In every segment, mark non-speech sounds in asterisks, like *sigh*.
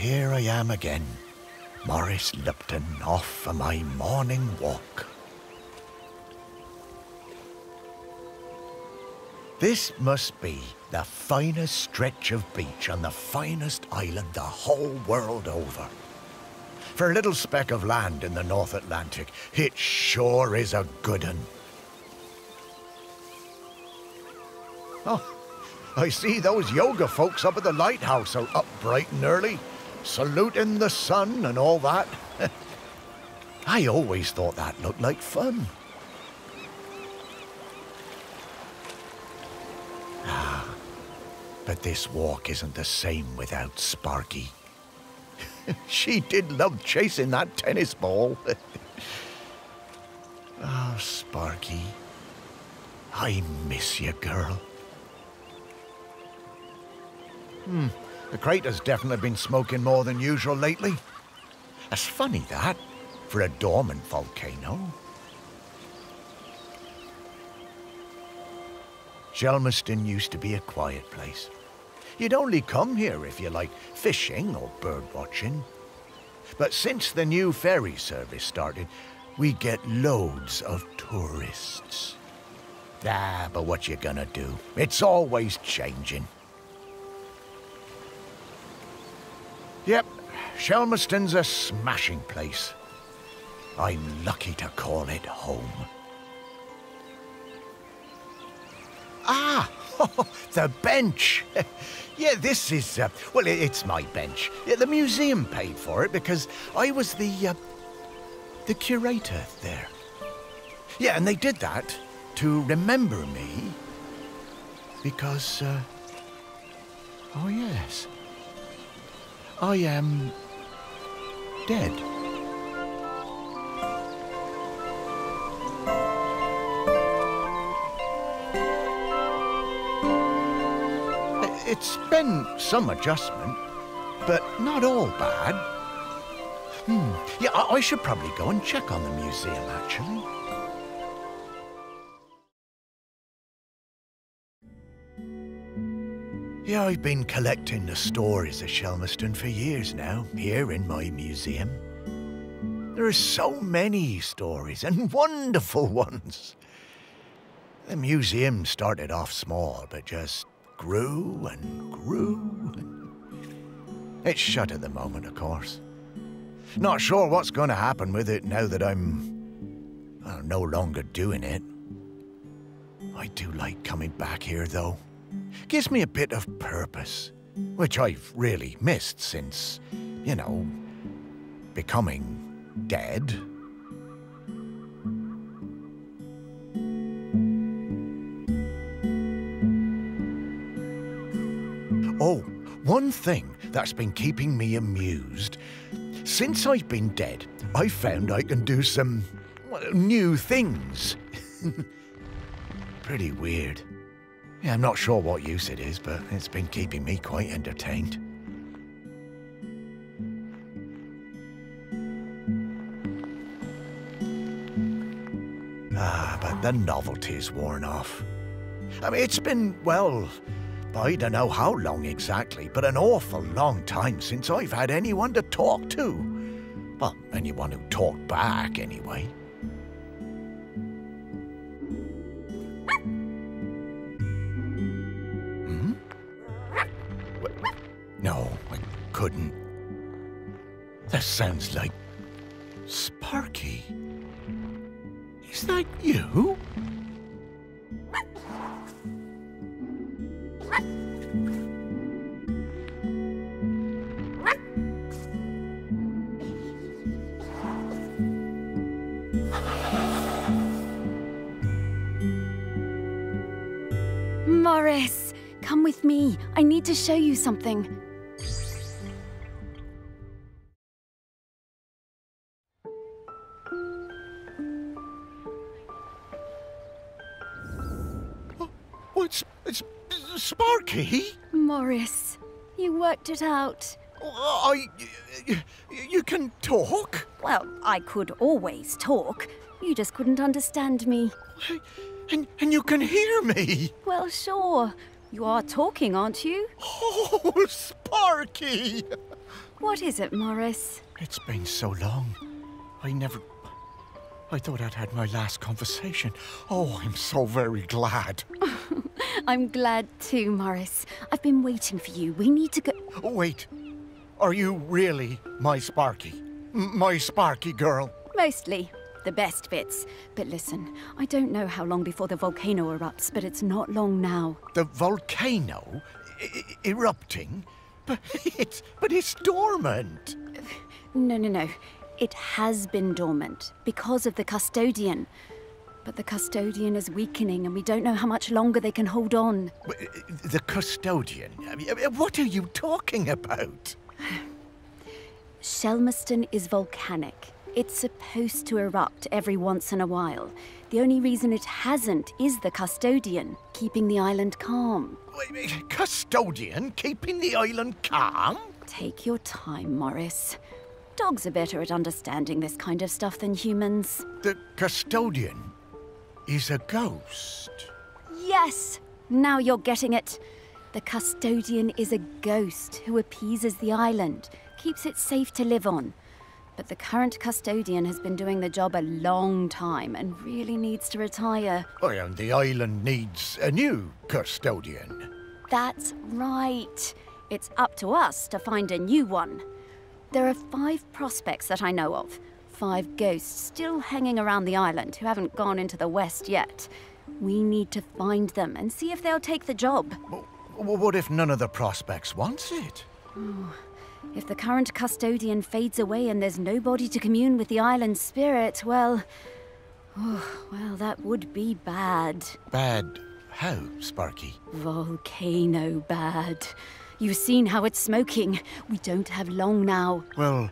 here I am again, Morris Lupton, off for my morning walk. This must be the finest stretch of beach on the finest island the whole world over. For a little speck of land in the North Atlantic, it sure is a good un. Oh, I see those yoga folks up at the lighthouse are up bright and early, saluting the sun and all that. *laughs* I always thought that looked like fun. Ah, but this walk isn't the same without Sparky. *laughs* she did love chasing that tennis ball. *laughs* oh, Sparky. I miss you, girl. Hmm, the crater's definitely been smoking more than usual lately. That's funny, that, for a dormant volcano. Shelmerston used to be a quiet place. You'd only come here if you like fishing or bird watching. But since the new ferry service started, we get loads of tourists. Ah, but what you gonna do? It's always changing. Yep, Shelmerston's a smashing place. I'm lucky to call it home. Ah, *laughs* the bench. *laughs* yeah, this is, uh, well, it's my bench. The museum paid for it because I was the, uh, the curator there. Yeah, and they did that to remember me because, uh, oh yes, I am dead. It's been some adjustment, but not all bad. Hmm. Yeah, I, I should probably go and check on the museum, actually. Yeah, I've been collecting the stories of Shelmerston for years now, here in my museum. There are so many stories, and *laughs* wonderful ones. The museum started off small, but just grew and grew. It's shut at the moment, of course. Not sure what's going to happen with it now that I'm well, no longer doing it. I do like coming back here, though. Gives me a bit of purpose, which I've really missed since, you know, becoming dead. Oh, one thing that's been keeping me amused. Since I've been dead, I've found I can do some new things. *laughs* Pretty weird. Yeah, I'm not sure what use it is, but it's been keeping me quite entertained. Ah, but the novelty's worn off. I mean, it's been, well, I don't know how long exactly, but an awful long time since I've had anyone to talk to. Well, anyone who talked back, anyway. No, I couldn't. That sounds like Sparky. Is that you? Morris, come with me. I need to show you something. Sparky? Morris, you worked it out. Oh, I, you can talk. Well, I could always talk. You just couldn't understand me. And, and you can hear me. Well, sure. You are talking, aren't you? Oh, *laughs* Sparky. What is it, Morris? It's been so long. I never. I thought I'd had my last conversation. Oh, I'm so very glad. *laughs* I'm glad too, Morris. I've been waiting for you. We need to go. Oh, wait. Are you really my Sparky? M- my Sparky girl? Mostly. The best bits. But listen, I don't know how long before the volcano erupts, but it's not long now. The volcano I- I- erupting? But *laughs* it's, but it's dormant. No, no, no. It has been dormant because of the custodian. But the custodian is weakening, and we don't know how much longer they can hold on. Uh, the custodian? Uh, what are you talking about? *sighs* Shelmerston is volcanic. It's supposed to erupt every once in a while. The only reason it hasn't is the custodian, keeping the island calm. Custodian keeping the island calm? Take your time, Morris. Dogs are better at understanding this kind of stuff than humans. The custodian is a ghost. Yes! Now you're getting it. The custodian is a ghost who appeases the island, keeps it safe to live on. But the current custodian has been doing the job a long time and really needs to retire. Oh, and the island needs a new custodian. That's right. It's up to us to find a new one. There are five prospects that I know of. Five ghosts still hanging around the island who haven't gone into the west yet. We need to find them and see if they'll take the job. What if none of the prospects wants it? Oh, if the current custodian fades away and there's nobody to commune with the island's spirit, well. Oh, well, that would be bad. Bad how, Sparky? Volcano bad. You've seen how it's smoking. We don't have long now. Well,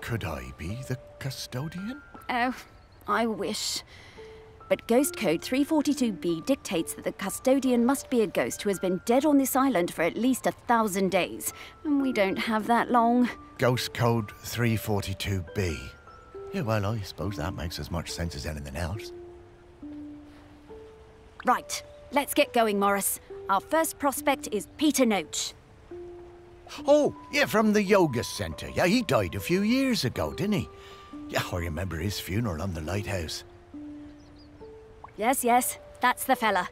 could I be the custodian? Oh, I wish. But Ghost Code 342b dictates that the custodian must be a ghost who has been dead on this island for at least a thousand days. And we don't have that long. Ghost Code 342B. Yeah, well, I suppose that makes as much sense as anything else. Right, let's get going, Morris. Our first prospect is Peter Noach. Oh, yeah, from the yoga centre. Yeah, he died a few years ago, didn't he? Yeah, I remember his funeral on the lighthouse. Yes, yes, that's the fella.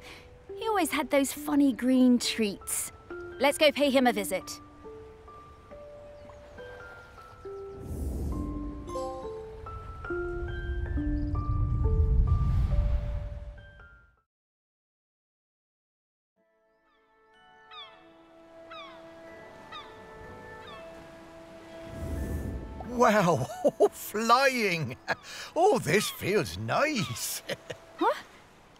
He always had those funny green treats. Let's go pay him a visit. Wow, *laughs* flying! Oh, this feels nice. *laughs* What?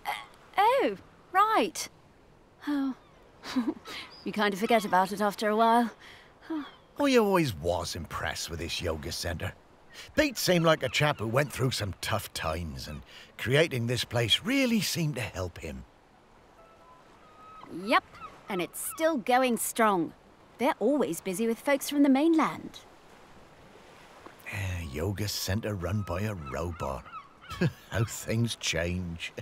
Uh, oh, right. Oh, *laughs* you kind of forget about it after a while. I always was impressed with this yoga centre. Pete seemed like a chap who went through some tough times, and creating this place really seemed to help him. Yep, and it's still going strong. They're always busy with folks from the mainland. Yoga centre run by a robot. *laughs* How things change.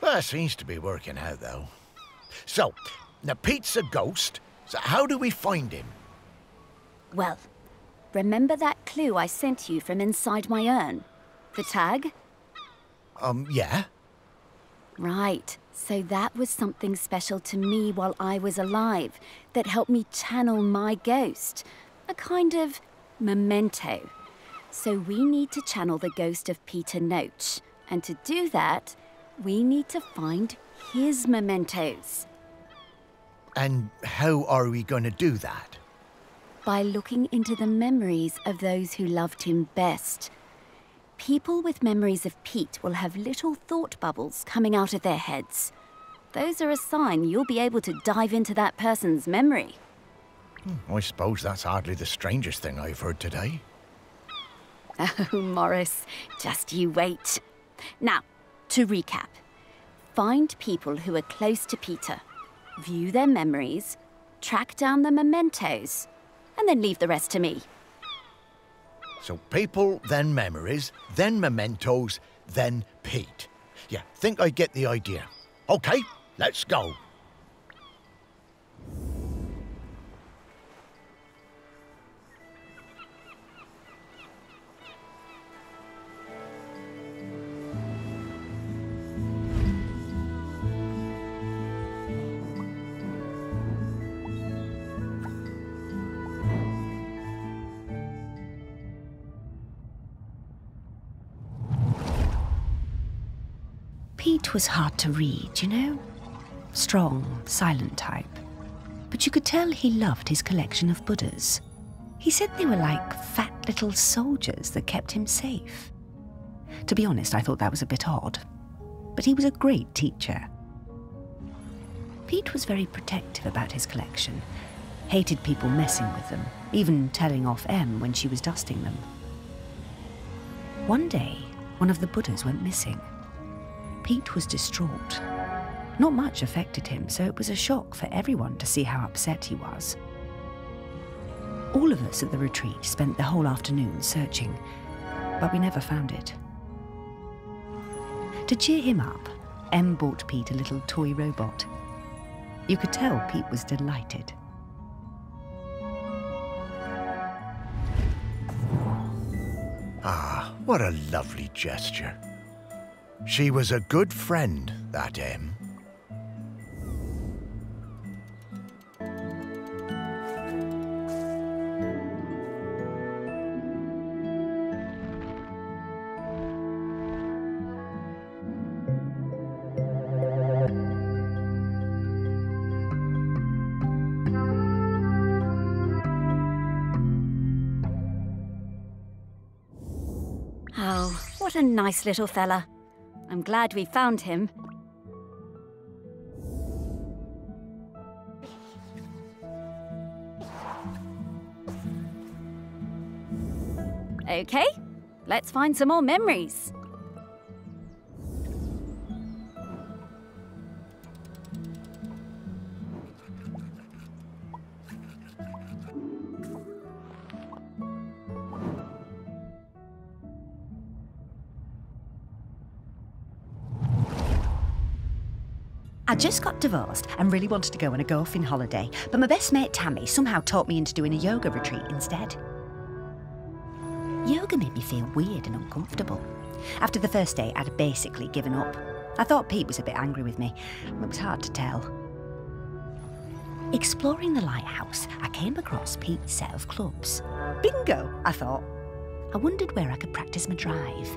Well, it seems to be working out, though. So, now Pete's a ghost. So, how do we find him? Well, remember that clue I sent you from inside my urn? The tag? Um, yeah. Right. So that was something special to me while I was alive that helped me channel my ghost. A kind of memento. So we need to channel the ghost of Peter Noach. And to do that, we need to find his mementos And how are we going to do that? by looking into the memories of those who loved him best. People with memories of Pete will have little thought bubbles coming out of their heads. Those are a sign you'll be able to dive into that person's memory. Hmm. I suppose that's hardly the strangest thing I've heard today. *laughs* Oh, Morris, just you wait. Now, to recap find people who are close to Peter, view their memories, track down the mementos, and then leave the rest to me. So people, then memories, then mementos, then Pete. Yeah, think I get the idea. Okay, let's go. Was hard to read, you know? Strong, silent type. But you could tell he loved his collection of Buddhas. He said they were like fat little soldiers that kept him safe. To be honest, I thought that was a bit odd. But he was a great teacher. Pete was very protective about his collection, hated people messing with them, even telling off Em when she was dusting them. One day, one of the Buddhas went missing. Pete was distraught. Not much affected him, so it was a shock for everyone to see how upset he was. All of us at the retreat spent the whole afternoon searching, but we never found it. To cheer him up, Em bought Pete a little toy robot. You could tell Pete was delighted. Ah, what a lovely gesture. She was a good friend, that Em. Oh, what a nice little fella. I'm glad we found him. Okay, let's find some more memories. I just got divorced and really wanted to go on a golfing holiday, but my best mate Tammy somehow talked me into doing a yoga retreat instead. Yoga made me feel weird and uncomfortable. After the first day, I'd basically given up. I thought Pete was a bit angry with me. It was hard to tell. Exploring the lighthouse, I came across Pete's set of clubs. Bingo, I thought. I wondered where I could practice my drive.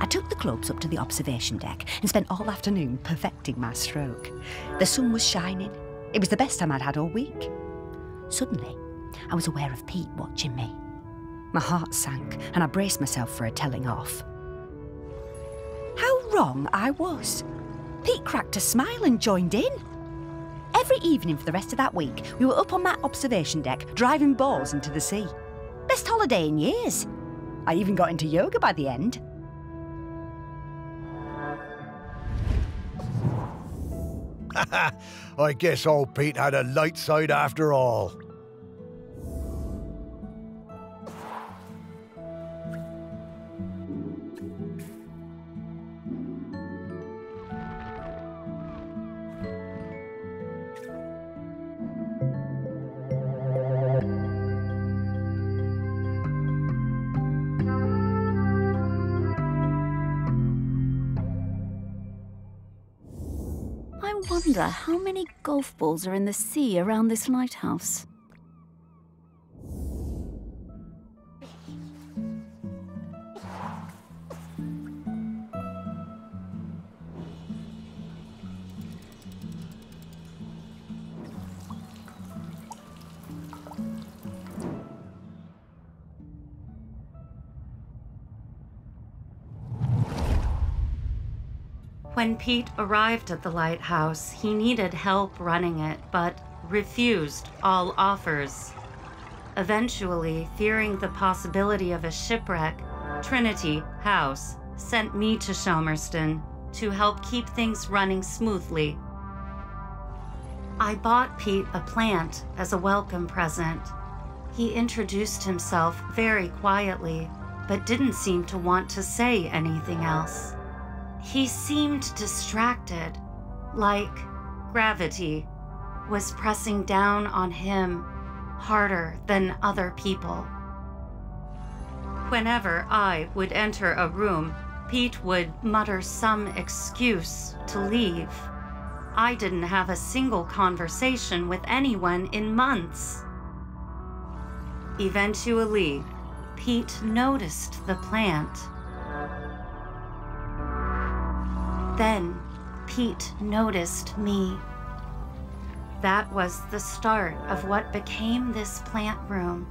I took the clubs up to the observation deck and spent all afternoon perfecting my stroke. The sun was shining. It was the best time I'd had all week. Suddenly, I was aware of Pete watching me. My heart sank and I braced myself for a telling off. How wrong I was. Pete cracked a smile and joined in. Every evening for the rest of that week, we were up on that observation deck driving balls into the sea. Best holiday in years. I even got into yoga by the end. *laughs* I guess old Pete had a light side after all. Wonder how many golf balls are in the sea around this lighthouse. When Pete arrived at the lighthouse, he needed help running it, but refused all offers. Eventually, fearing the possibility of a shipwreck, Trinity House sent me to Shelmerston to help keep things running smoothly. I bought Pete a plant as a welcome present. He introduced himself very quietly, but didn't seem to want to say anything else. He seemed distracted, like gravity was pressing down on him harder than other people. Whenever I would enter a room, Pete would mutter some excuse to leave. I didn't have a single conversation with anyone in months. Eventually, Pete noticed the plant. Then Pete noticed me. That was the start of what became this plant room.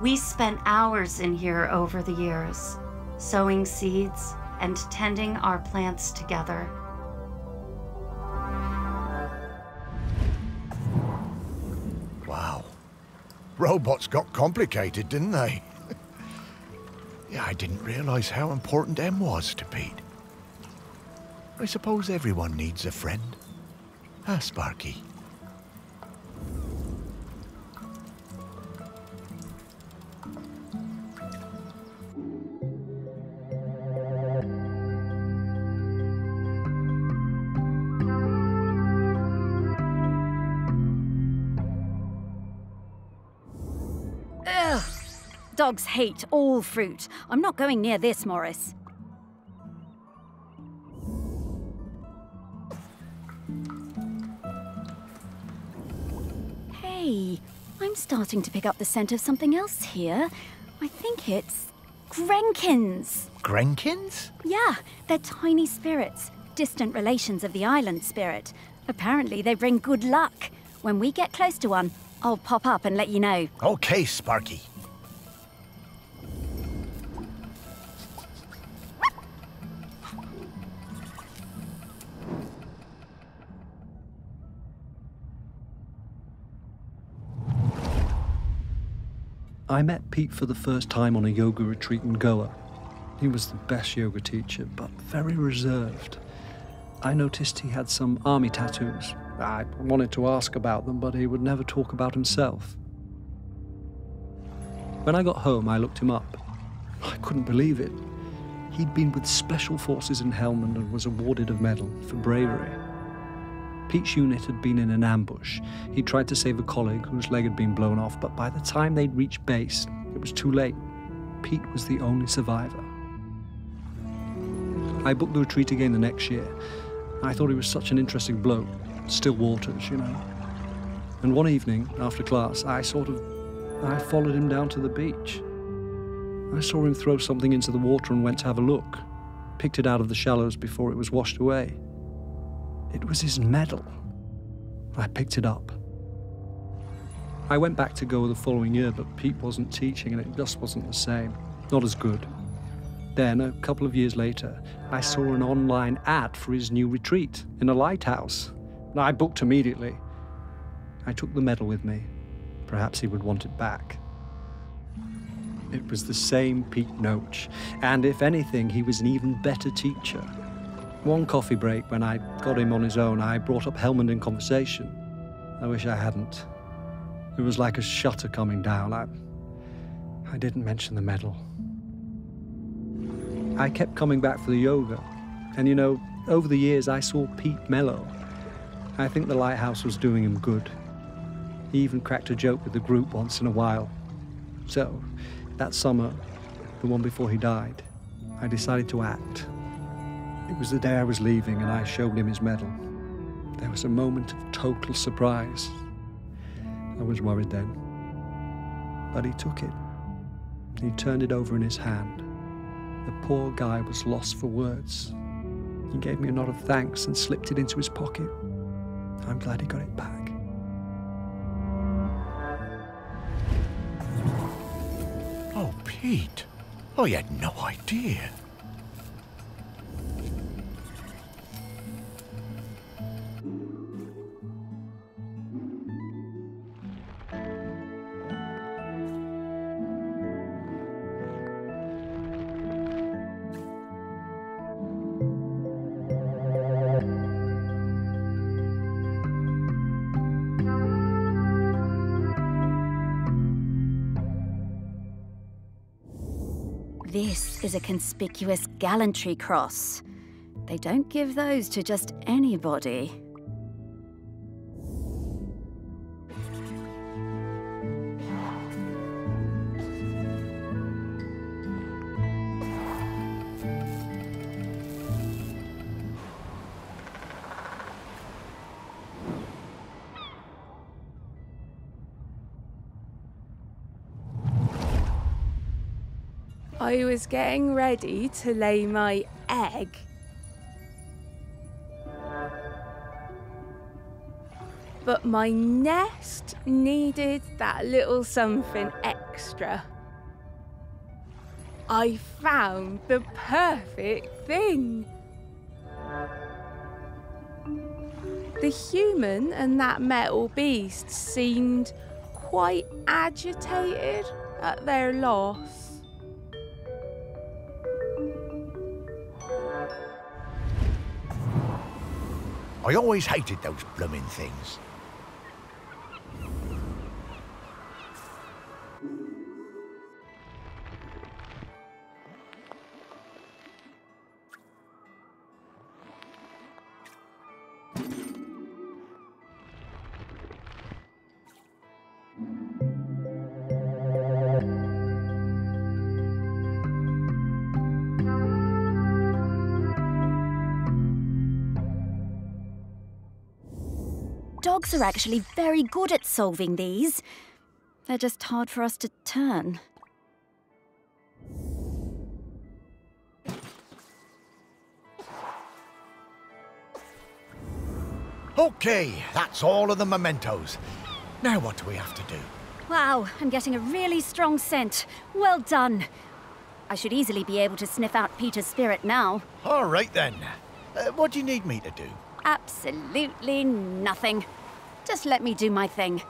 We spent hours in here over the years, sowing seeds and tending our plants together. Wow. Robots got complicated, didn't they? *laughs* yeah, I didn't realize how important Em was to Pete. I suppose everyone needs a friend. Ah, Sparky? Ugh! Dogs hate all fruit. I'm not going near this, Morris. Hey, I'm starting to pick up the scent of something else here. I think it's Grenkins. Grenkins? Yeah, they're tiny spirits, distant relations of the island spirit. Apparently, they bring good luck. When we get close to one, I'll pop up and let you know. Okay, Sparky. I met Pete for the first time on a yoga retreat in Goa. He was the best yoga teacher, but very reserved. I noticed he had some army tattoos. I wanted to ask about them, but he would never talk about himself. When I got home, I looked him up. I couldn't believe it. He'd been with Special Forces in Helmand and was awarded a medal for bravery. Pete's unit had been in an ambush. He tried to save a colleague whose leg had been blown off, but by the time they'd reached base, it was too late. Pete was the only survivor. I booked the retreat again the next year. I thought he was such an interesting bloke. Still waters, you know. And one evening, after class, I sort of. I followed him down to the beach. I saw him throw something into the water and went to have a look. Picked it out of the shallows before it was washed away. It was his medal. I picked it up. I went back to Goa the following year, but Pete wasn't teaching and it just wasn't the same. Not as good. Then, a couple of years later, I saw an online ad for his new retreat in a lighthouse. I booked immediately. I took the medal with me. Perhaps he would want it back. It was the same Pete Noach, and if anything, he was an even better teacher. One coffee break, when I got him on his own, I brought up Helmand in conversation. I wish I hadn't. It was like a shutter coming down. I, I didn't mention the medal. I kept coming back for the yoga, and you know, over the years I saw Pete mellow. I think the lighthouse was doing him good. He even cracked a joke with the group once in a while. So, that summer, the one before he died, I decided to act. It was the day I was leaving, and I showed him his medal. There was a moment of total surprise. I was worried then. But he took it. He turned it over in his hand. The poor guy was lost for words. He gave me a nod of thanks and slipped it into his pocket. I'm glad he got it back. Oh, Pete. Oh, I had no idea. Is a conspicuous gallantry cross. They don't give those to just anybody. I was getting ready to lay my egg. But my nest needed that little something extra. I found the perfect thing. The human and that metal beast seemed quite agitated at their loss. I always hated those blooming things. Are actually very good at solving these. They're just hard for us to turn. Okay, that's all of the mementos. Now what do we have to do? Wow, I'm getting a really strong scent. Well done. I should easily be able to sniff out Peter's spirit now. All right then. Uh, what do you need me to do? Absolutely nothing. Just let me do my thing.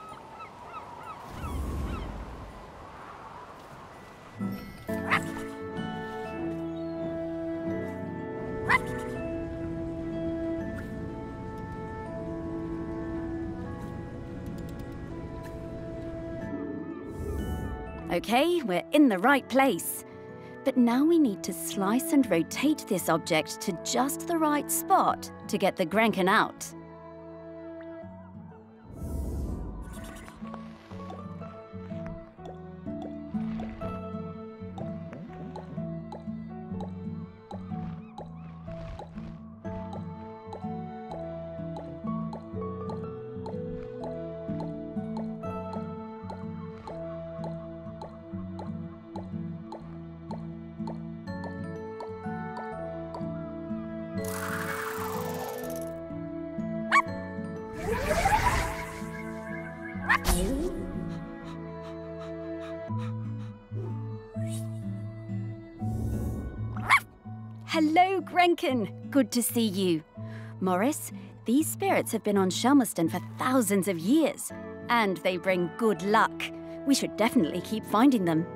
Okay, we're in the right place. But now we need to slice and rotate this object to just the right spot to get the Grenkin out. Good to see you. Morris, these spirits have been on Shelmerston for thousands of years, and they bring good luck. We should definitely keep finding them.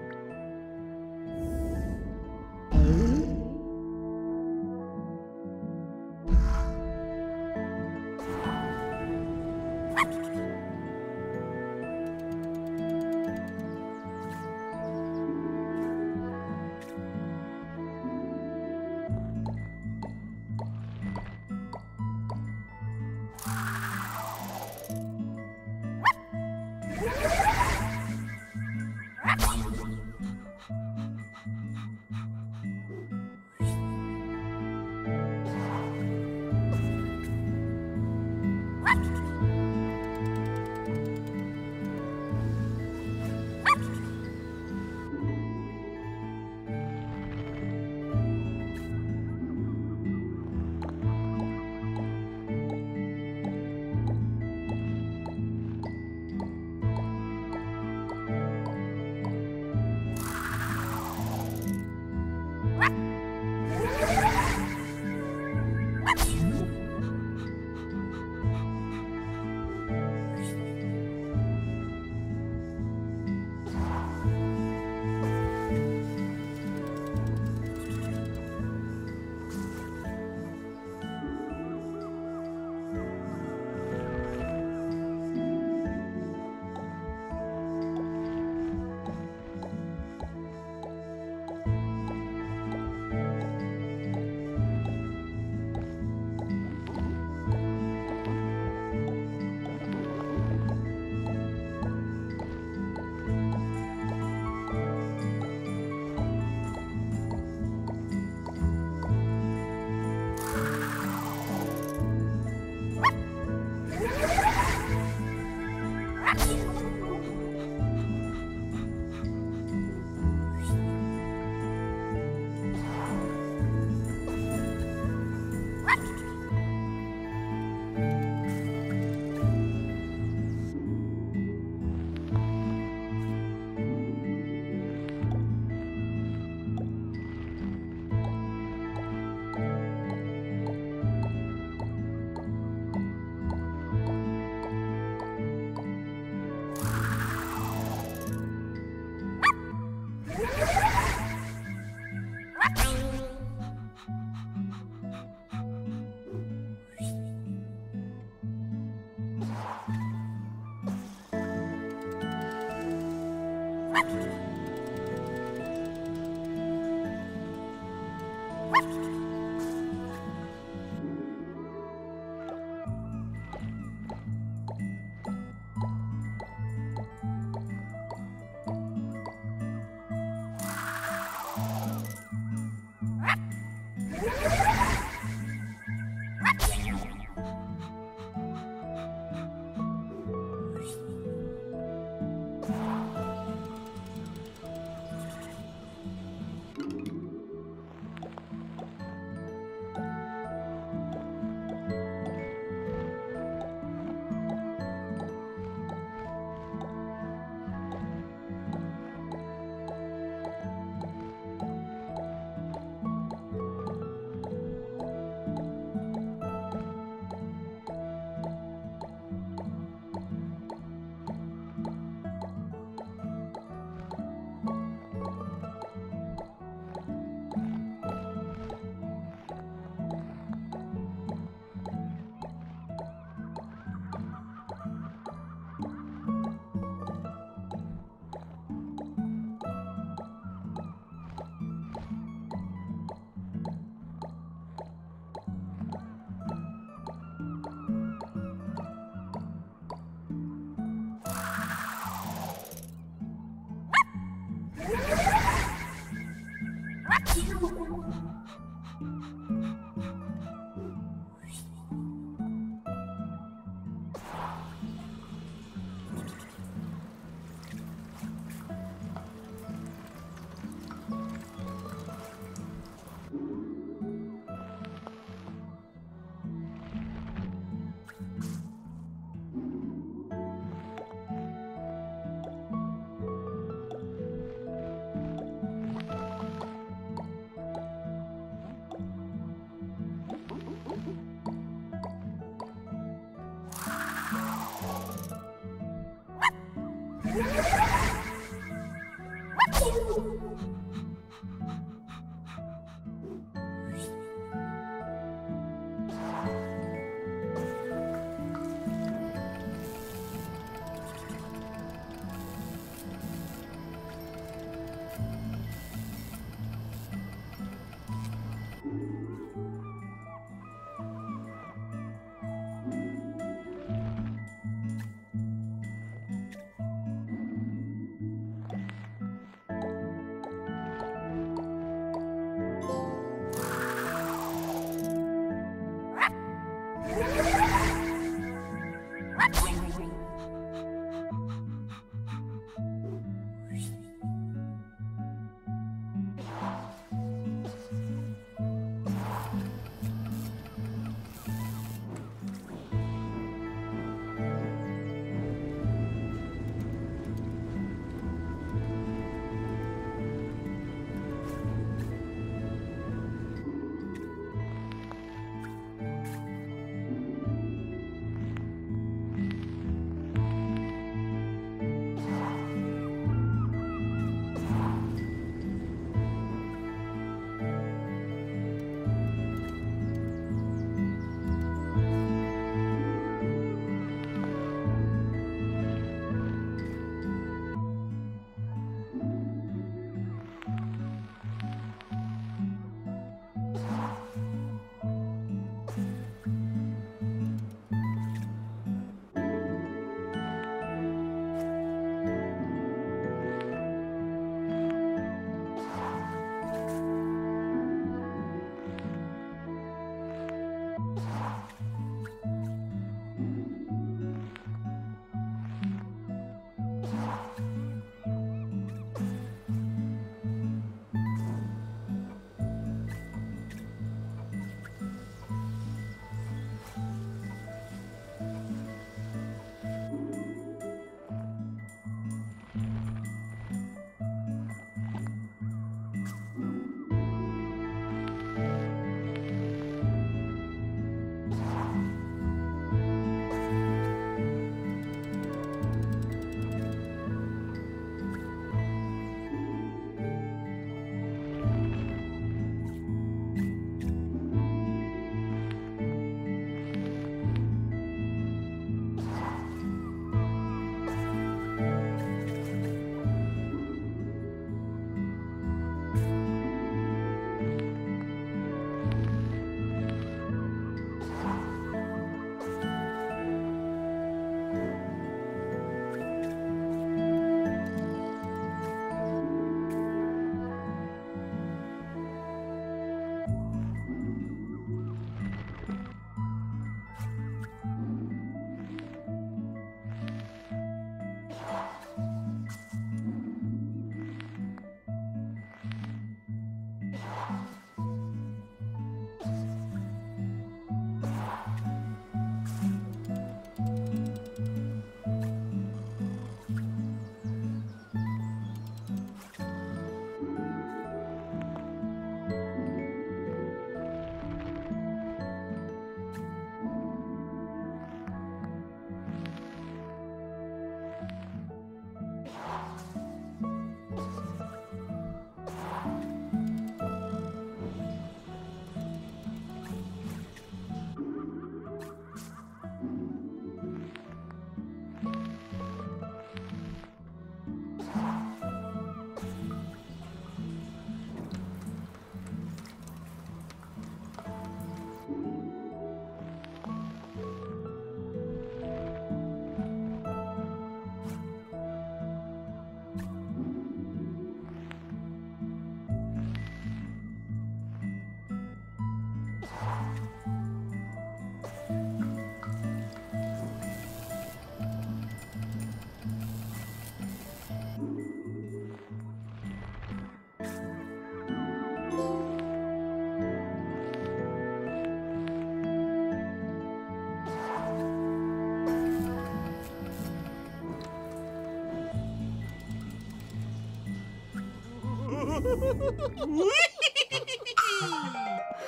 Oh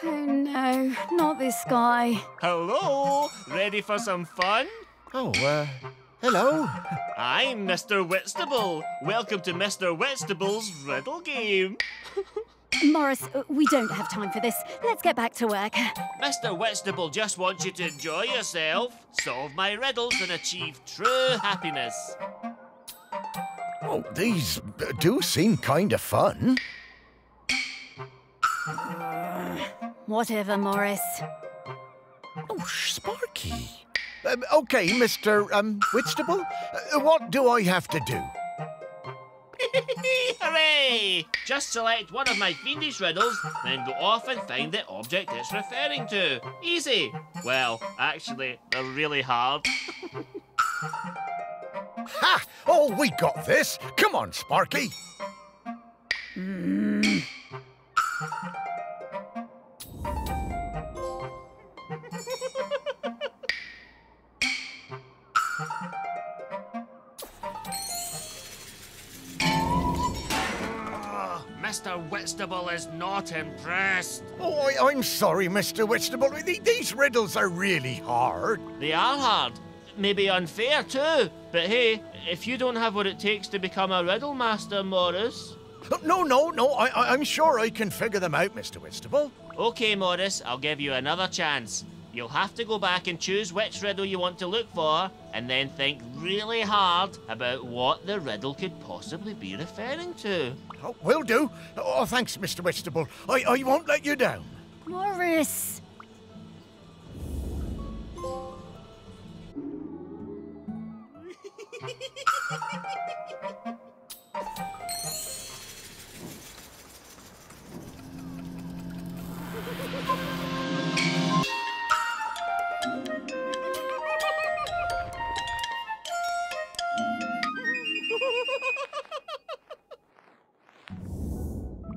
no, not this guy. Hello, ready for some fun? Oh, uh, hello. I'm Mr. Whitstable. Welcome to Mr. Whitstable's riddle game. Morris, uh, we don't have time for this. Let's get back to work. Mr. Whitstable just wants you to enjoy yourself, solve my riddles, and achieve true happiness. Oh, these do seem kind of fun. Whatever, Morris. Oh, Sparky. Um, okay, Mr. Um, Whitstable, uh, what do I have to do? *laughs* Hooray! Just select one of my fiendish riddles, then go off and find the object it's referring to. Easy. Well, actually, they're really hard. *laughs* Ha! Oh, we got this. Come on, Sparky. Ah, Mr. Whitstable is not impressed. Oh, I, I'm sorry, Mr. Whitstable. Th- These riddles are really hard. They are hard. Maybe unfair too. But hey, if you don't have what it takes to become a riddle master, Morris. No, no, no. I, I, I'm sure I can figure them out, Mr. Whitstable. Okay, Morris, I'll give you another chance. You'll have to go back and choose which riddle you want to look for, and then think really hard about what the riddle could possibly be referring to. Oh, will do. Oh, thanks, Mr. Whitstable. I, I won't let you down. Morris! *laughs*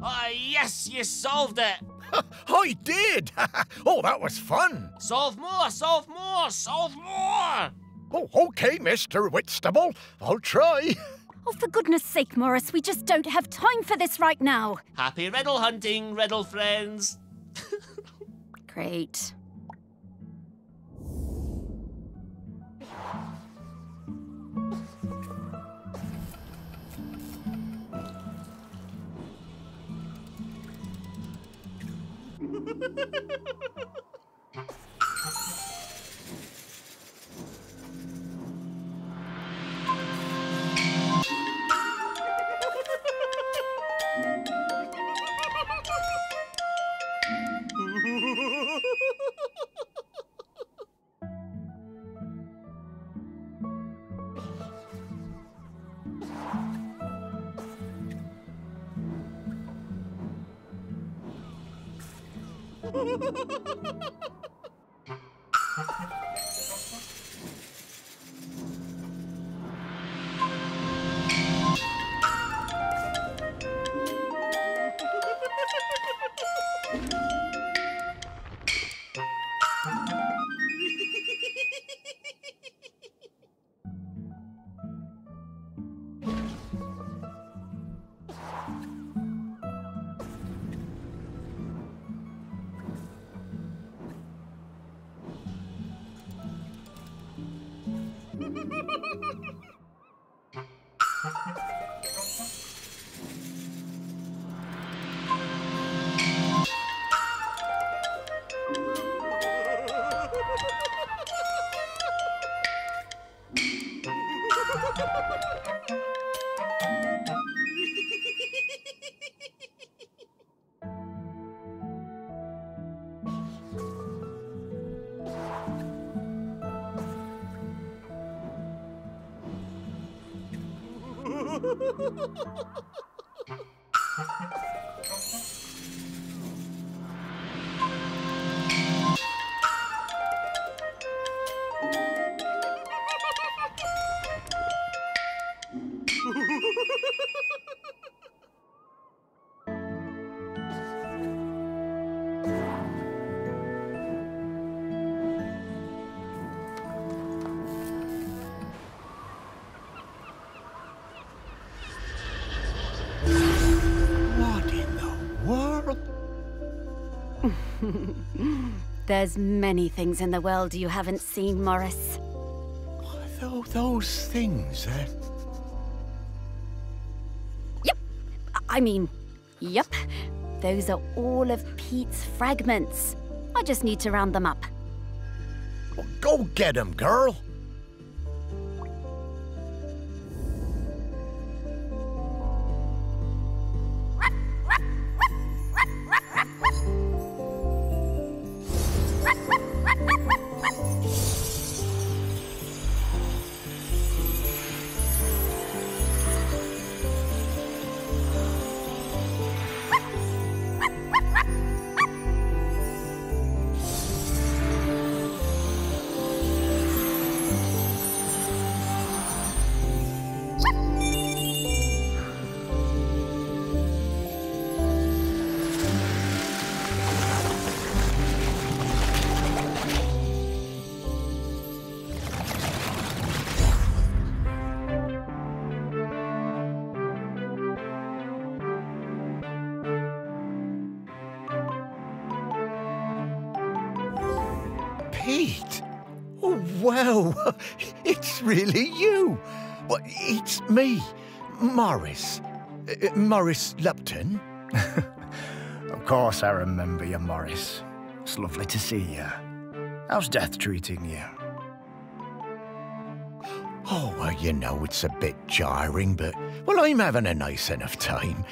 Ah, yes, you solved it! *laughs* I did. *laughs* oh, that was fun. Solve more, solve more, solve more! Oh, okay, Mr. Whitstable. I'll try. *laughs* Oh, for goodness sake, Morris, we just don't have time for this right now. Happy riddle hunting, riddle friends. Great. *laughs* There's many things in the world you haven't seen, Morris. Tho- those things, eh? Yep. I mean, yep. Those are all of Pete's fragments. I just need to round them up. Well, go get 'em, girl. Really you! Well, it's me, Morris. Uh, uh, Morris Lupton. *laughs* Of course I remember you, Morris. It's lovely to see you. How's death treating you? Oh, well, you know, it's a bit jarring, but, well, I'm having a nice enough time.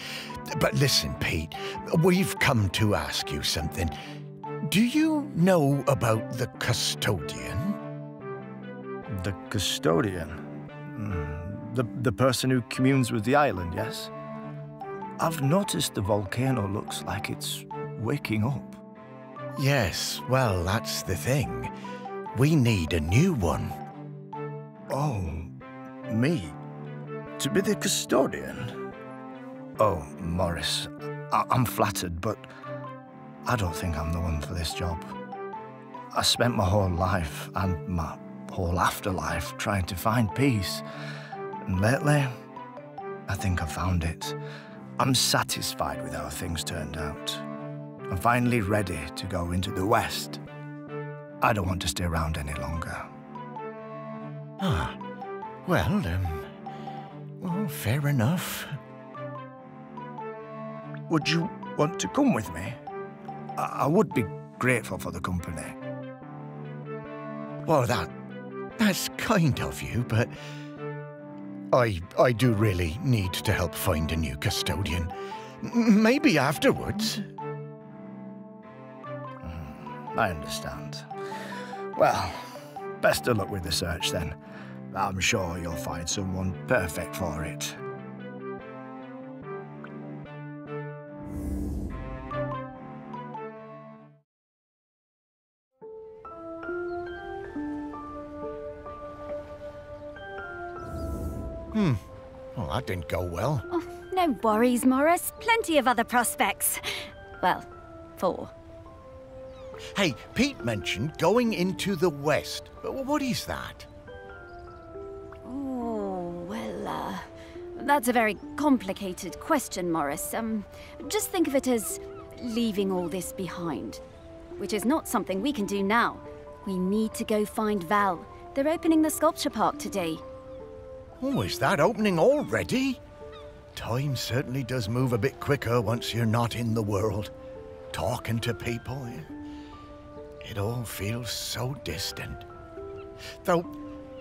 But listen, Pete, we've come to ask you something. Do you know about the custodian? The custodian? Hmm, The, the person who communes with the island, yes? I've noticed the volcano looks like it's waking up. Yes, well, that's the thing. We need a new one. Oh, me? To be the custodian? Oh, Morris, I- I'm flattered, but I don't think I'm the one for this job. I spent my whole life and my whole afterlife trying to find peace. And lately, I think I've found it. I'm satisfied with how things turned out. I'm finally ready to go into the West. I don't want to stay around any longer. Ah, well, um, well, fair enough. Would you want to come with me? I, I would be grateful for the company. Well, that, that's kind of you, but I, I do really need to help find a new custodian. Maybe afterwards. Hmm, I understand. Well, best of luck with the search then. I'm sure you'll find someone perfect for it. Didn't go well. Oh, no worries, Morris. Plenty of other prospects. Well, four. Hey, Pete mentioned going into the West. What is that? Oh, well, uh, that's a very complicated question, Morris. Um, just think of it as leaving all this behind, which is not something we can do now. We need to go find Val. They're opening the sculpture park today. Oh, is that opening already? Time certainly does move a bit quicker once you're not in the world. Talking to people, eh, it all feels so distant. Though,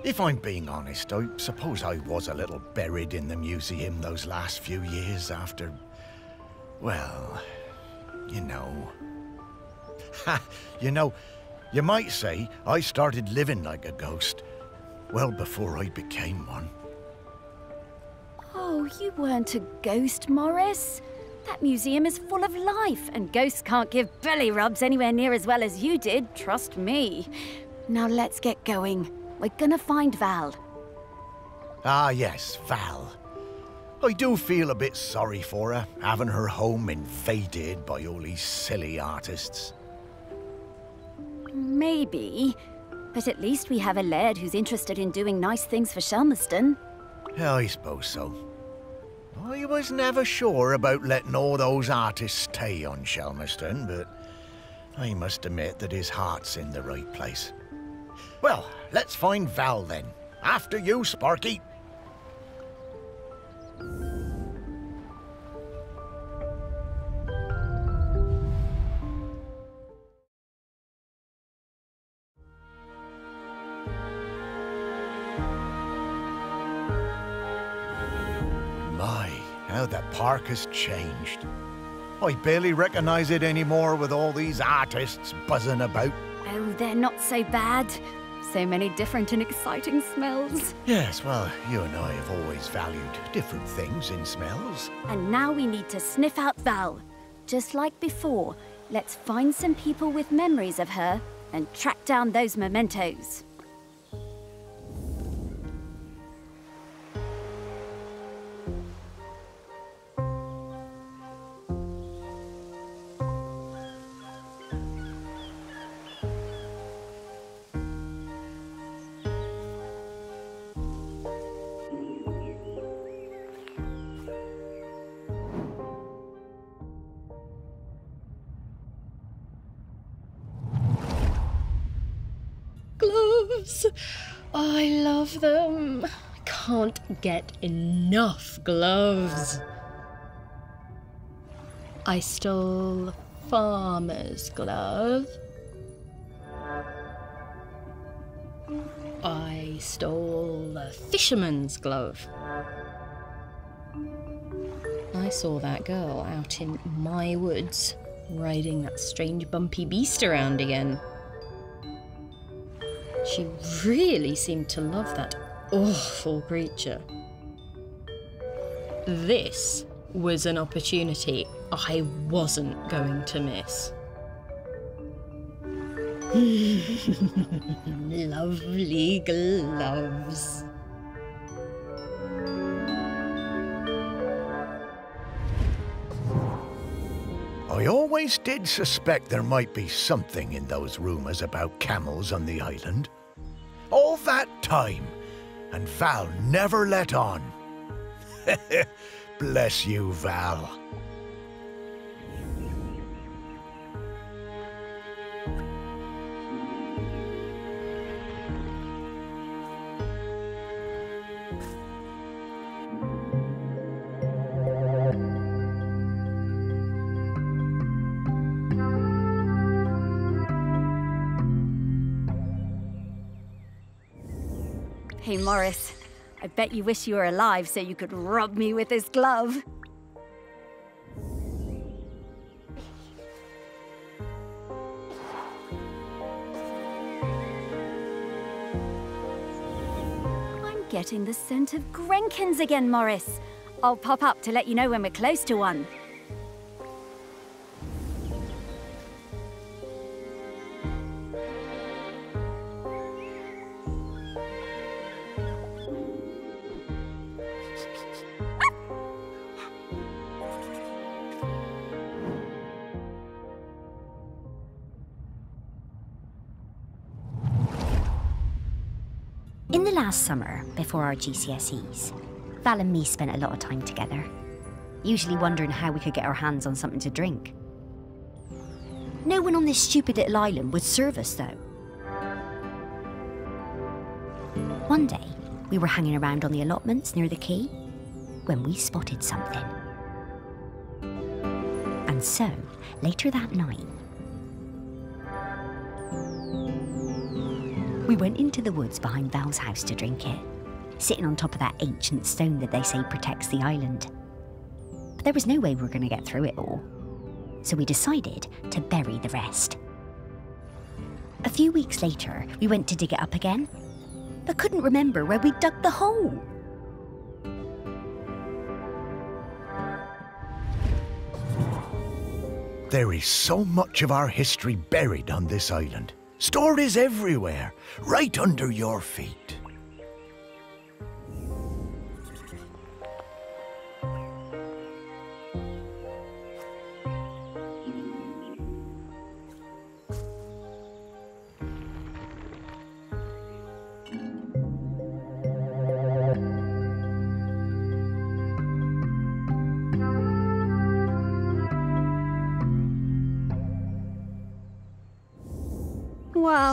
if I'm being honest, I suppose I was a little buried in the museum those last few years after. Well, you know. Ha! You know, you might say I started living like a ghost well before I became one. Oh, you weren't a ghost, Morris. That museum is full of life, and ghosts can't give belly rubs anywhere near as well as you did, trust me. Now let's get going. We're gonna find Val. Ah, yes, Val. I do feel a bit sorry for her, having her home invaded by all these silly artists. Maybe. But at least we have a laird who's interested in doing nice things for Shelmerston. Yeah, I suppose so. I was never sure about letting all those artists stay on Shelmerston, but I must admit that his heart's in the right place. Well, let's find Val then. After you, Sparky. How the park has changed. I barely recognize it anymore with all these artists buzzing about. Oh, they're not so bad. So many different and exciting smells. Yes, well, you and I have always valued different things in smells. And now we need to sniff out Val. Just like before, let's find some people with memories of her and track down those mementos. Gloves! I love them. I can't get enough gloves. I stole a farmer's glove. I stole a fisherman's glove. I saw that girl out in my woods, riding that strange bumpy beast around again. She really seemed to love that awful creature. This was an opportunity I wasn't going to miss. *laughs* Lovely gloves. I always did suspect there might be something in those rumours about camels on the island. All that time, and Val never let on. *laughs* Bless you, Val. Hey, Morris. I bet you wish you were alive so you could rub me with this glove. I'm getting the scent of Grenkins again, Morris. I'll pop up to let you know when we're close to one. In the last summer, before our GCSEs, Val and me spent a lot of time together, usually wondering how we could get our hands on something to drink. No one on this stupid little island would serve us, though. One day, we were hanging around on the allotments near the quay when we spotted something. And so, later that night, We went into the woods behind Val's house to drink it, sitting on top of that ancient stone that they say protects the island. But there was no way we were going to get through it all. So we decided to bury the rest. A few weeks later, we went to dig it up again, but couldn't remember where we dug the hole. There is so much of our history buried on this island. Stories everywhere, right under your feet.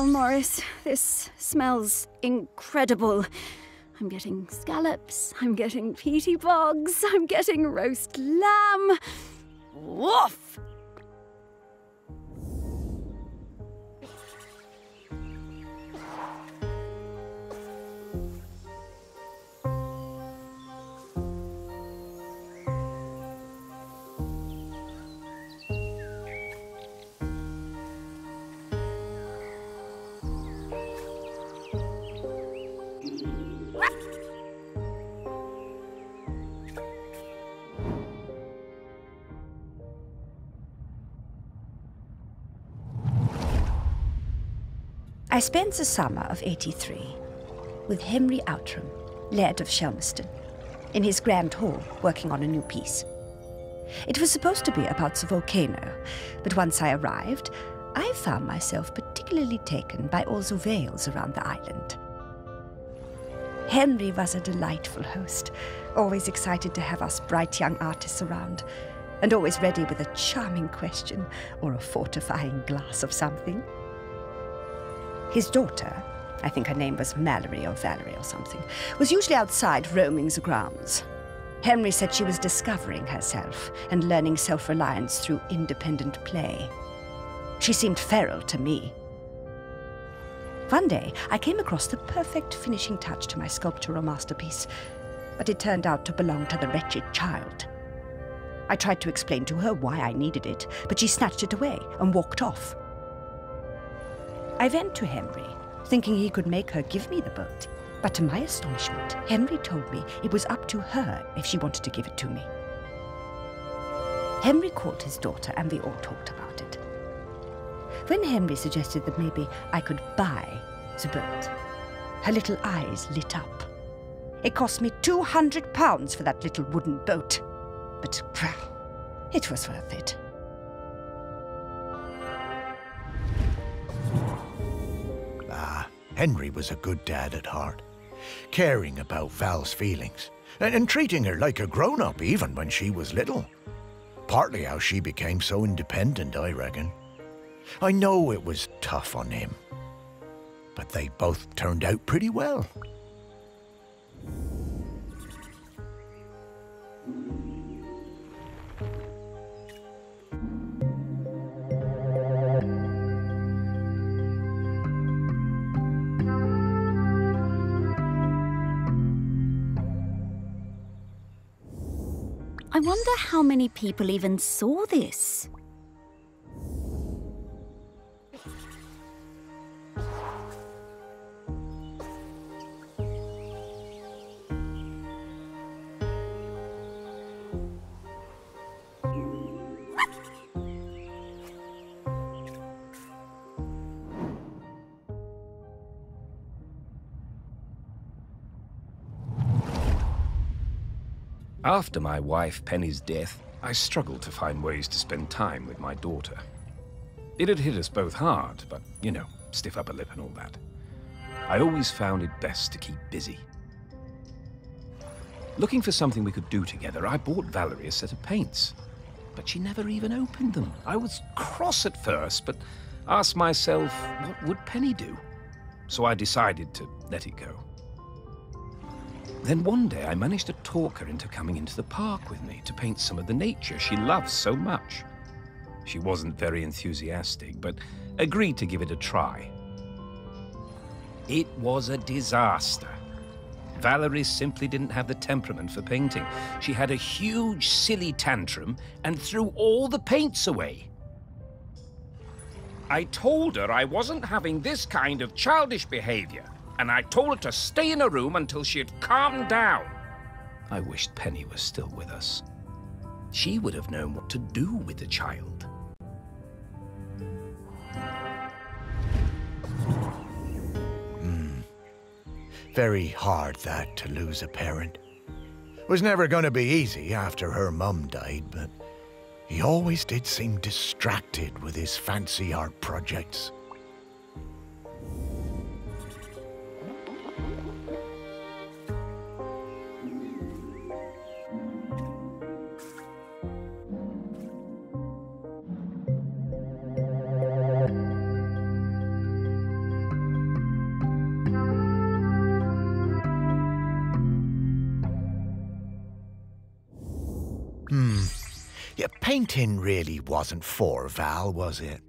Wow, Morris, this smells incredible. I'm getting scallops, I'm getting peaty bogs, I'm getting roast lamb. Woof! I spent the summer of 83 with Henry Outram, Laird of Shelmerston, in his grand hall working on a new piece. It was supposed to be about the volcano, but once I arrived, I found myself particularly taken by all the vales around the island. Henry was a delightful host, always excited to have us bright young artists around, and always ready with a charming question or a fortifying glass of something. His daughter, I think her name was Mallory or Valerie or something, was usually outside roaming the grounds. Henry said she was discovering herself and learning self reliance through independent play. She seemed feral to me. One day, I came across the perfect finishing touch to my sculptural masterpiece, but it turned out to belong to the wretched child. I tried to explain to her why I needed it, but she snatched it away and walked off. I went to Henry, thinking he could make her give me the boat. But to my astonishment, Henry told me it was up to her if she wanted to give it to me. Henry called his daughter and we all talked about it. When Henry suggested that maybe I could buy the boat, her little eyes lit up. It cost me two hundred pounds for that little wooden boat, but well, it was worth it. Henry was a good dad at heart, caring about Val's feelings, and, and treating her like a grown up even when she was little. Partly how she became so independent, I reckon. I know it was tough on him, but they both turned out pretty well. I wonder how many people even saw this. After my wife Penny's death, I struggled to find ways to spend time with my daughter. It had hit us both hard, but, you know, stiff upper lip and all that. I always found it best to keep busy. Looking for something we could do together, I bought Valerie a set of paints. But she never even opened them. I was cross at first, but asked myself, what would Penny do? So I decided to let it go. Then one day I managed to talk her into coming into the park with me to paint some of the nature she loves so much. She wasn't very enthusiastic, but agreed to give it a try. It was a disaster. Valerie simply didn't have the temperament for painting. She had a huge, silly tantrum and threw all the paints away. I told her I wasn't having this kind of childish behavior, and I told her to stay in her room until she had calmed down. I wished Penny was still with us. She would have known what to do with the child. Hmm. Very hard that to lose a parent. Was never going to be easy after her mum died, but he always did seem distracted with his fancy art projects. Painting really wasn't for Val, was it?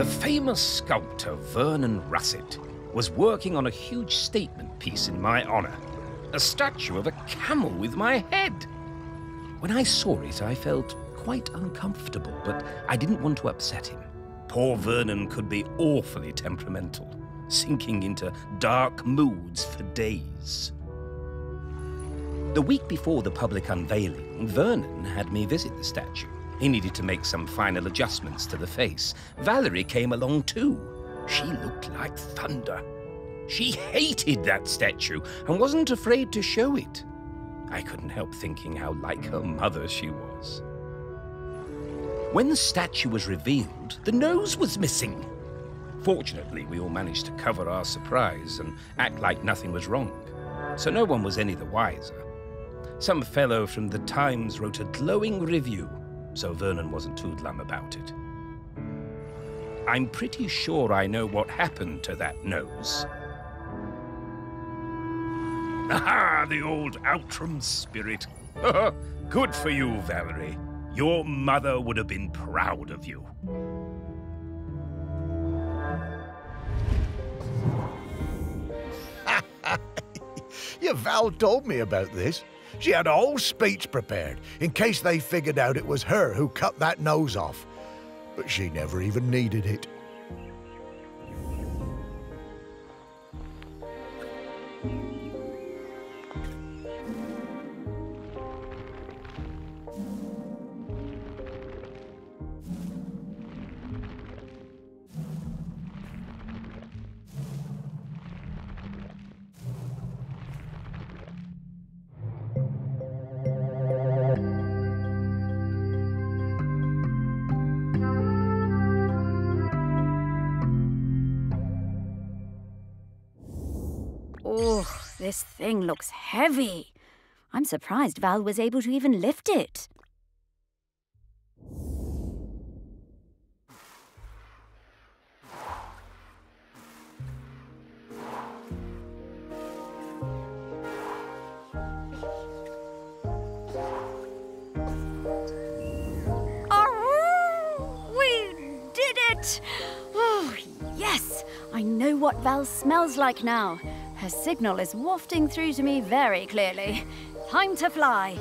The famous sculptor Vernon Russet was working on a huge statement piece in my honor. A statue of a camel with my head. When I saw it, I felt quite uncomfortable, but I didn't want to upset him. Poor Vernon could be awfully temperamental, sinking into dark moods for days. The week before the public unveiling, Vernon had me visit the statue. He needed to make some final adjustments to the face. Valerie came along too. She looked like thunder. She hated that statue and wasn't afraid to show it. I couldn't help thinking how like her mother she was. When the statue was revealed, the nose was missing. Fortunately, we all managed to cover our surprise and act like nothing was wrong, so no one was any the wiser. Some fellow from the Times wrote a glowing review, so Vernon wasn't too glum about it. I'm pretty sure I know what happened to that nose. Aha, the old Outram spirit. *laughs* Good for you, Valerie. Your mother would have been proud of you. *laughs* Yeah, Val told me about this. She had a whole speech prepared in case they figured out it was her who cut that nose off. But she never even needed it. This thing looks heavy. I'm surprised Val was able to even lift it. Oh, we did it! Oh, yes! I know what Val smells like now. Her signal is wafting through to me very clearly. Time to fly.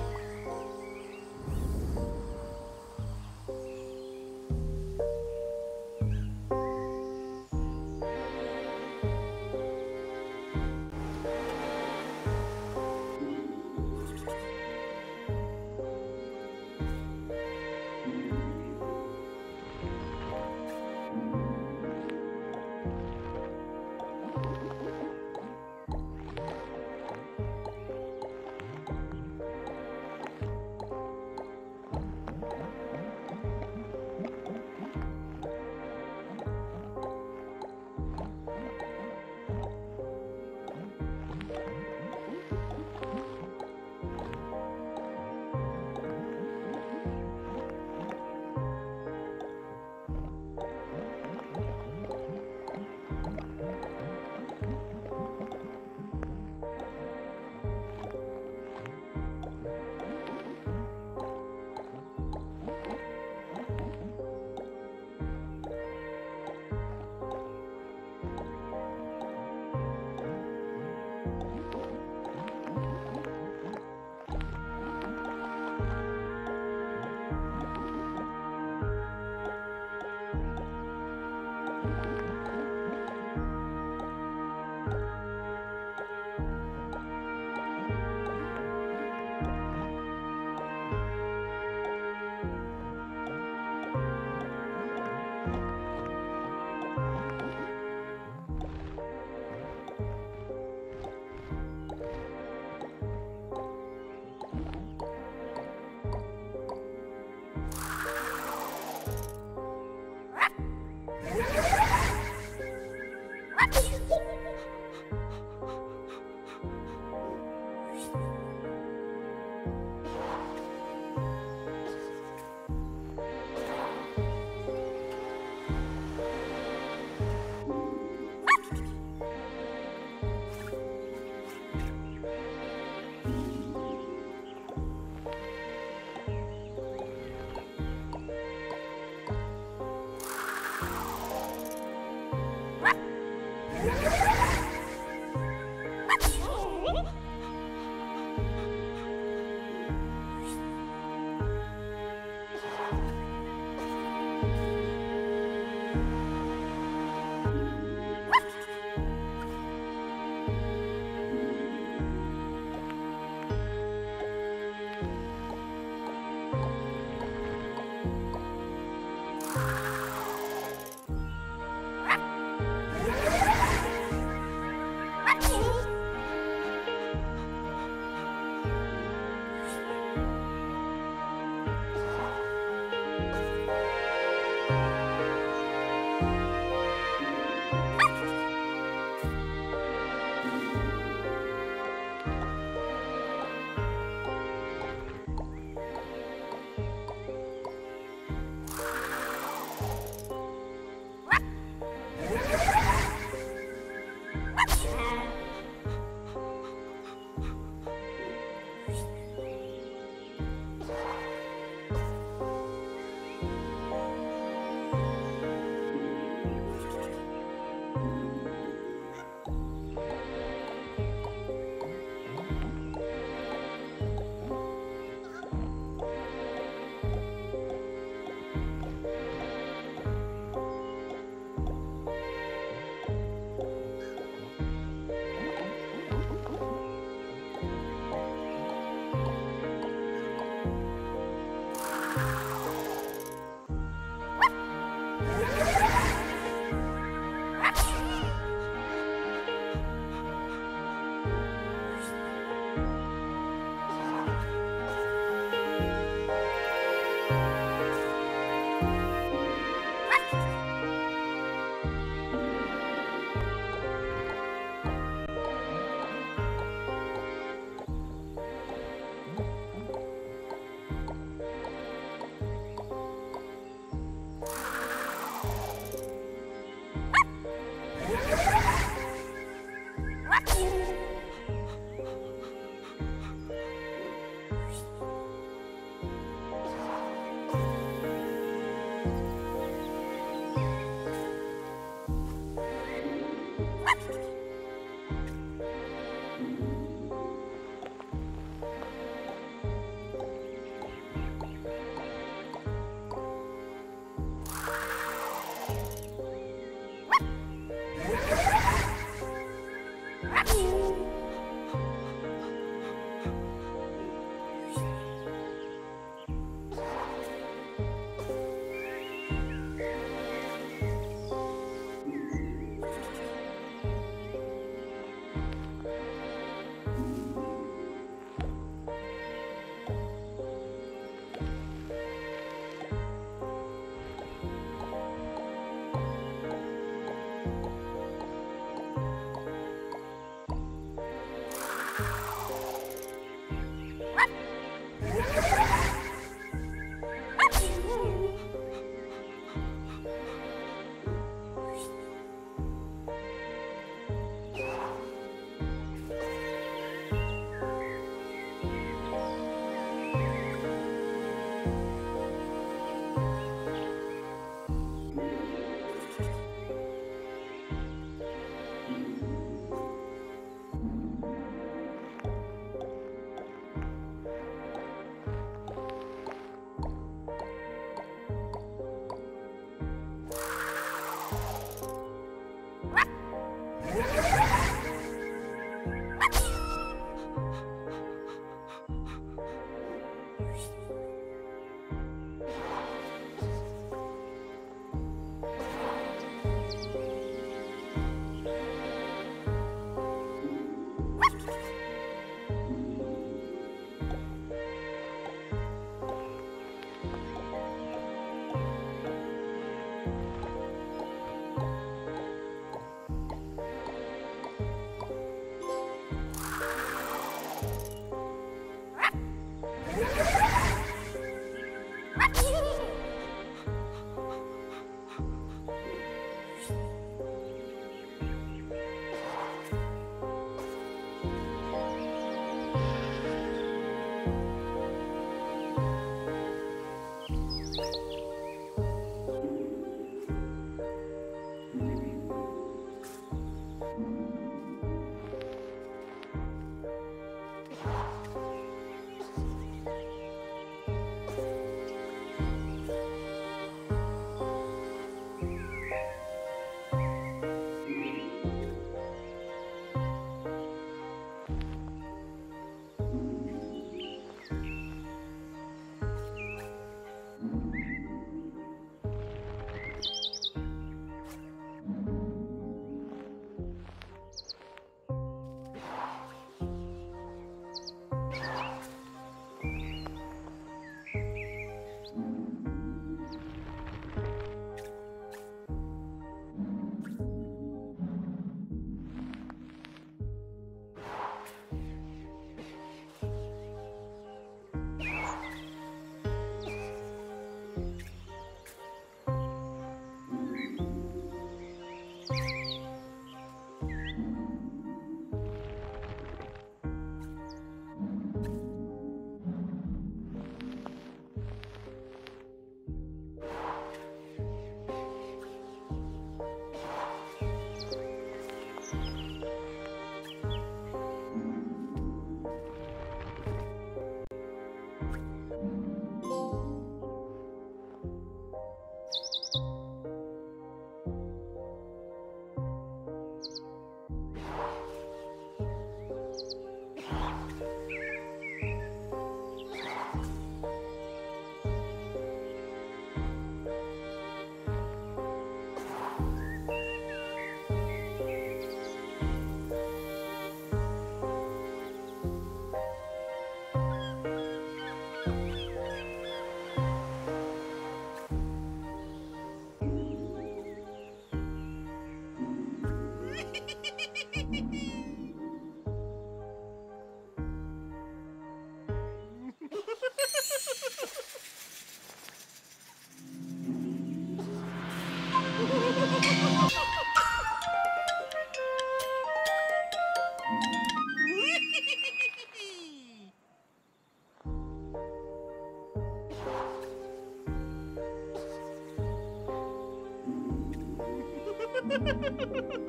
Ha ha ha ha ha!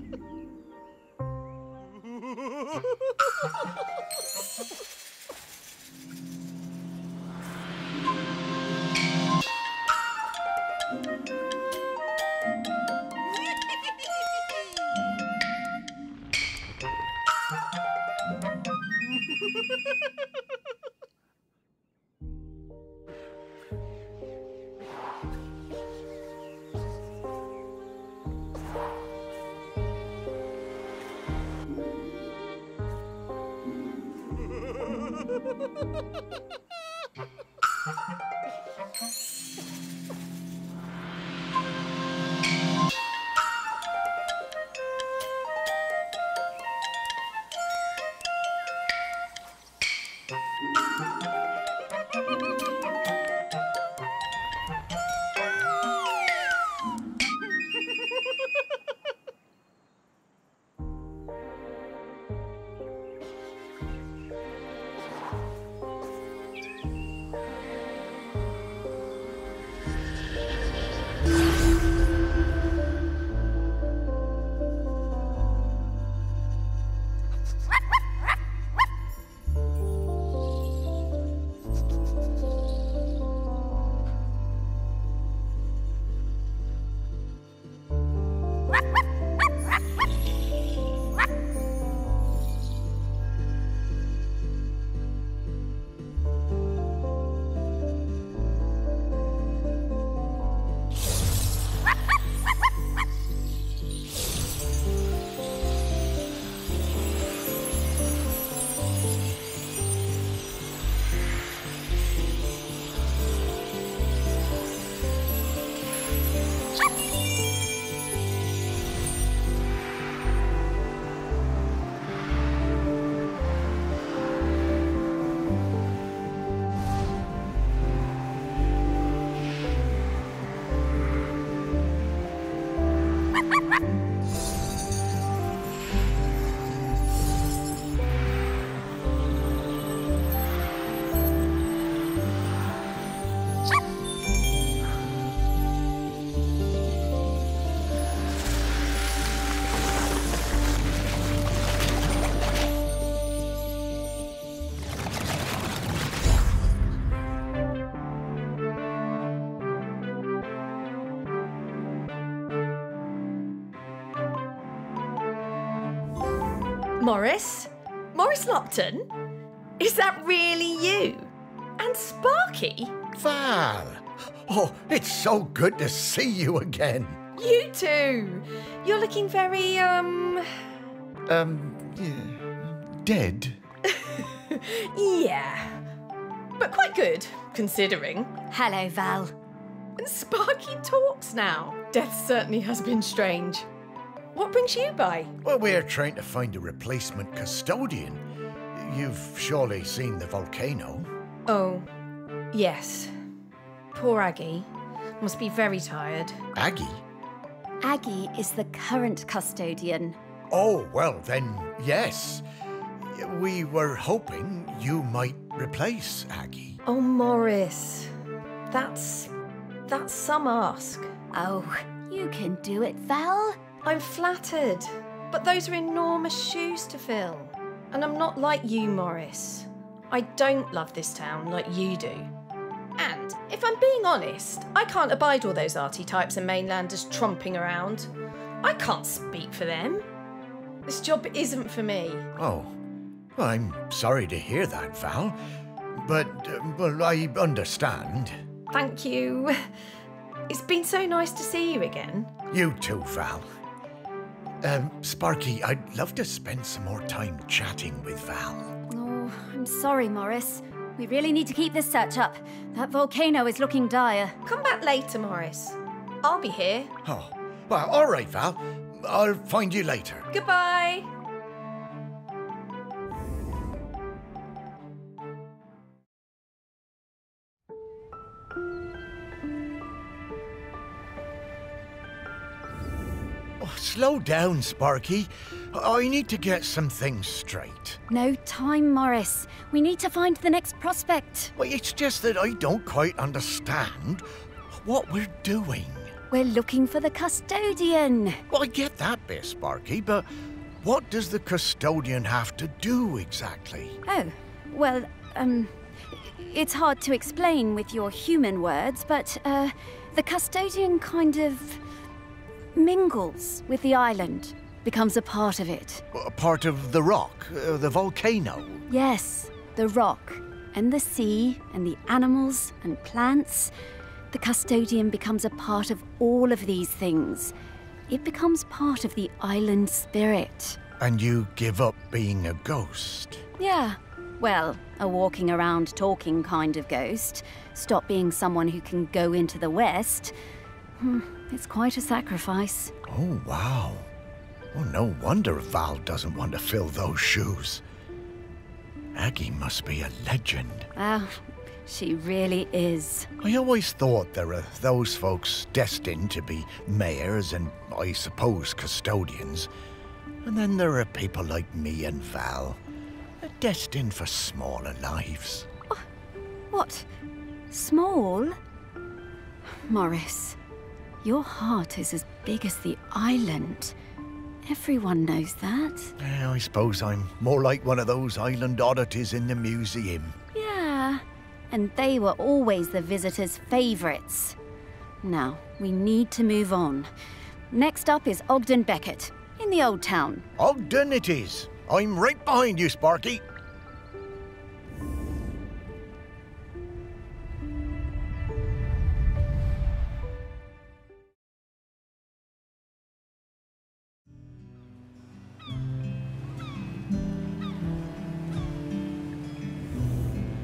Morris? Morris Lupton? Is that really you? And Sparky? Val! Oh, it's so good to see you again. You too. You're looking very, um. Um, yeah, dead. *laughs* yeah. But quite good, considering. Hello, Val. And Sparky talks now. Death certainly has been strange. What brings you by? Well, we're trying to find a replacement custodian. You've surely seen the volcano. Oh, yes. Poor Aggi. Must be very tired. Aggi? Aggi is the current custodian. Oh, well, then, yes. We were hoping you might replace Aggi. Oh, Morris. That's. that's some ask. Oh, you can do it, Val. I'm flattered, but those are enormous shoes to fill. And I'm not like you, Morris. I don't love this town like you do. And if I'm being honest, I can't abide all those arty types and mainlanders tromping around. I can't speak for them. This job isn't for me. Oh, well, I'm sorry to hear that, Val. But, uh, well, I understand. Thank you. *laughs* It's been so nice to see you again. You too, Val. Um, Sparky, I'd love to spend some more time chatting with Val. Oh, I'm sorry, Morris. We really need to keep this search up. That volcano is looking dire. Come back later, Morris. I'll be here. Oh, well, all right, Val. I'll find you later. Goodbye. Oh, slow down, Sparky. I need to get some things straight. No time, Morris. We need to find the next prospect. Well, it's just that I don't quite understand what we're doing. We're looking for the custodian. Well, I get that bit, Sparky, but what does the custodian have to do exactly? Oh, well, um, it's hard to explain with your human words, but, uh, the custodian kind of mingles with the island, becomes a part of it. A part of the rock, uh, the volcano. Yes, the rock, and the sea, and the animals and plants. The custodian becomes a part of all of these things. It becomes part of the island spirit. And you give up being a ghost. Yeah, well, a walking around talking kind of ghost. Stop being someone who can go into the West. It's quite a sacrifice. Oh, wow. Oh, no wonder Val doesn't want to fill those shoes. Aggi must be a legend. Ah, she really is. I always thought there are those folks destined to be mayors and, I suppose, custodians. And then there are people like me and Val, destined for smaller lives. What? Small? Morris, your heart is as big as the island. Everyone knows that. Yeah, I suppose I'm more like one of those island oddities in the museum. Yeah, and they were always the visitors' favourites. Now, we need to move on. Next up is Ogden Beckett, in the Old Town. Ogden it is. I'm right behind you, Sparky.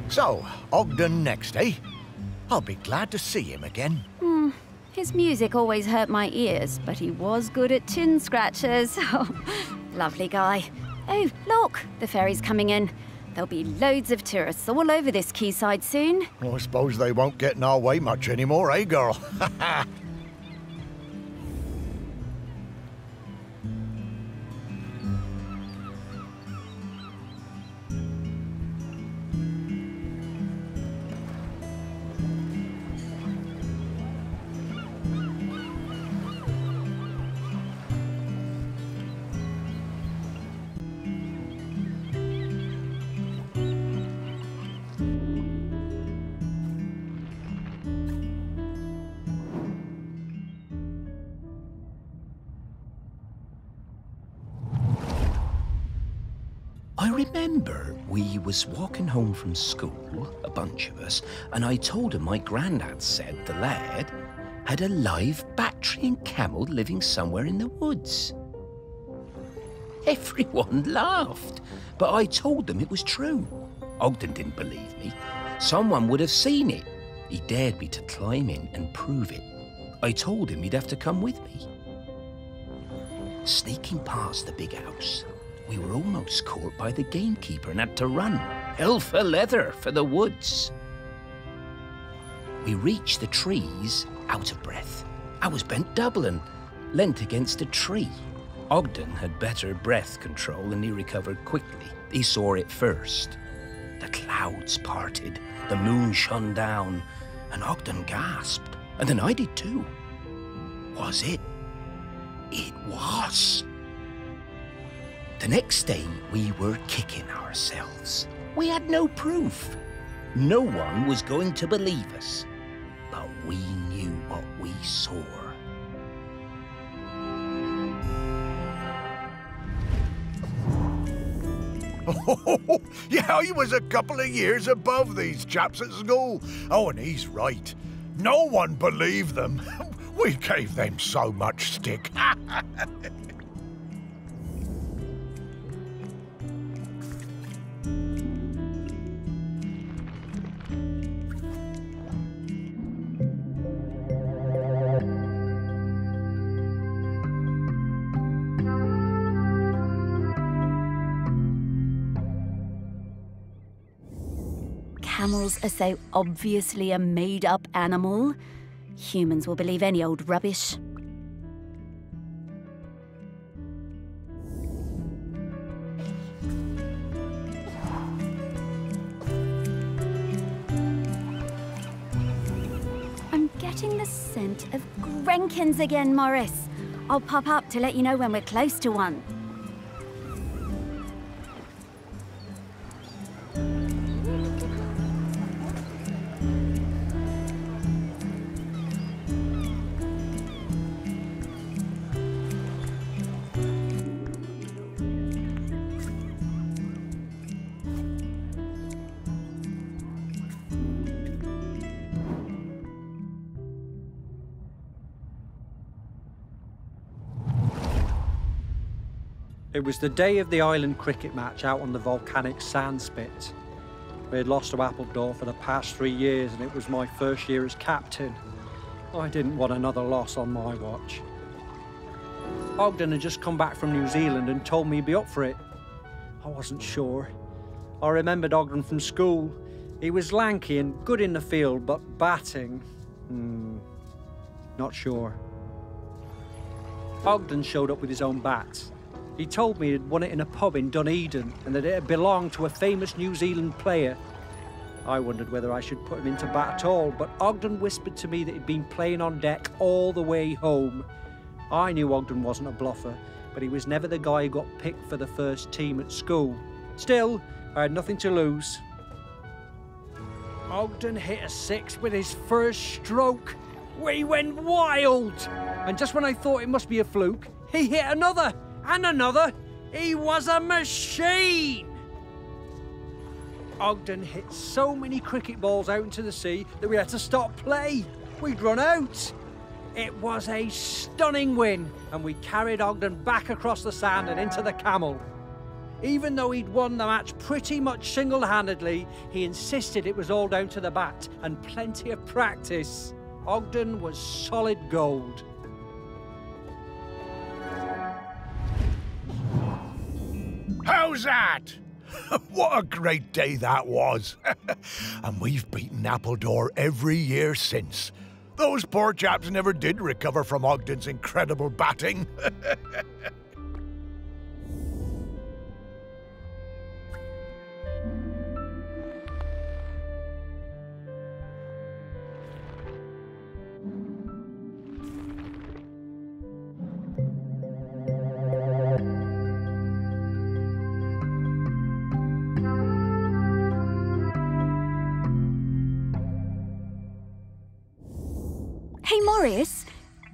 So, Ogden next, eh? I'll be glad to see him again. Hmm. His music always hurt my ears, but he was good at chin scratches. *laughs* Oh, lovely guy. Oh, look, the ferry's coming in. There'll be loads of tourists all over this quayside soon. Well, I suppose they won't get in our way much anymore, eh, girl? *laughs* remember we was walking home from school, a bunch of us, and I told him my grandad said the lad had a live Bactrian camel living somewhere in the woods. Everyone *laughs* laughed, but I told them it was true. Ogden didn't believe me. Someone would have seen it. He dared me to climb in and prove it. I told him he'd have to come with me. Sneaking past the big house, we were almost caught by the gamekeeper and had to run. Hell for leather for the woods. We reached the trees out of breath. I was bent double and leant against a tree. Ogden had better breath control and he recovered quickly. He saw it first. The clouds parted, the moon shone down, and Ogden gasped. And then I did too. Was it? It was. The next day, we were kicking ourselves. We had no proof. No one was going to believe us. But we knew what we saw. Oh, *laughs* yeah, he was a couple of years above these chaps at school. Oh, and he's right. No one believed them. *laughs* We gave them so much stick. *laughs* Camels are so obviously a made up animal. Humans will believe any old rubbish. I'm getting the scent of Grenkins again, Morris. I'll pop up to let you know when we're close to one. It was the day of the island cricket match out on the volcanic sandspit. We had lost to Appledore for the past three years, and it was my first year as captain. I didn't want another loss on my watch. Ogden had just come back from New Zealand and told me he'd be up for it. I wasn't sure. I remembered Ogden from school. He was lanky and good in the field, but batting, hmm, not sure. Ogden showed up with his own bat. He told me he'd won it in a pub in Dunedin and that it had belonged to a famous New Zealand player. I wondered whether I should put him into bat at all, but Ogden whispered to me that he'd been playing on deck all the way home. I knew Ogden wasn't a bluffer, but he was never the guy who got picked for the first team at school. Still, I had nothing to lose. Ogden hit a six with his first stroke. We went wild! And just when I thought it must be a fluke, he hit another and another. He was a machine! Ogden hit so many cricket balls out into the sea that we had to stop play. We'd run out. It was a stunning win, and we carried Ogden back across the sand and into the camel. Even though he'd won the match pretty much single handedly, he insisted it was all down to the bat and plenty of practice. Ogden was solid gold. How's that? *laughs* what a great day that was. *laughs* and we've beaten Appledore every year since. Those poor chaps never did recover from Ogden's incredible batting. *laughs* Morris,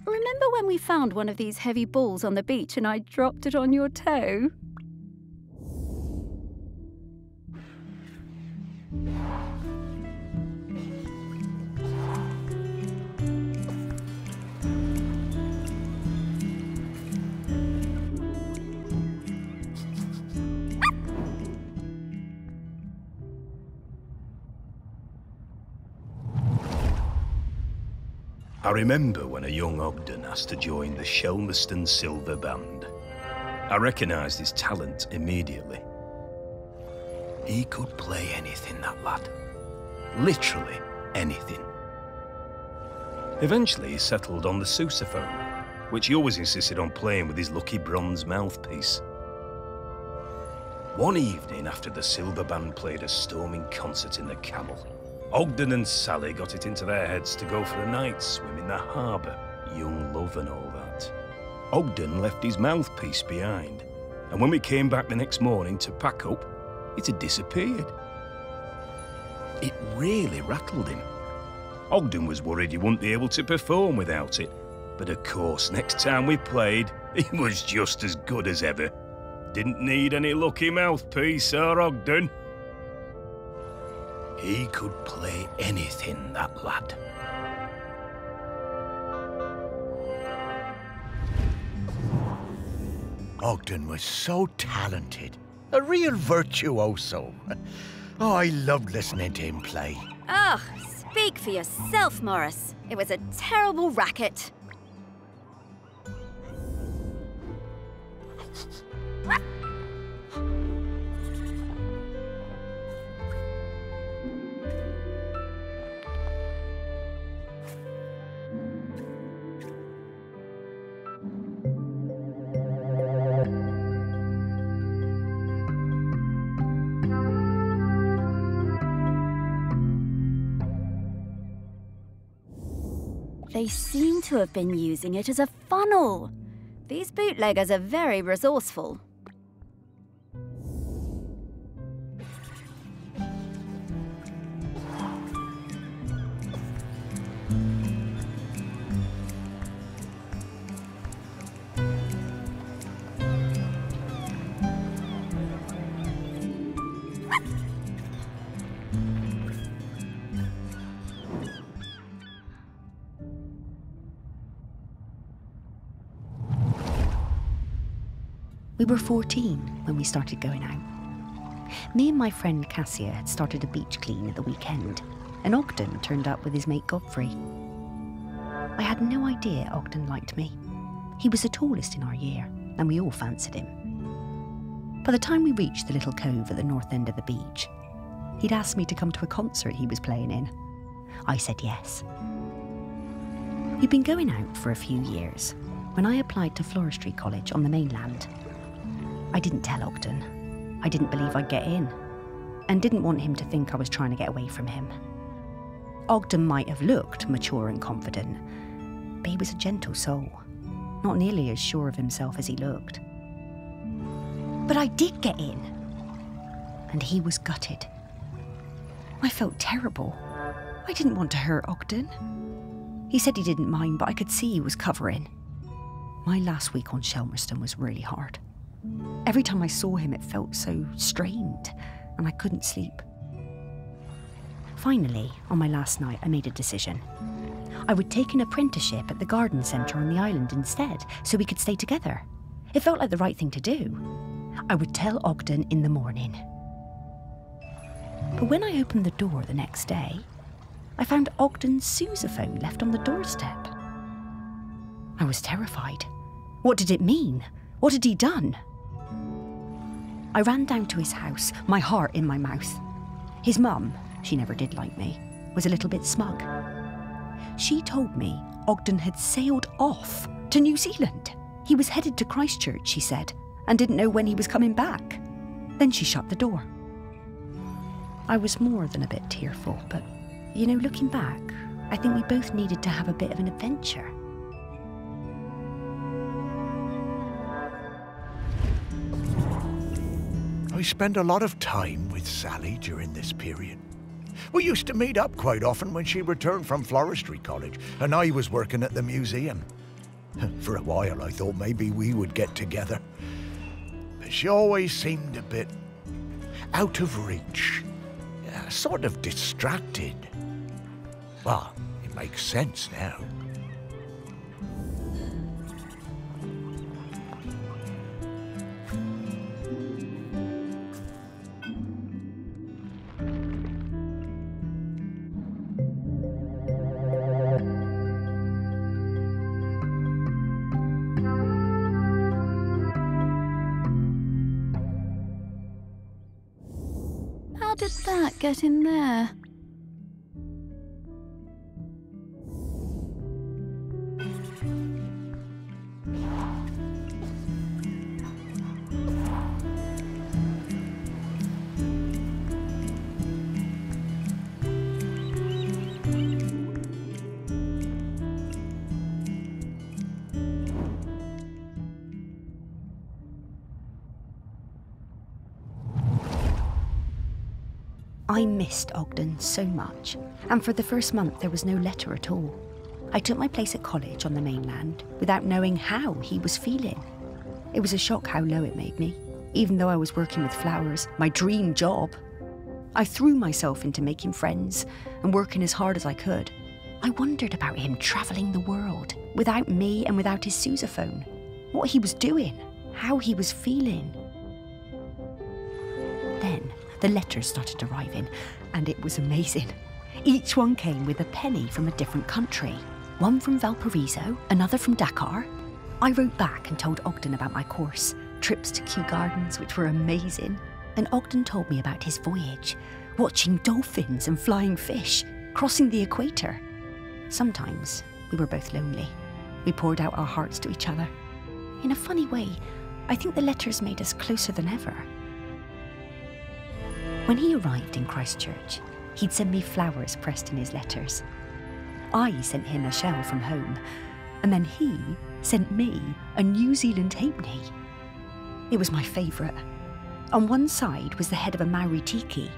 remember when we found one of these heavy balls on the beach and I dropped it on your toe? I remember when a young Ogden asked to join the Shelmerston Silver Band. I recognised his talent immediately. He could play anything, that lad. Literally anything. Eventually, he settled on the sousaphone, which he always insisted on playing with his lucky bronze mouthpiece. One evening after the Silver Band played a storming concert in the Camel, Ogden and Sally got it into their heads to go for a night swim in the harbour, young love and all that. Ogden left his mouthpiece behind, and when we came back the next morning to pack up, it had disappeared. It really rattled him. Ogden was worried he wouldn't be able to perform without it. But of course, next time we played, *laughs* he was just as good as ever. Didn't need any lucky mouthpiece, Sir Ogden. He could play anything, that lad. Ogden was so talented, a real virtuoso. *laughs* Oh, I loved listening to him play. Ugh, speak for yourself, Morris. It was a terrible racket. *laughs* They seem to have been using it as a funnel. These bootleggers are very resourceful. Were 14 when we started going out. Me and my friend Cassia had started a beach clean at the weekend, and Ogden turned up with his mate Godfrey. I had no idea Ogden liked me. He was the tallest in our year, and we all fancied him. By the time we reached the little cove at the north end of the beach, he'd asked me to come to a concert he was playing in. I said yes. We'd been going out for a few years when I applied to Floristry College on the mainland. I didn't tell Ogden. I didn't believe I'd get in, and didn't want him to think I was trying to get away from him. Ogden might have looked mature and confident, but he was a gentle soul, not nearly as sure of himself as he looked. But I did get in, and he was gutted. I felt terrible. I didn't want to hurt Ogden. He said he didn't mind, but I could see he was covering. My last week on Shelmerston was really hard. Every time I saw him, it felt so strained, and I couldn't sleep. Finally, on my last night, I made a decision. I would take an apprenticeship at the garden centre on the island instead, so we could stay together. It felt like the right thing to do. I would tell Ogden in the morning. But when I opened the door the next day, I found Ogden's sousaphone left on the doorstep. I was terrified. What did it mean? What had he done? I ran down to his house, my heart in my mouth. His mum, she never did like me, was a little bit smug. She told me Ogden had sailed off to New Zealand. He was headed to Christchurch, she said, and didn't know when he was coming back. Then she shut the door. I was more than a bit tearful, but, you know, looking back, I think we both needed to have a bit of an adventure. I spent a lot of time with Sally during this period. We used to meet up quite often when she returned from Floristry College and I was working at the museum. *laughs* For a while, I thought maybe we would get together. But she always seemed a bit out of reach, sort of distracted. Well, it makes sense now. Get in there? I missed Ogden so much, and for the first month there was no letter at all. I took my place at college on the mainland without knowing how he was feeling. It was a shock how low it made me, even though I was working with flowers, my dream job. I threw myself into making friends and working as hard as I could. I wondered about him travelling the world without me and without his sousaphone, what he was doing, how he was feeling. The letters started arriving, and it was amazing. Each one came with a penny from a different country one from Valparaiso, another from Dakar. I wrote back and told Ogden about my course, trips to Kew Gardens, which were amazing. And Ogden told me about his voyage, watching dolphins and flying fish, crossing the equator. Sometimes we were both lonely. We poured out our hearts to each other. In a funny way, I think the letters made us closer than ever. When he arrived in Christchurch, he'd send me flowers pressed in his letters. I sent him a shell from home, and then he sent me a New Zealand halfpenny. It was my favourite. On one side was the head of a Maori tiki.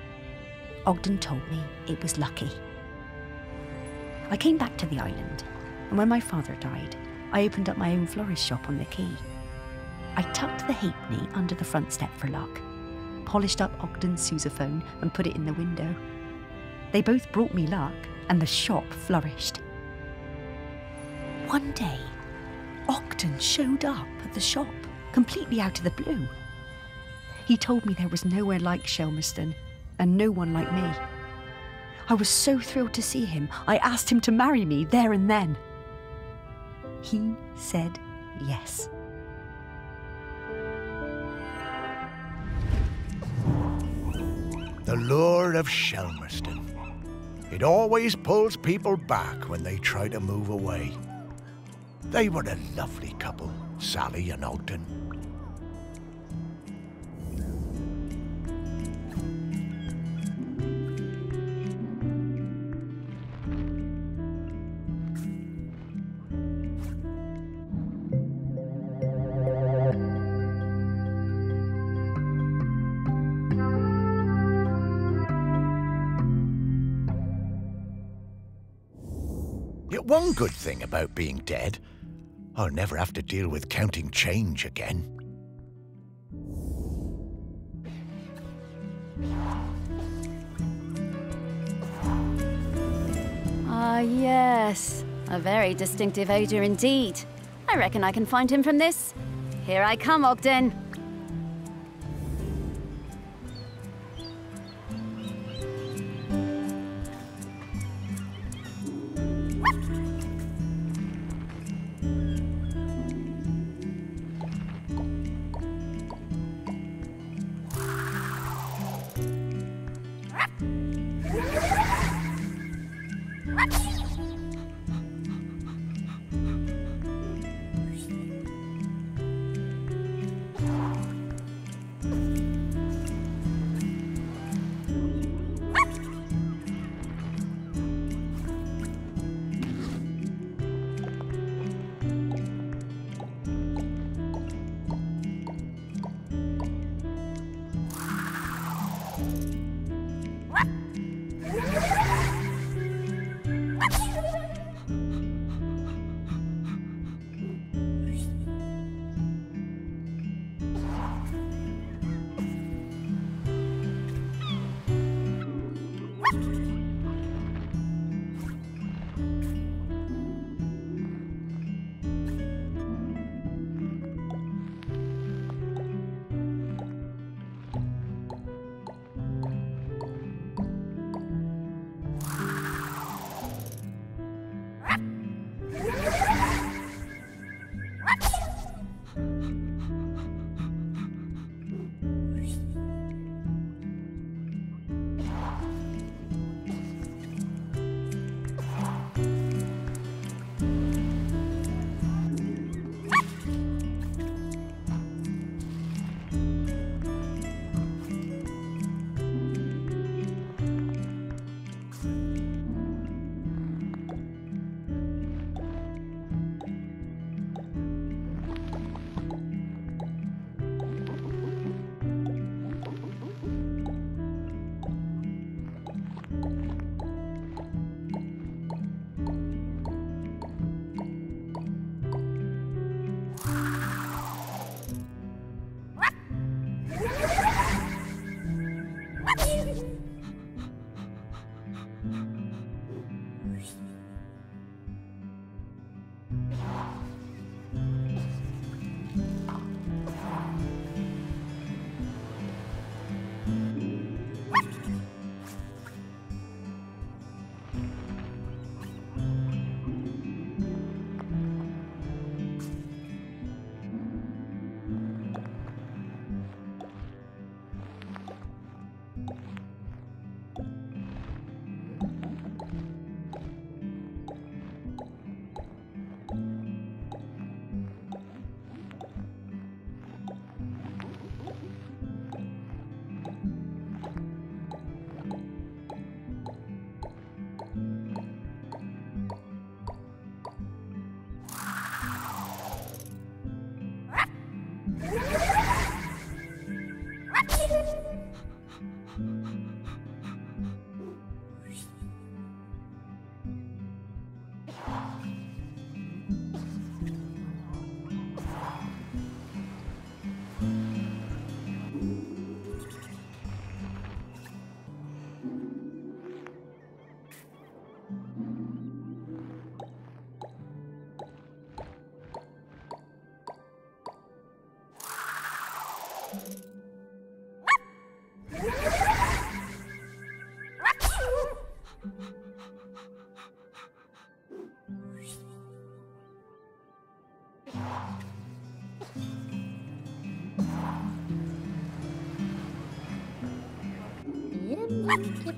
Ogden told me it was lucky. I came back to the island, and when my father died, I opened up my own florist shop on the quay. I tucked the halfpenny under the front step for luck, polished up Ogden's sousaphone, and put it in the window. They both brought me luck, and the shop flourished. One day, Ogden showed up at the shop, completely out of the blue. He told me there was nowhere like Shelmerston, and no one like me. I was so thrilled to see him, I asked him to marry me there and then. He said yes. The lure of Shelmerston. It always pulls people back when they try to move away. They were a lovely couple, Sally and Ogden. Yet one good thing about being dead, I'll never have to deal with counting change again. Ah, yes. A very distinctive odour indeed. I reckon I can find him from this. Here I come, Ogden. Thank you.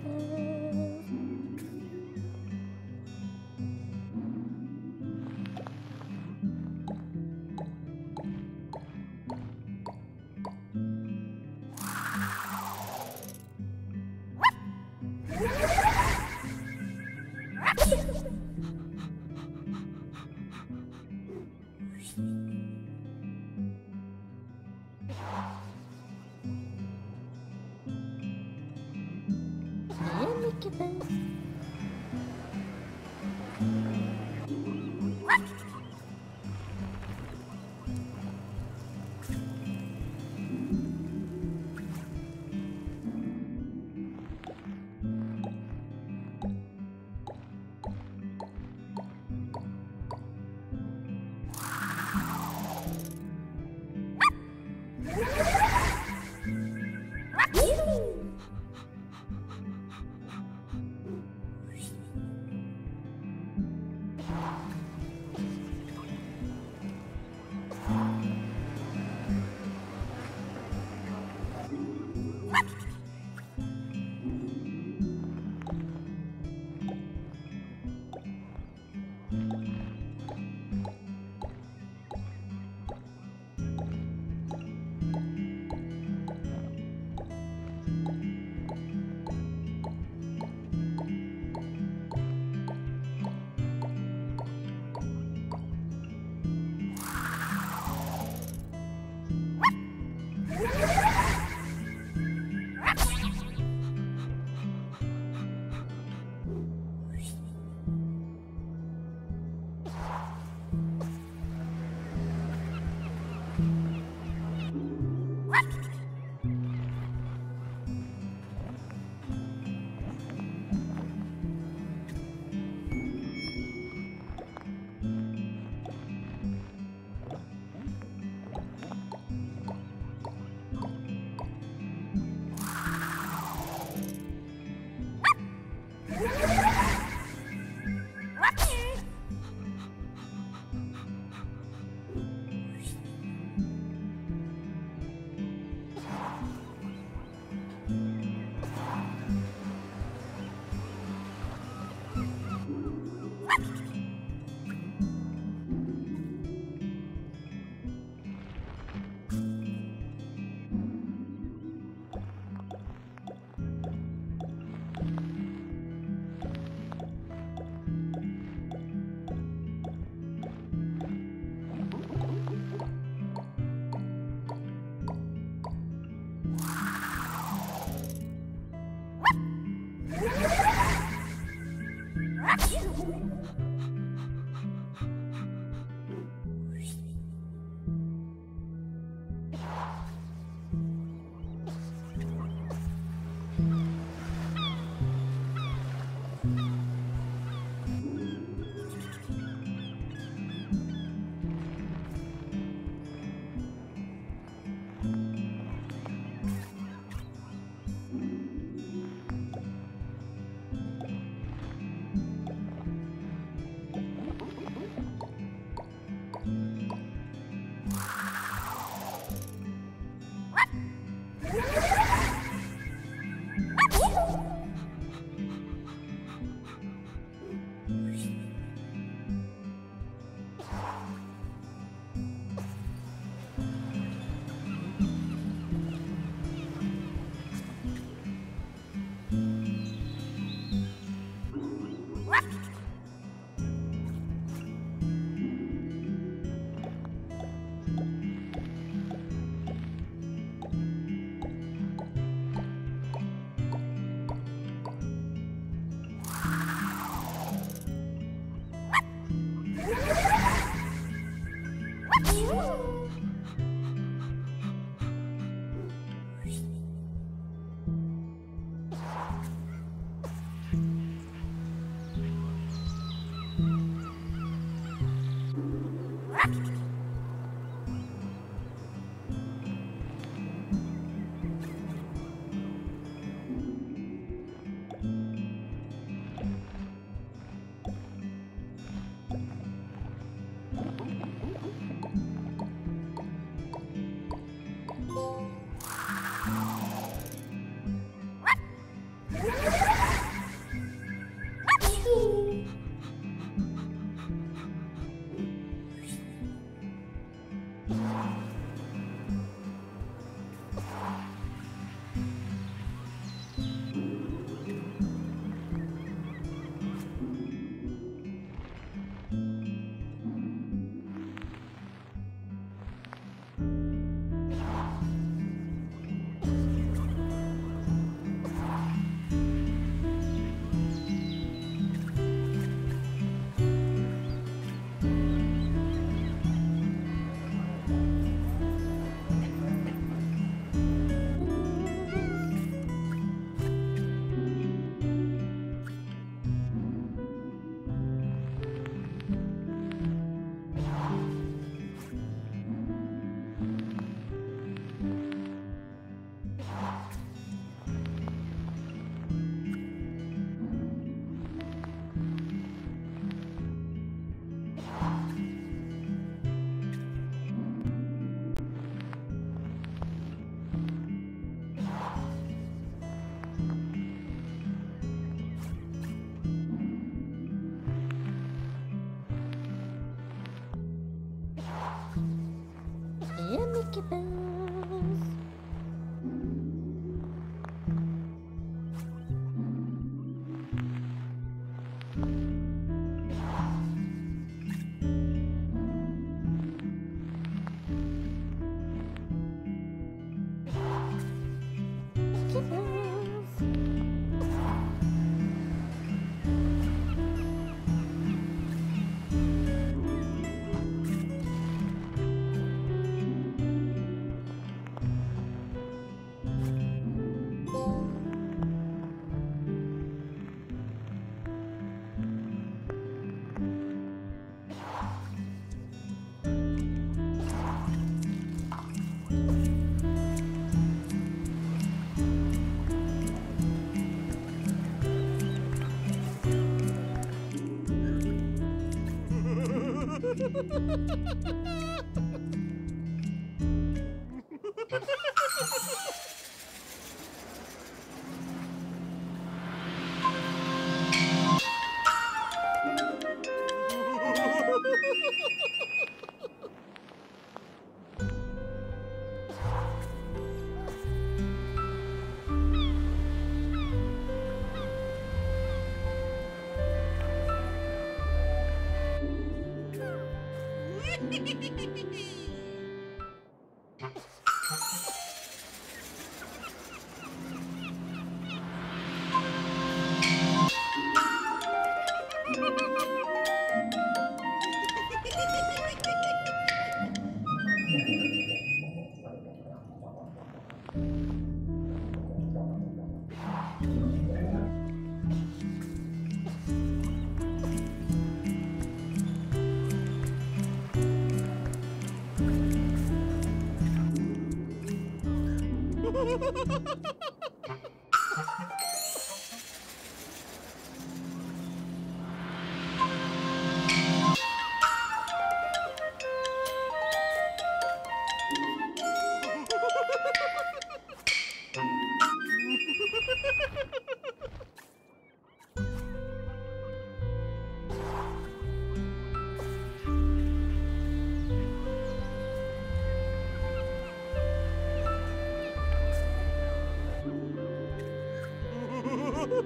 Ha ha ha!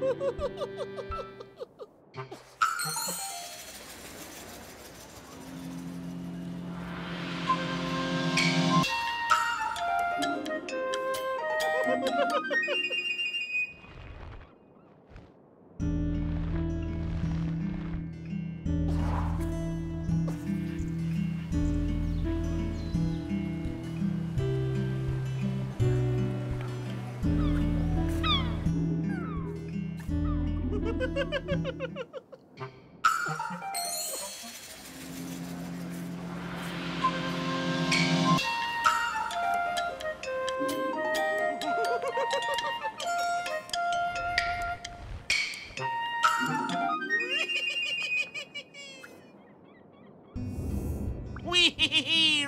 Wee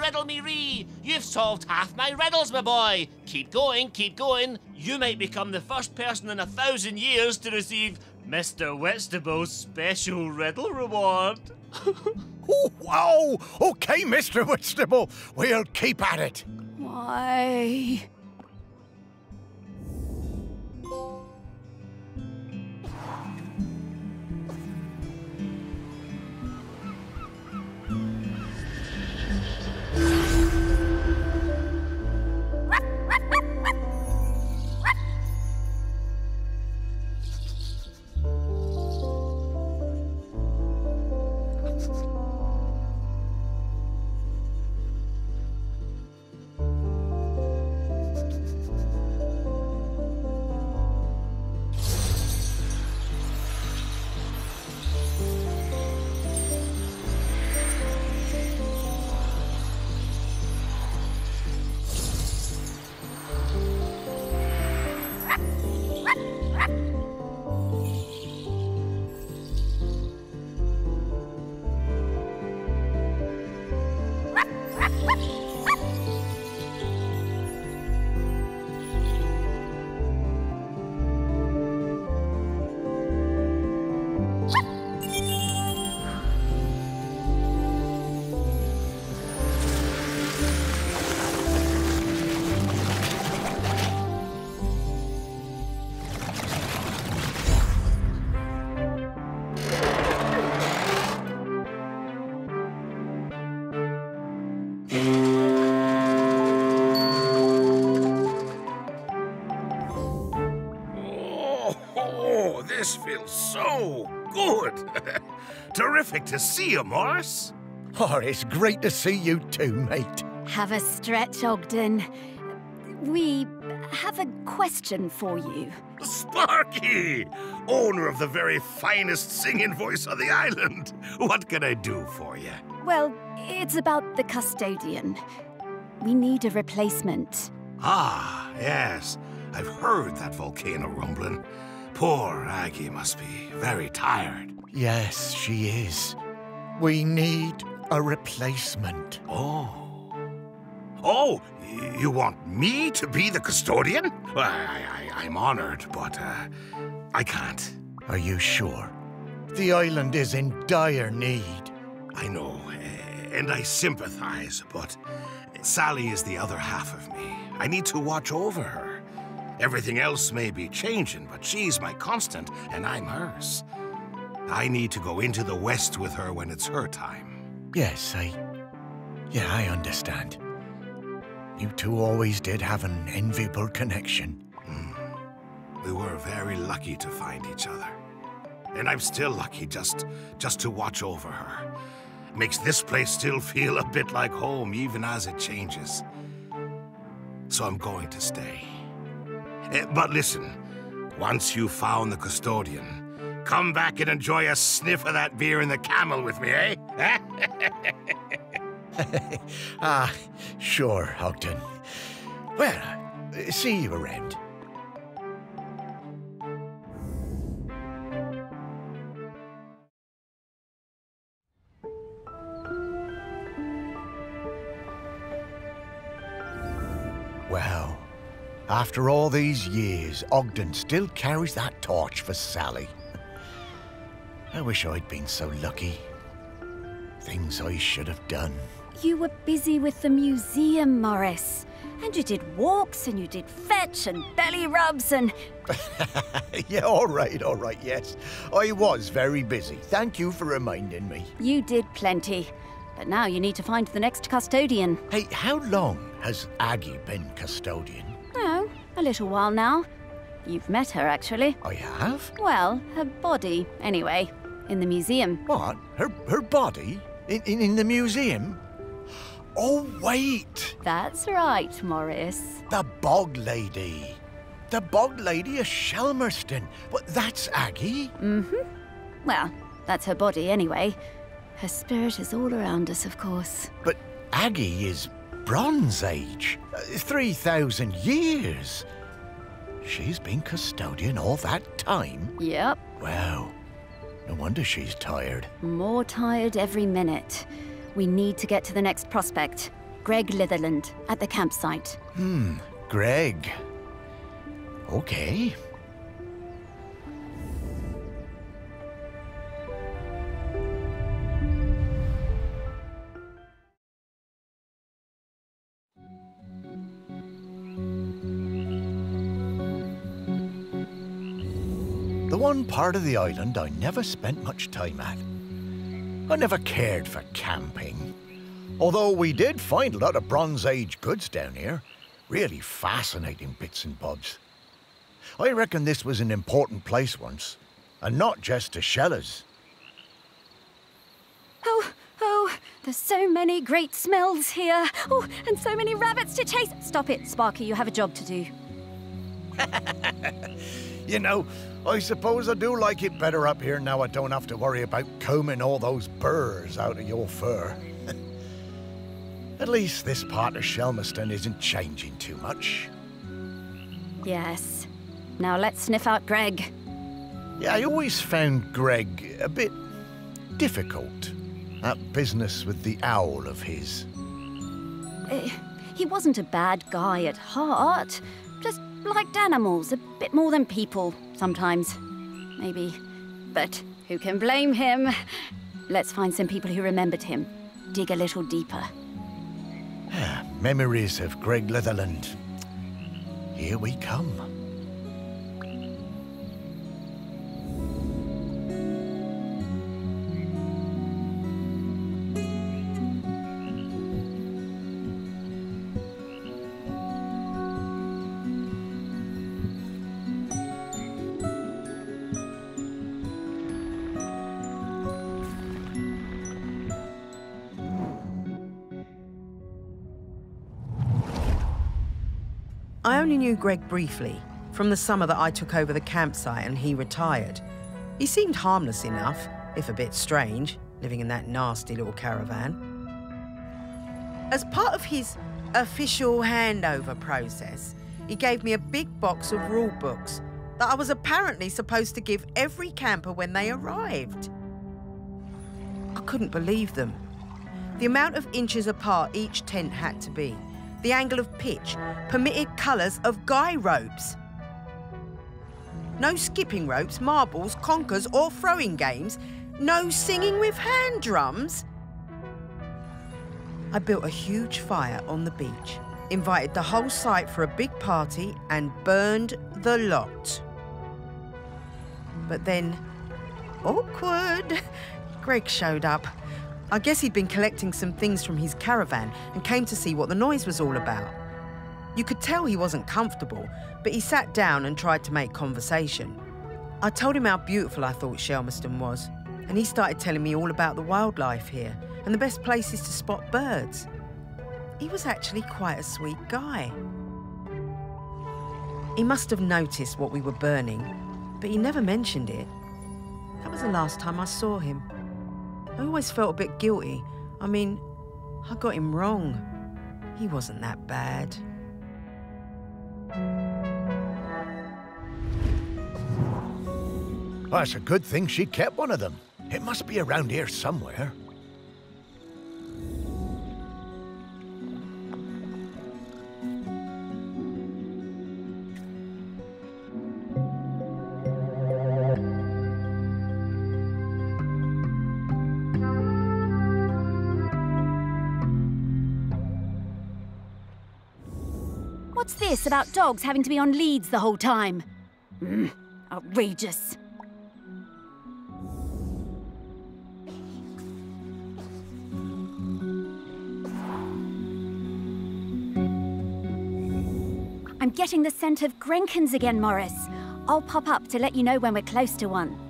riddle me ree! You've solved half my riddles, my boy! Keep going, keep going. You might become the first person in a thousand years to receive Mr. Whitstable's special riddle reward. *laughs* oh, wow! Okay, Mr. Whitstable, we'll keep at it. Why? So good. *laughs* Terrific to see you, Morris. Oh, it's great to see you too, mate. Have a stretch, Ogden. We have a question for you. Sparky! Owner of the very finest singing voice on the island. What can I do for you? Well, it's about the custodian. We need a replacement. Ah, yes. I've heard that volcano rumbling. Poor Aggi must be very tired. Yes, she is. We need a replacement. Oh. Oh, you want me to be the custodian? I, I, I'm honored, but uh, I can't. Are you sure? The island is in dire need. I know, eh, and I sympathize, but Sally is the other half of me. I need to watch over her. Everything else may be changing, but she's my constant, and I'm hers. I need to go into the West with her when it's her time. Yes, I. Yeah, I understand. You two always did have an enviable connection. Hmm. We were very lucky to find each other. And I'm still lucky just just to watch over her. Makes this place still feel a bit like home even as it changes. So I'm going to stay. Eh, but listen, once you've found the custodian, come back and enjoy a sniff of that beer in the camel with me, eh? *laughs* ah, sure, Ogden. Well, see you around. After all these years, Ogden still carries that torch for Sally. I wish I'd been so lucky. Things I should have done. You were busy with the museum, Morris. And you did walks and you did fetch and belly rubs and. *laughs* yeah, all right, all right, yes. I was very busy. Thank you for reminding me. You did plenty. But now you need to find the next custodian. Hey, how long has Aggi been custodian? Oh, a little while now. You've met her, actually. I have? Well, her body, anyway, in the museum. What? Her her body? In, in, in the museum? Oh, wait! That's right, Morris. The Bog Lady. The Bog Lady of Shelmerston. But that's Aggi? Mm-hmm. Well, that's her body, anyway. Her spirit is all around us, of course. But Aggi is Bronze Age. Uh, 3,000 years. She's been custodian all that time? Yep. Wow. No wonder she's tired. More tired every minute. We need to get to the next prospect. Greg Litherland, at the campsite. Hmm, Greg. Okay. The one part of the island I never spent much time at. I never cared for camping. Although we did find a lot of Bronze Age goods down here. Really fascinating bits and bobs. I reckon this was an important place once, and not just to shellers. Oh, oh, there's so many great smells here. Oh, and so many rabbits to chase. Stop it, Sparky, you have a job to do. *laughs* You know, I suppose I do like it better up here now I don't have to worry about combing all those burrs out of your fur. *laughs* At least this part of Shelmerston isn't changing too much. Yes. Now let's sniff out Greg. Yeah, I always found Greg a bit difficult. That business with the owl of his. Eh, he wasn't a bad guy at heart. Just liked animals a bit more than people, sometimes. Maybe. But who can blame him? Let's find some people who remembered him. Dig a little deeper. Memories of Greg Litherland. Here we come. Knew Greg briefly, from the summer that I took over the campsite and he retired. He seemed harmless enough, if a bit strange, living in that nasty little caravan. As part of his official handover process, he gave me a big box of rule books that I was apparently supposed to give every camper when they arrived. I couldn't believe them. The amount of inches apart each tent had to be, the angle of pitch, permitted colours of guy ropes. No skipping ropes, marbles, conkers, or throwing games. No singing with hand drums. I built a huge fire on the beach, invited the whole site for a big party, and burned the lot. But then, awkward, *laughs* Greg showed up. I guess he'd been collecting some things from his caravan and came to see what the noise was all about. You could tell he wasn't comfortable, but he sat down and tried to make conversation. I told him how beautiful I thought Shelmerston was, and he started telling me all about the wildlife here and the best places to spot birds. He was actually quite a sweet guy. He must have noticed what we were burning, but he never mentioned it. That was the last time I saw him. I always felt a bit guilty. I mean, I got him wrong. He wasn't that bad. Well, it's a good thing she kept one of them. It must be around here somewhere. What's this about dogs having to be on leads the whole time? Mm, outrageous. I'm getting the scent of Grenkins again, Morris. I'll pop up to let you know when we're close to one.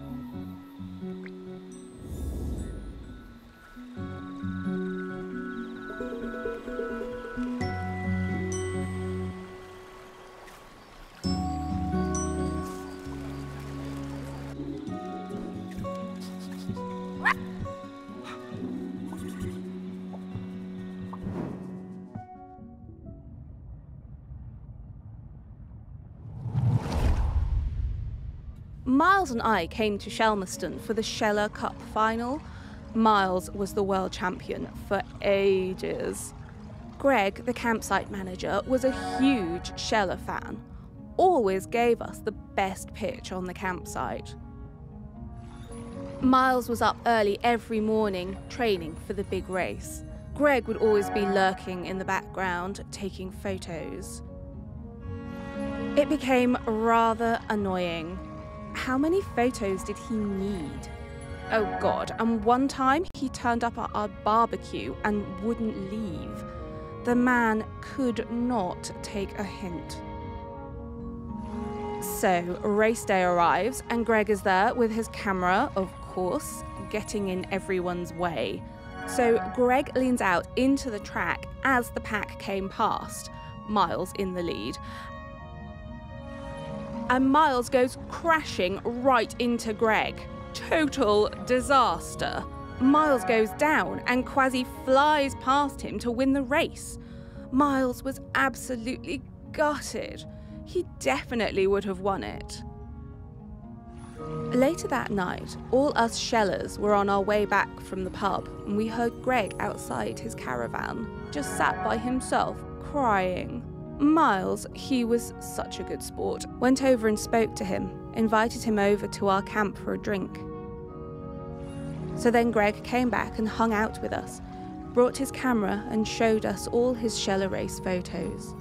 Miles and I came to Shelmerston for the Sheller Cup final. Miles was the world champion for ages. Greg, the campsite manager, was a huge Sheller fan. Always gave us the best pitch on the campsite. Miles was up early every morning training for the big race. Greg would always be lurking in the background, taking photos. It became rather annoying. How many photos did he need? Oh god, and one time he turned up at our barbecue and wouldn't leave. The man could not take a hint. So, race day arrives, and Greg is there with his camera, of course, getting in everyone's way. So, Greg leans out into the track as the pack came past, Miles in the lead, and Miles goes crashing right into Greg. Total disaster. Miles goes down and Quasi flies past him to win the race. Miles was absolutely gutted. He definitely would have won it. Later that night, all us Shellers were on our way back from the pub and we heard Greg outside his caravan, just sat by himself, crying. Miles, he was such a good sport, went over and spoke to him, invited him over to our camp for a drink. So then Greg came back and hung out with us, brought his camera and showed us all his Sheller race photos.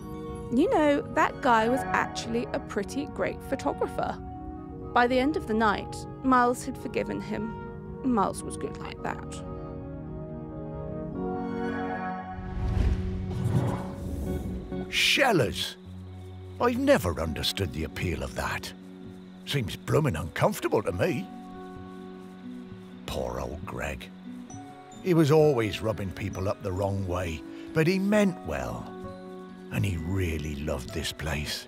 You know, that guy was actually a pretty great photographer. By the end of the night, Miles had forgiven him. Miles was good like that. Shellers. I've never understood the appeal of that. Seems bloomin' uncomfortable to me. Poor old Greg. He was always rubbing people up the wrong way, but he meant well. and he really loved this place.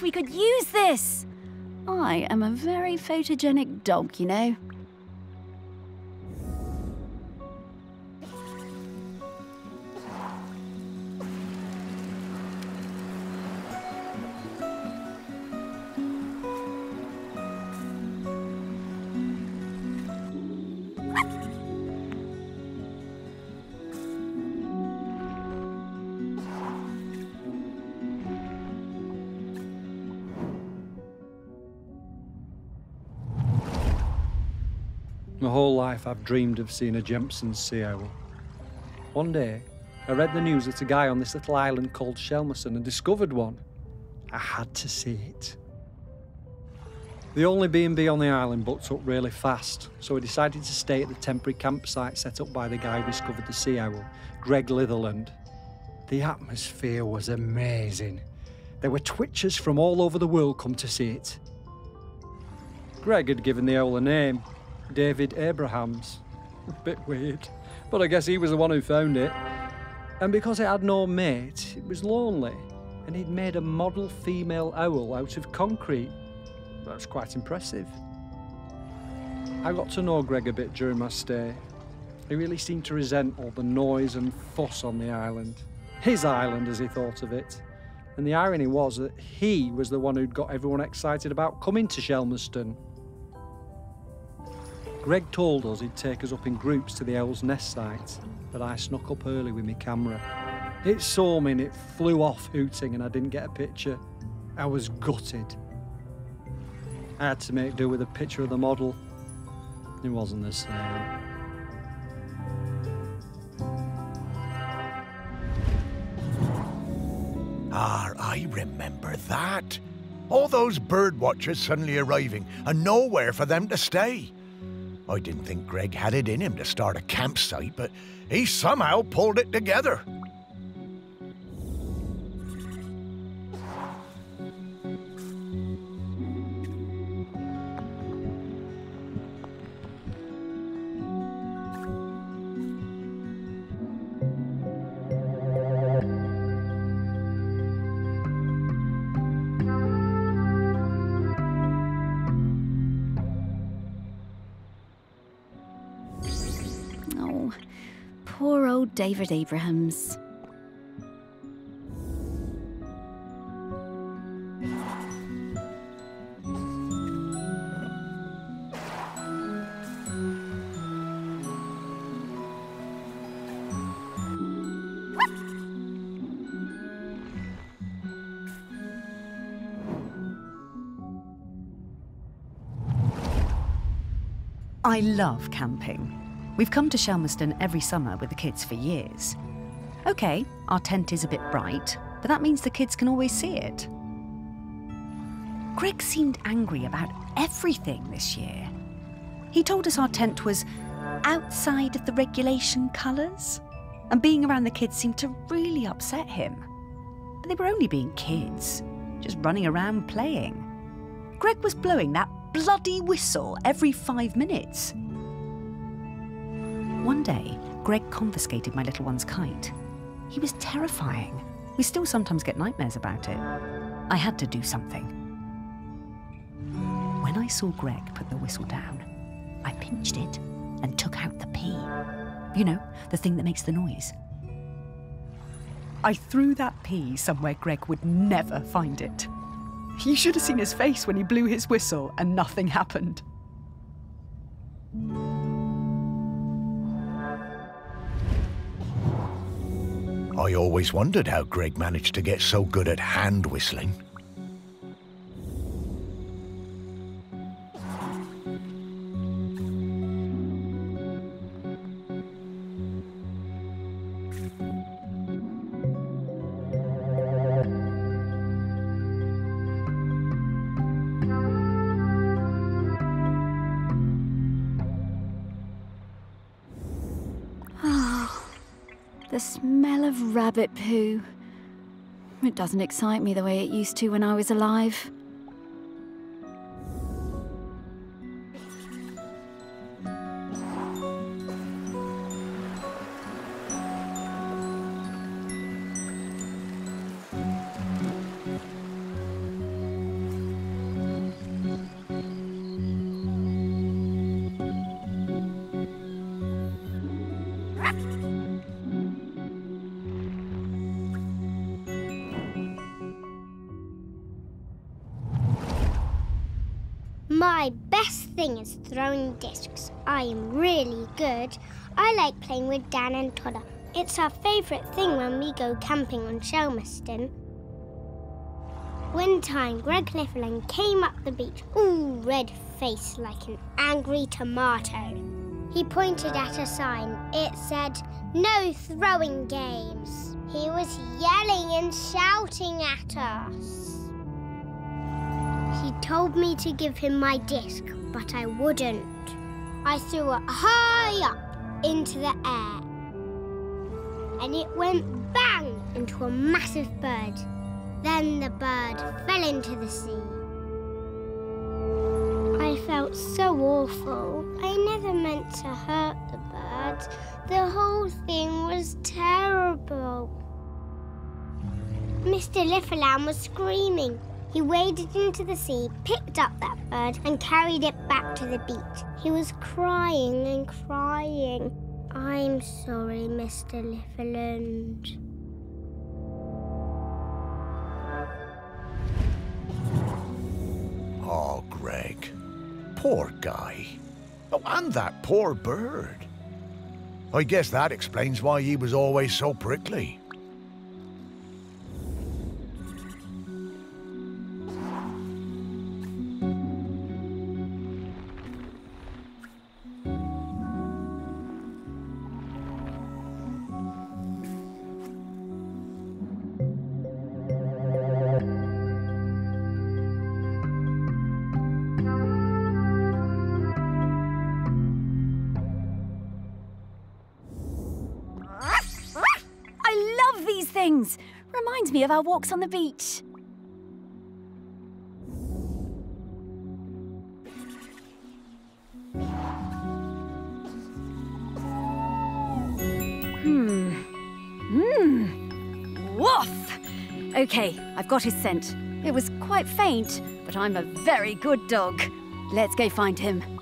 Wish we could use this! I am a very photogenic dog, you know. My whole life I've dreamed of seeing a Jempson's sea owl. One day, I read the news that a guy on this little island called Shelmerston had discovered one. I had to see it. The only B&B on the island booked up really fast, so we decided to stay at the temporary campsite set up by the guy who discovered the sea owl, Greg Litherland. The atmosphere was amazing. There were twitchers from all over the world come to see it. Greg had given the owl a name, David Abrahams. A bit weird, but I guess he was the one who found it. And because it had no mate, it was lonely, and he'd made a model female owl out of concrete. That's quite impressive. I got to know Greg a bit during my stay. He really seemed to resent all the noise and fuss on the island. His island, as he thought of it. And the irony was that he was the one who'd got everyone excited about coming to Shelmerston. Greg told us he'd take us up in groups to the Owl's Nest site, but I snuck up early with my camera. It saw me and it flew off hooting and I didn't get a picture. I was gutted. I had to make do with a picture of the model. It wasn't the same. Ah, I remember that. All those bird watchers suddenly arriving and nowhere for them to stay. I didn't think Greg had it in him to start a campsite, but he somehow pulled it together. David Abrahams. I love camping. We've come to Shelmerston every summer with the kids for years. OK, our tent is a bit bright, but that means the kids can always see it. Greg seemed angry about everything this year. He told us our tent was outside of the regulation colours, and being around the kids seemed to really upset him. But they were only being kids, just running around playing. Greg was blowing that bloody whistle every five minutes. One day, Greg confiscated my little one's kite. He was terrifying. We still sometimes get nightmares about it. I had to do something. When I saw Greg put the whistle down, I pinched it and took out the pea. You know, the thing that makes the noise. I threw that pea somewhere Greg would never find it. You should have seen his face when he blew his whistle and nothing happened. I always wondered how Greg managed to get so good at hand whistling. Rabbit poo. It doesn't excite me the way it used to when I was alive. Throwing discs. I am really good. I like playing with Dan and Todder. It's our favourite thing when we go camping on Shelmerston. One time, Greg Clifferland came up the beach, all red faced like an angry tomato. He pointed at a sign. It said, No throwing games. He was yelling and shouting at us. He told me to give him my disc, but I wouldn't. I threw it high up into the air. And it went bang into a massive bird. Then the bird fell into the sea. I felt so awful. I never meant to hurt the bird. The whole thing was terrible. Mr. Lifferland was screaming. He waded into the sea, picked up that bird, and carried it back to the beach. He was crying and crying. I'm sorry, Mr. Lifferland. Oh, ah, Greg. Poor guy. Oh, and that poor bird. I guess that explains why he was always so prickly. Of our walks on the beach. Hmm. Hmm. Woof! Okay, I've got his scent. It was quite faint, but I'm a very good dog. Let's go find him.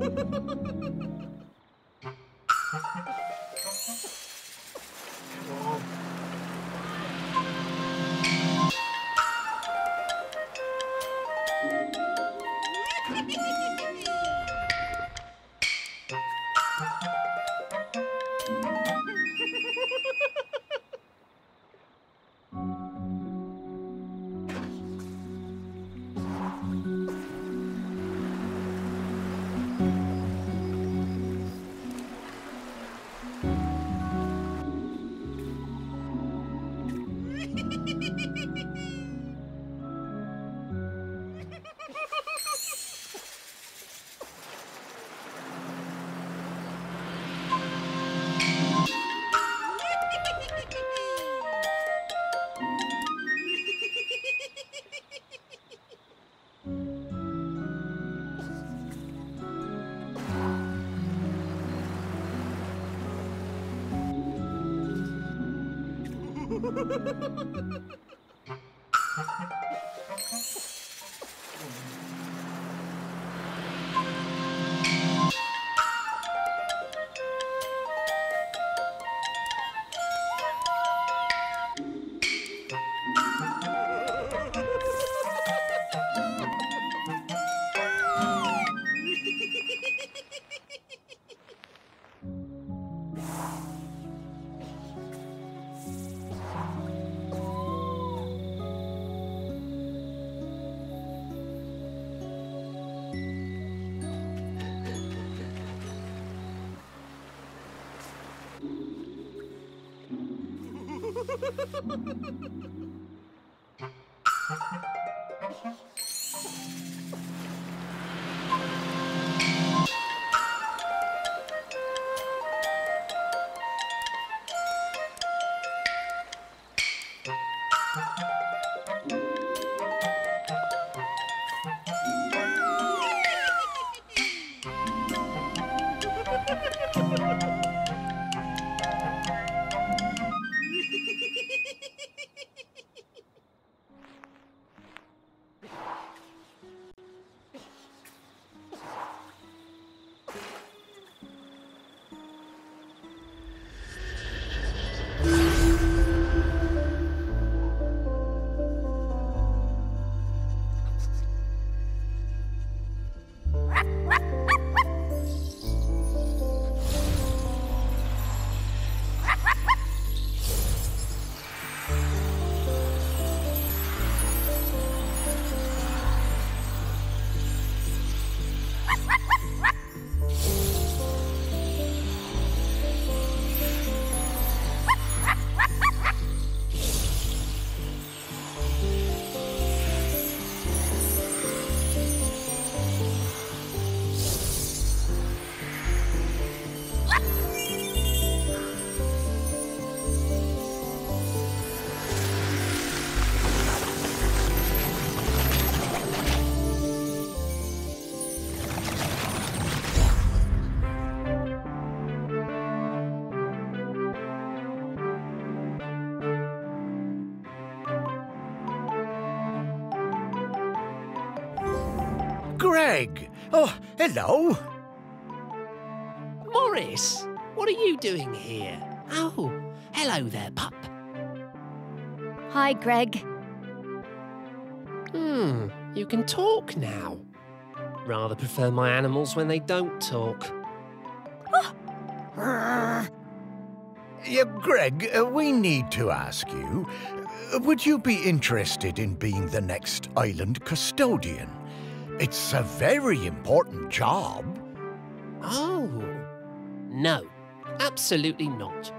Ha ha ha! Greg! *laughs* Oh, *laughs* hello. Morris, what are you doing here? Oh, hello there, pup. Hi, Greg. Hmm, you can talk now. Rather prefer my animals when they don't talk. *gasps* Yeah, Greg, uh, we need to ask you uh, would you be interested in being the next island custodian? It's a very important job. Oh, no, absolutely not.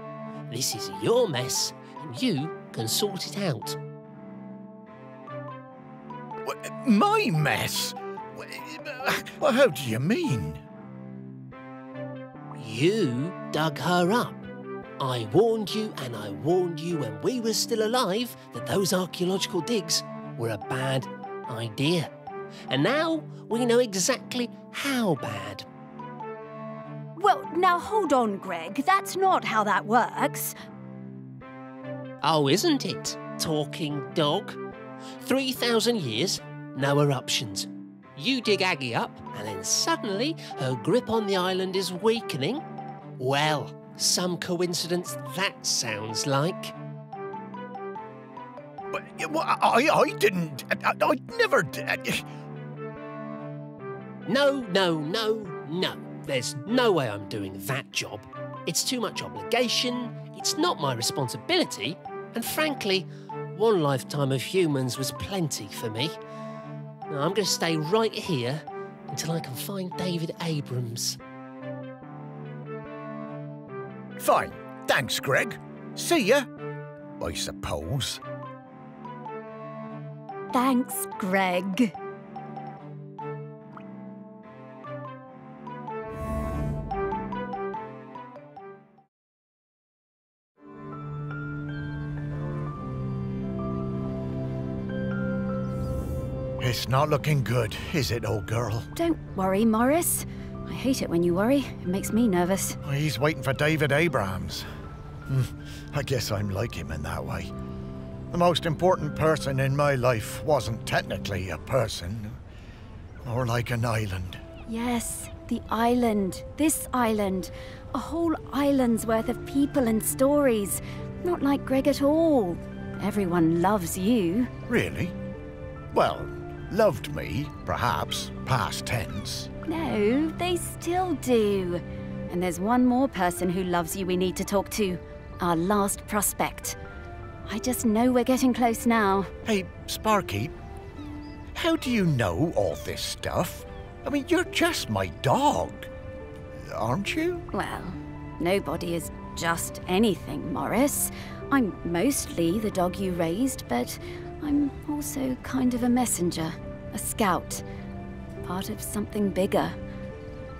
This is your mess, and you can sort it out. My mess? Well, how do you mean? You dug her up. I warned you, and I warned you when we were still alive that those archaeological digs were a bad idea. And now we know exactly how bad. Well, now hold on, Greg. That's not how that works. Oh, isn't it, talking dog? 3,000 years, no eruptions. You dig Aggi up, and then suddenly her grip on the island is weakening? Well, some coincidence that sounds like. But well, I, I didn't. I, I never did. No, no, no, no. There's no way I'm doing that job. It's too much obligation, it's not my responsibility, and frankly, one lifetime of humans was plenty for me. Now, I'm going to stay right here until I can find David Abrams. Fine. Thanks, Greg. See ya. I suppose. Thanks, Greg. Not looking good, is it, old girl? Don't worry, Morris. I hate it when you worry. It makes me nervous. He's waiting for David Abrams. Hmm, I guess I'm like him in that way. The most important person in my life wasn't technically a person, more like an island. Yes, the island. This island. A whole island's worth of people and stories. Not like Greg at all. Everyone loves you. Really? Well, loved me, perhaps, past tense. No, they still do. And there's one more person who loves you we need to talk to. Our last prospect. I just know we're getting close now. Hey, Sparky, how do you know all this stuff? I mean, you're just my dog, aren't you? Well, nobody is just anything, Morris. I'm mostly the dog you raised, but I'm also kind of a messenger, a scout, part of something bigger.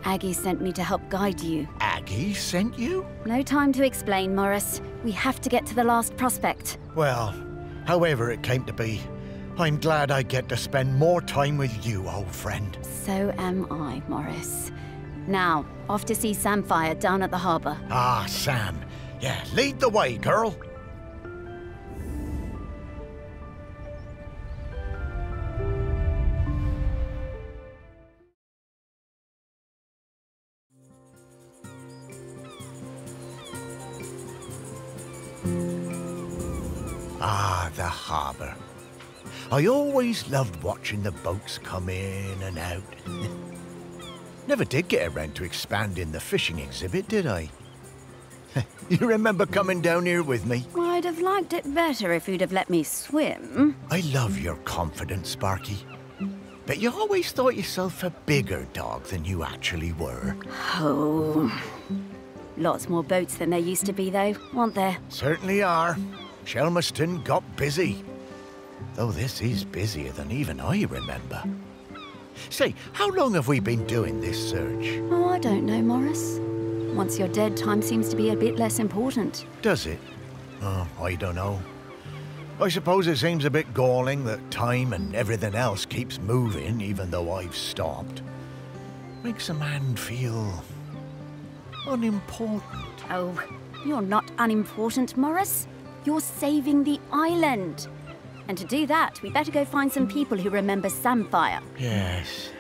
Aggi sent me to help guide you. Aggi sent you? No time to explain, Morris. We have to get to the last prospect. Well, however it came to be, I'm glad I get to spend more time with you, old friend. So am I, Morris. Now, off to see Samfire down at the harbour. Ah, Sam. Yeah, lead the way, girl. The harbour. I always loved watching the boats come in and out. *laughs* Never did get around to expanding the fishing exhibit, did I? *laughs* you remember coming down here with me? I'd have liked it better if you'd have let me swim. I love your confidence, Sparky. But you always thought yourself a bigger dog than you actually were. Oh. Lots more boats than there used to be, though, aren't there? Certainly are. Shelmerston got busy. Though this is busier than even I remember. Say, how long have we been doing this search? Oh, I don't know, Morris. Once you're dead, time seems to be a bit less important. Does it? Oh, I don't know. I suppose it seems a bit galling that time and everything else keeps moving even though I've stopped. Makes a man feel unimportant. Oh, you're not unimportant, Morris. You're saving the island. And to do that, we better go find some people who remember Samfire. Yes.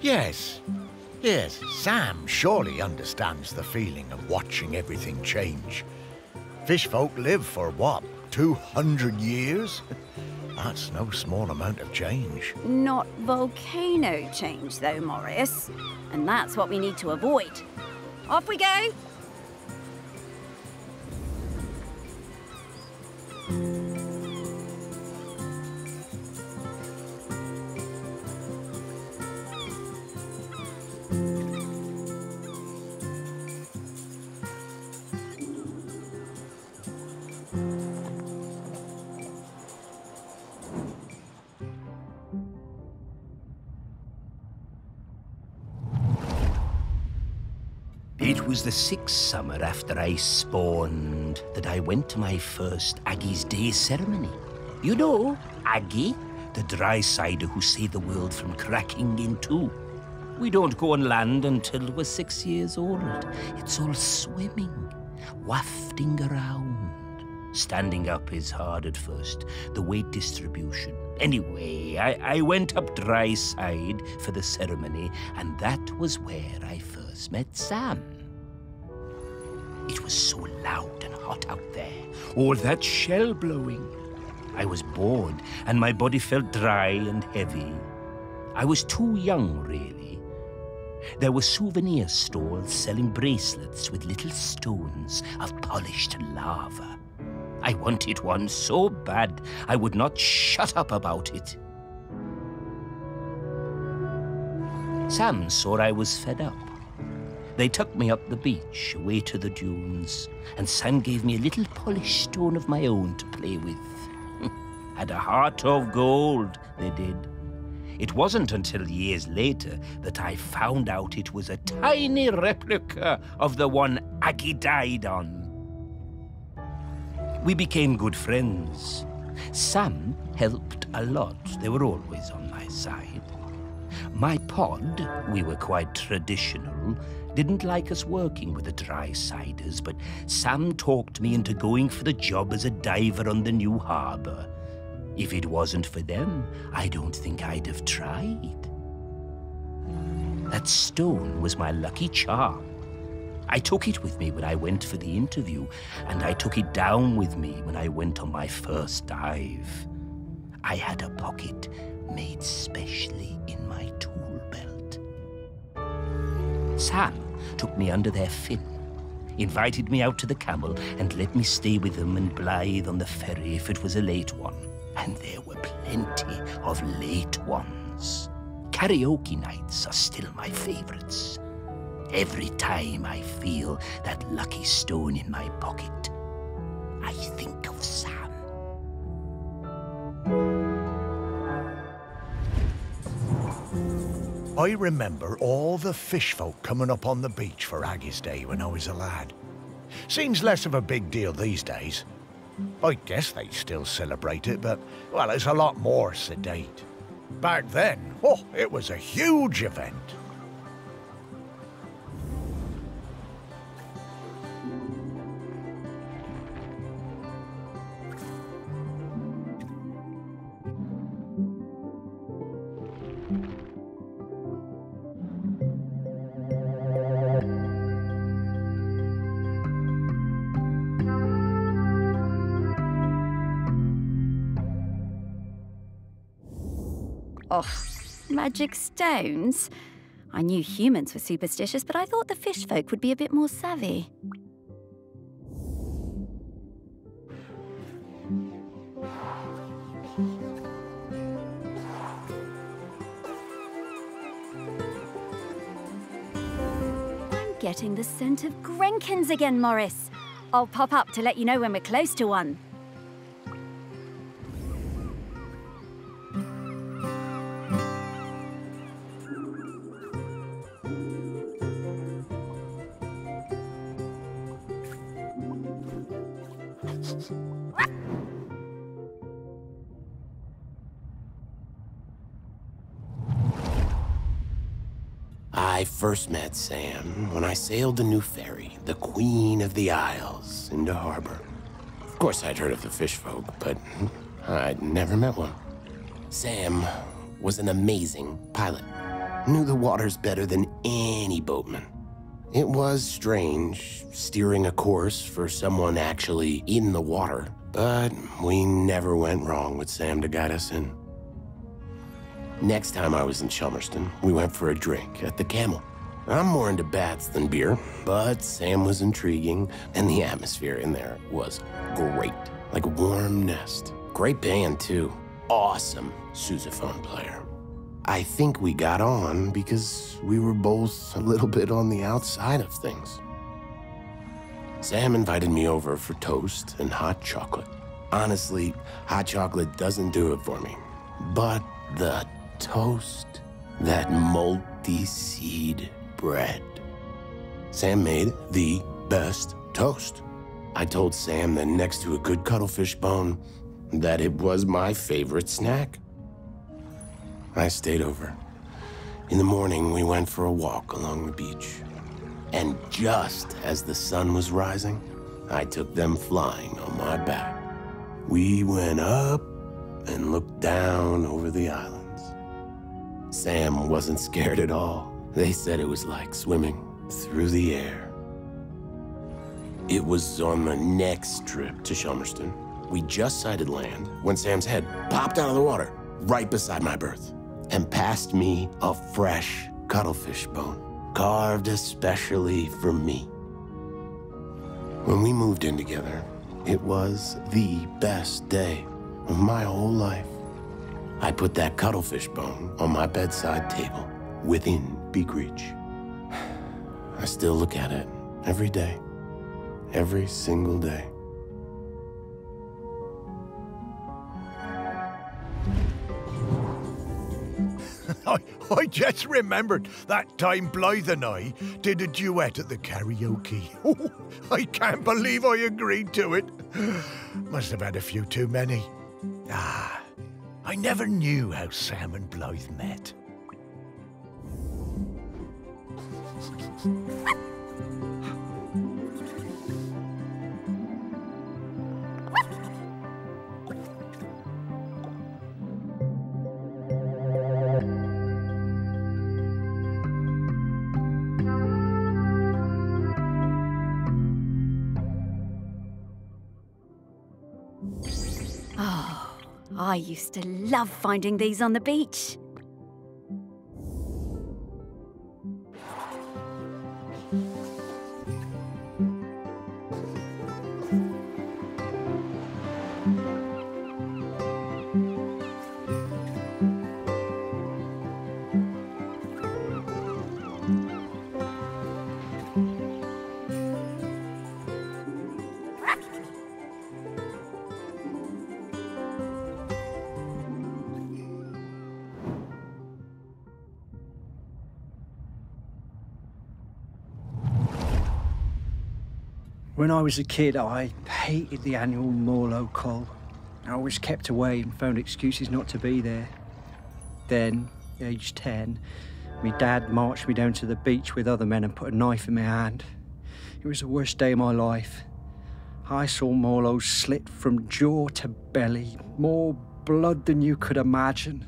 Yes. Yes, Sam surely understands the feeling of watching everything change. Fish folk live for what, 200 years? *laughs* That's no small amount of change. Not volcano change, though, Morris. And that's what we need to avoid. Off we go! Thank you. It was the sixth summer after I spawned that I went to my first Aggi's Day ceremony. You know, Aggi, the dry sider who saved the world from cracking in two. We don't go on land until we're six years old. It's all swimming, wafting around. Standing up is hard at first, the weight distribution. Anyway, I, I went up dry side for the ceremony, and that was where I first met Sam. It was so loud and hot out there, all that shell blowing. I was bored, and my body felt dry and heavy. I was too young, really. There were souvenir stalls selling bracelets with little stones of polished lava. I wanted one so bad I would not shut up about it. Sam saw I was fed up. They took me up the beach, away to the dunes, and Sam gave me a little polished stone of my own to play with. *laughs* Had a heart of gold, they did. It wasn't until years later that I found out it was a tiny replica of the one Aggi died on. We became good friends. Sam helped a lot. They were always on my side. My pod, we were quite traditional, didn't like us working with the dry siders, but Sam talked me into going for the job as a diver on the new harbour. If it wasn't for them, I don't think I'd have tried. That stone was my lucky charm. I took it with me when I went for the interview, and I took it down with me when I went on my first dive. I had a pocket made specially in my tool. Sam took me under their fin, invited me out to the camel, and let me stay with them and Blythe on the ferry if it was a late one. And there were plenty of late ones. Karaoke nights are still my favorites. Every time I feel that lucky stone in my pocket, I think of Sam. I remember all the fish folk coming up on the beach for Aggi's Day when I was a lad. Seems less of a big deal these days. I guess they still celebrate it, but, well, it's a lot more sedate. Back then, oh, it was a huge event. Magic stones? I knew humans were superstitious, but I thought the fish folk would be a bit more savvy. I'm getting the scent of Grenkins again, Morris. I'll pop up to let you know when we're close to one. First met Sam when I sailed the new ferry, the Queen of the Isles, into harbor. Of course, I'd heard of the fish folk, but I'd never met one. Sam was an amazing pilot, knew the waters better than any boatman. It was strange steering a course for someone actually in the water, but we never went wrong with Sam to guide us in. Next time I was in Shelmerston, we went for a drink at the Camel. I'm more into bats than beer, but Sam was intriguing, and the atmosphere in there was great. Like a warm nest. Great band, too. Awesome sousaphone player. I think we got on because we were both a little bit on the outside of things. Sam invited me over for toast and hot chocolate. Honestly, hot chocolate doesn't do it for me. But the toast, that multi seed bread. Sam made the best toast. I told Sam that next to a good cuttlefish bone, that it was my favorite snack. I stayed over. In the morning, we went for a walk along the beach. And just as the sun was rising, I took them flying on my back. We went up and looked down over the islands. Sam wasn't scared at all. They said it was like swimming through the air. It was on the next trip to Shelmerston. We just sighted land when Sam's head popped out of the water right beside my berth and passed me a fresh cuttlefish bone, carved especially for me. When we moved in together, it was the best day of my whole life. I put that cuttlefish bone on my bedside table within big. I still look at it every day, every single day. *laughs* I, I just remembered that time Blythe and I did a duet at the karaoke. *laughs* I can't believe I agreed to it. *sighs* Must have had a few too many. Ah, I never knew how Sam and Blythe met. Oh, I used to love finding these on the beach. When I was a kid, I hated the annual Morlow Cull. I was kept away and found excuses not to be there. Then, age 10, my dad marched me down to the beach with other men and put a knife in my hand. It was the worst day of my life. I saw Morlo slit from jaw to belly, more blood than you could imagine.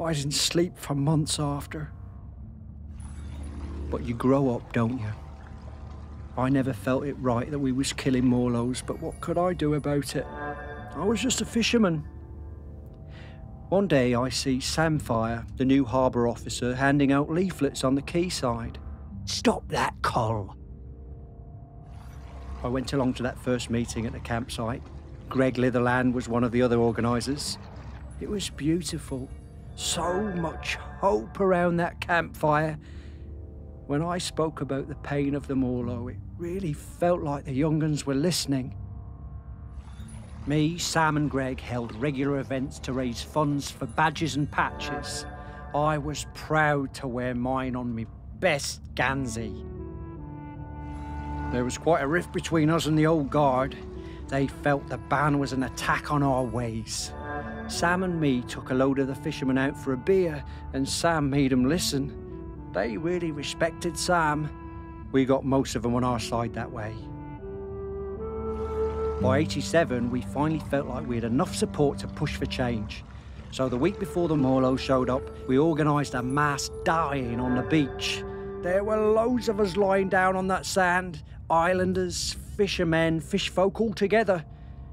I didn't sleep for months after. But you grow up, don't you? I never felt it right that we was killing Morlows, but what could I do about it? I was just a fisherman. One day I see Samfire, the new harbour officer, handing out leaflets on the quayside. Stop that, Col. I went along to that first meeting at the campsite. Greg Litherland was one of the other organisers. It was beautiful. So much hope around that campfire. When I spoke about the pain of the Morlow, oh, it really felt like the young uns were listening. Me, Sam, and Greg held regular events to raise funds for badges and patches. I was proud to wear mine on me best Gansey. There was quite a rift between us and the old guard. They felt the ban was an attack on our ways. Sam and me took a load of the fishermen out for a beer, and Sam made 'em listen. They really respected Sam. We got most of them on our side that way. By 87, we finally felt like we had enough support to push for change. So the week before the Morlow showed up, we organised a mass dying on the beach. There were loads of us lying down on that sand, islanders, fishermen, fish folk all together.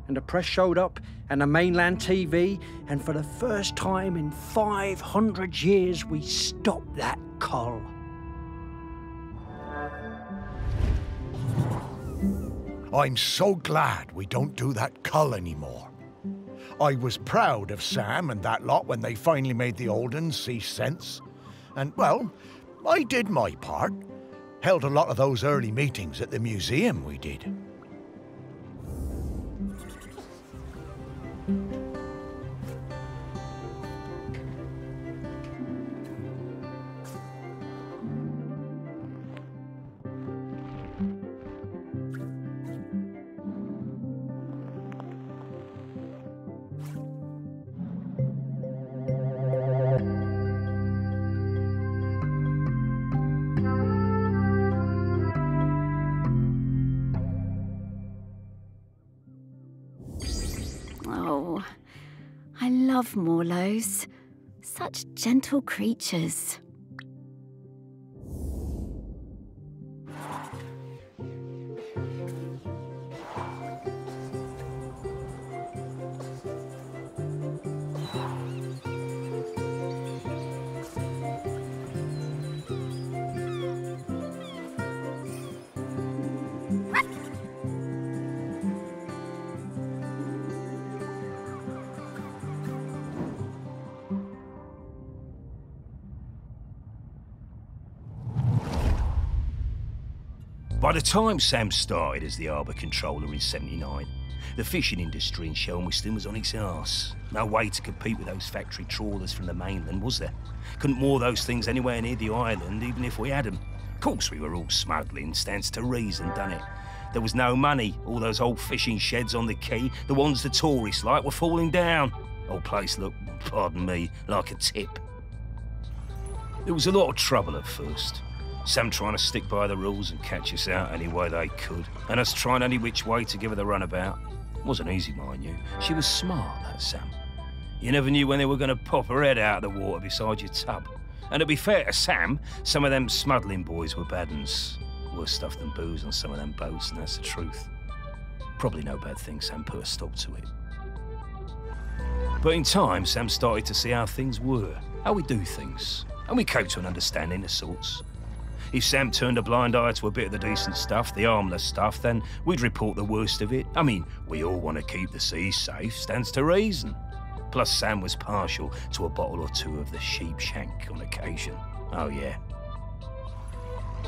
And the press showed up, and the mainland TV, and for the first time in 500 years, we stopped that cull. I'm so glad we don't do that cull anymore. I was proud of Sam and that lot when they finally made the old uns see sense. And, well, I did my part. Held a lot of those early meetings at the museum, we did. Gentle creatures. Time Sam started as the harbour controller in 79, the fishing industry in Shelmerston was on its arse. No way to compete with those factory trawlers from the mainland, was there? Couldn't moor those things anywhere near the island, even if we had them. Of course, we were all smuggling, stands to reason, done it? There was no money. All those old fishing sheds on the quay, the ones the tourists like, were falling down. Old place looked, pardon me, like a tip. There was a lot of trouble at first. Sam trying to stick by the rules and catch us out any way they could, and us trying any which way to give her the runabout. Wasn't easy, mind you. She was smart, that Sam. You never knew when they were going to pop her head out of the water beside your tub. And to be fair to Sam, some of them smuggling boys were bad uns. Worse stuff than booze on some of them boats, and that's the truth. Probably no bad thing Sam put a stop to it. But in time, Sam started to see how things were, how we do things, and we came to an understanding of sorts. If Sam turned a blind eye to a bit of the decent stuff, the harmless stuff, then we'd report the worst of it. I mean, we all want to keep the seas safe, stands to reason. Plus, Sam was partial to a bottle or two of the sheep shank on occasion. Oh, yeah.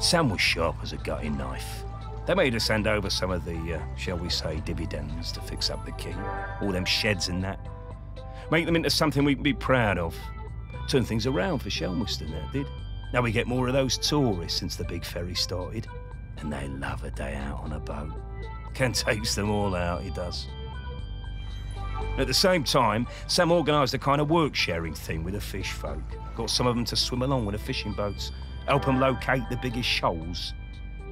Sam was sharp as a gutting knife. They made us hand over some of the, uh, shall we say, dividends to fix up the quay. All them sheds and that. Make them into something we can be proud of. Turn things around for Shelmerston, that did. Now we get more of those tourists since the big ferry started, and they love a day out on a boat. Ken *laughs* takes them all out, he does. At the same time, Sam organised a kind of work sharing thing with the fish folk. Got some of them to swim along with the fishing boats, help them locate the biggest shoals.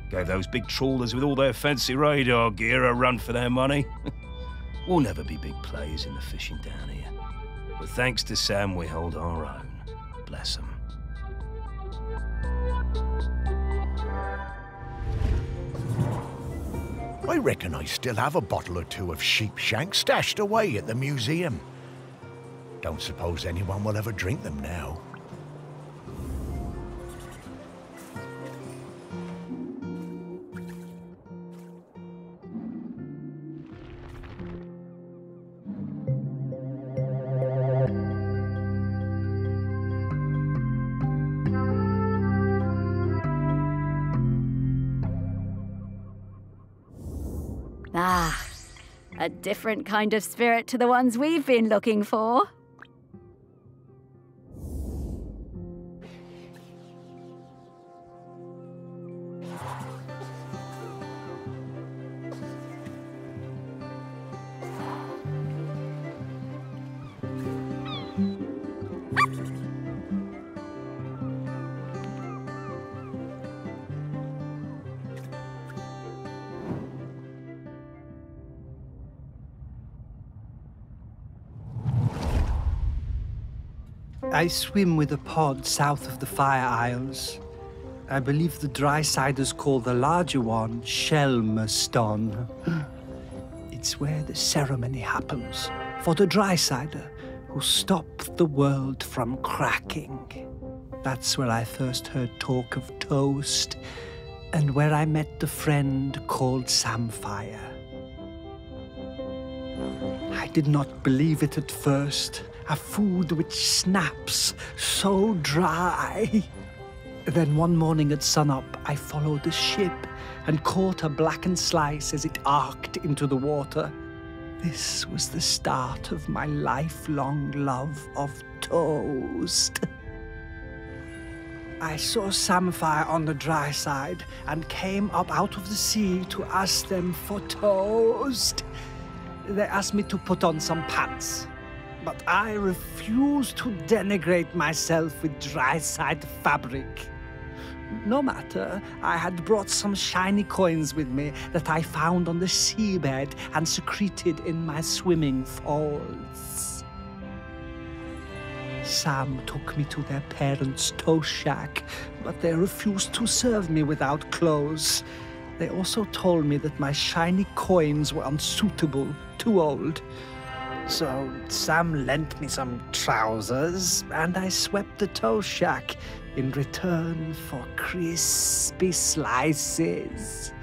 Gave those big trawlers with all their fancy radar gear a run for their money. *laughs* we'll never be big players in the fishing down here. But thanks to Sam, we hold our own. Bless 'em. I reckon I still have a bottle or two of sheep shank stashed away at the museum. Don't suppose anyone will ever drink them now. A different kind of spirit to the ones we've been looking for. I swim with a pod south of the Fire Isles. I believe the dry siders call the larger one Shelmerston. *gasps* It's where the ceremony happens for the dry sider who stopped the world from cracking. That's where I first heard talk of toast and where I met the friend called Samfire. I did not believe it at first. A food which snaps so dry. Then one morning at sunup, I followed the ship and caught a blackened slice as it arced into the water. This was the start of my lifelong love of toast. I saw Samfire on the dry side and came up out of the sea to ask them for toast. They asked me to put on some pants, but I refused to denigrate myself with dry side fabric. No matter, I had brought some shiny coins with me that I found on the seabed and secreted in my swimming falls. Sam took me to their parents' tow shack, but they refused to serve me without clothes. They also told me that my shiny coins were unsuitable, too old. So Sam lent me some trousers, and I swept the toast shack in return for crispy slices.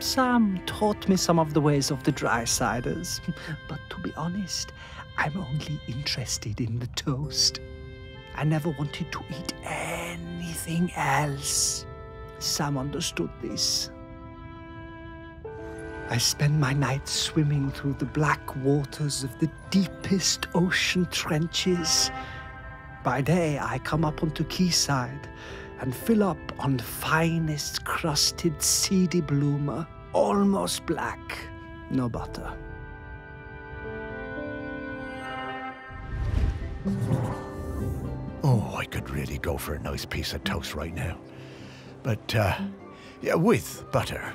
Sam taught me some of the ways of the dry siders, but to be honest, I'm only interested in the toast. I never wanted to eat anything else. Sam understood this. I spend my nights swimming through the black waters of the deepest ocean trenches. By day, I come up onto quayside and fill up on finest crusted seedy bloomer, almost black, no butter. Oh, I could really go for a nice piece of toast right now. But, uh, yeah, with butter.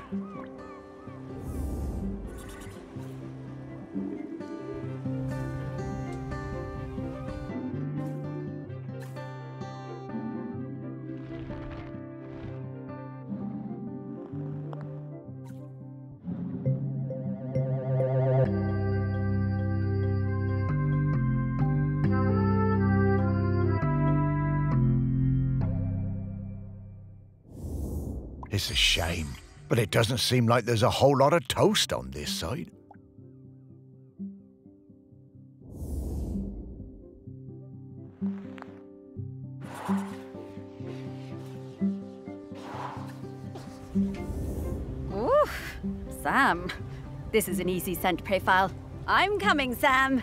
But it doesn't seem like there's a whole lot of toast on this side. Oof. Sam. This is an easy scent profile. I'm coming, Sam.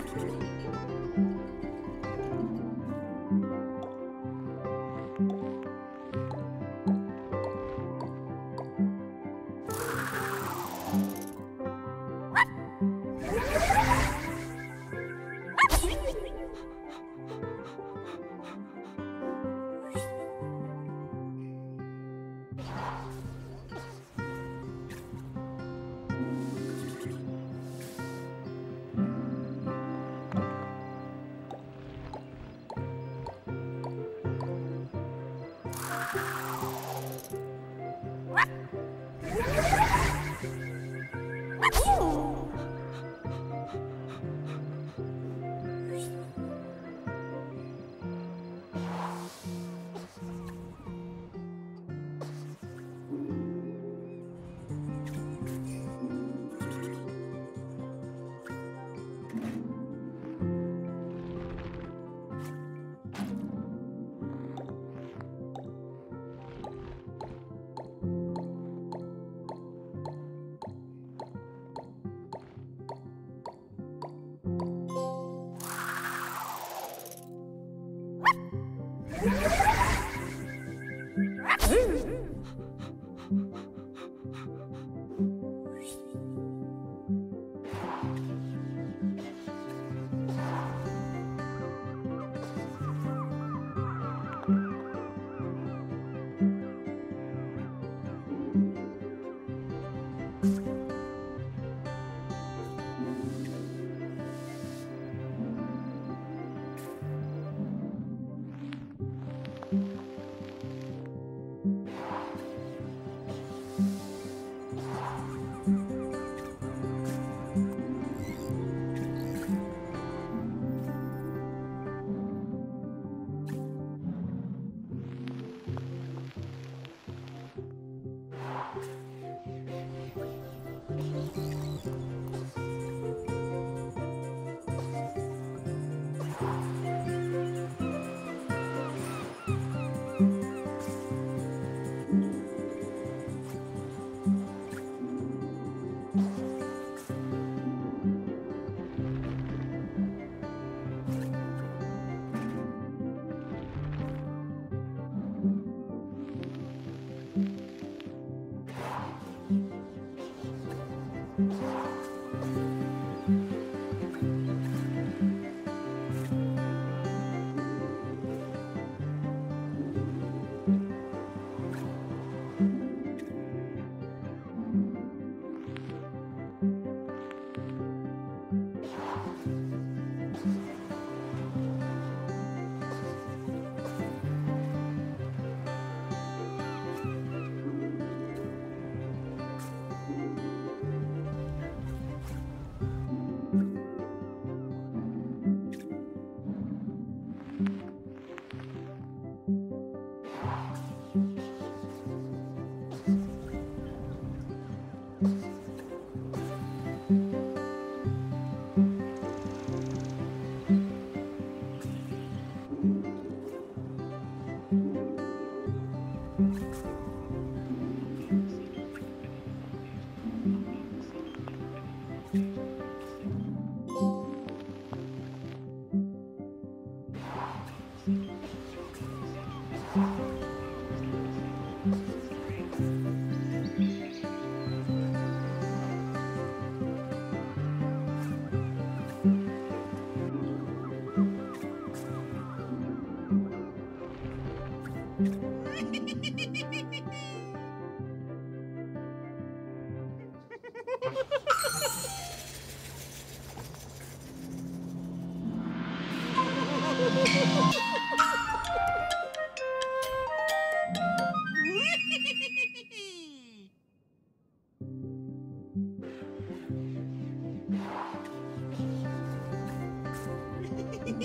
Happy New Year.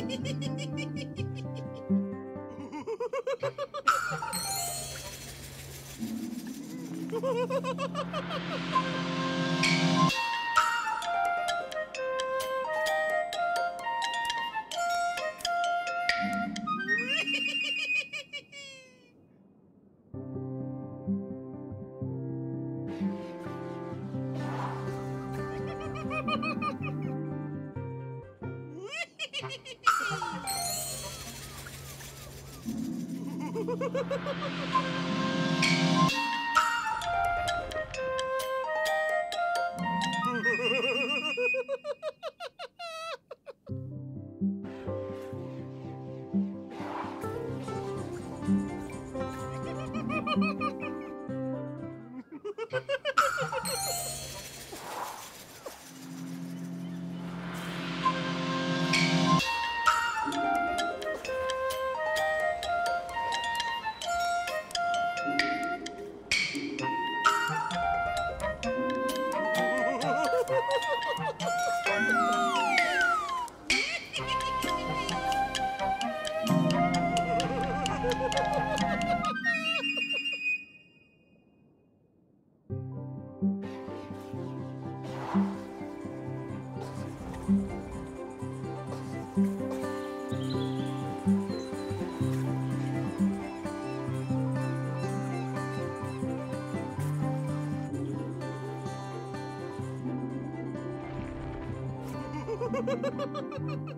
Ahoy *laughs* *laughs* Ha ha ha ha ha! Ha ha ha ha ha!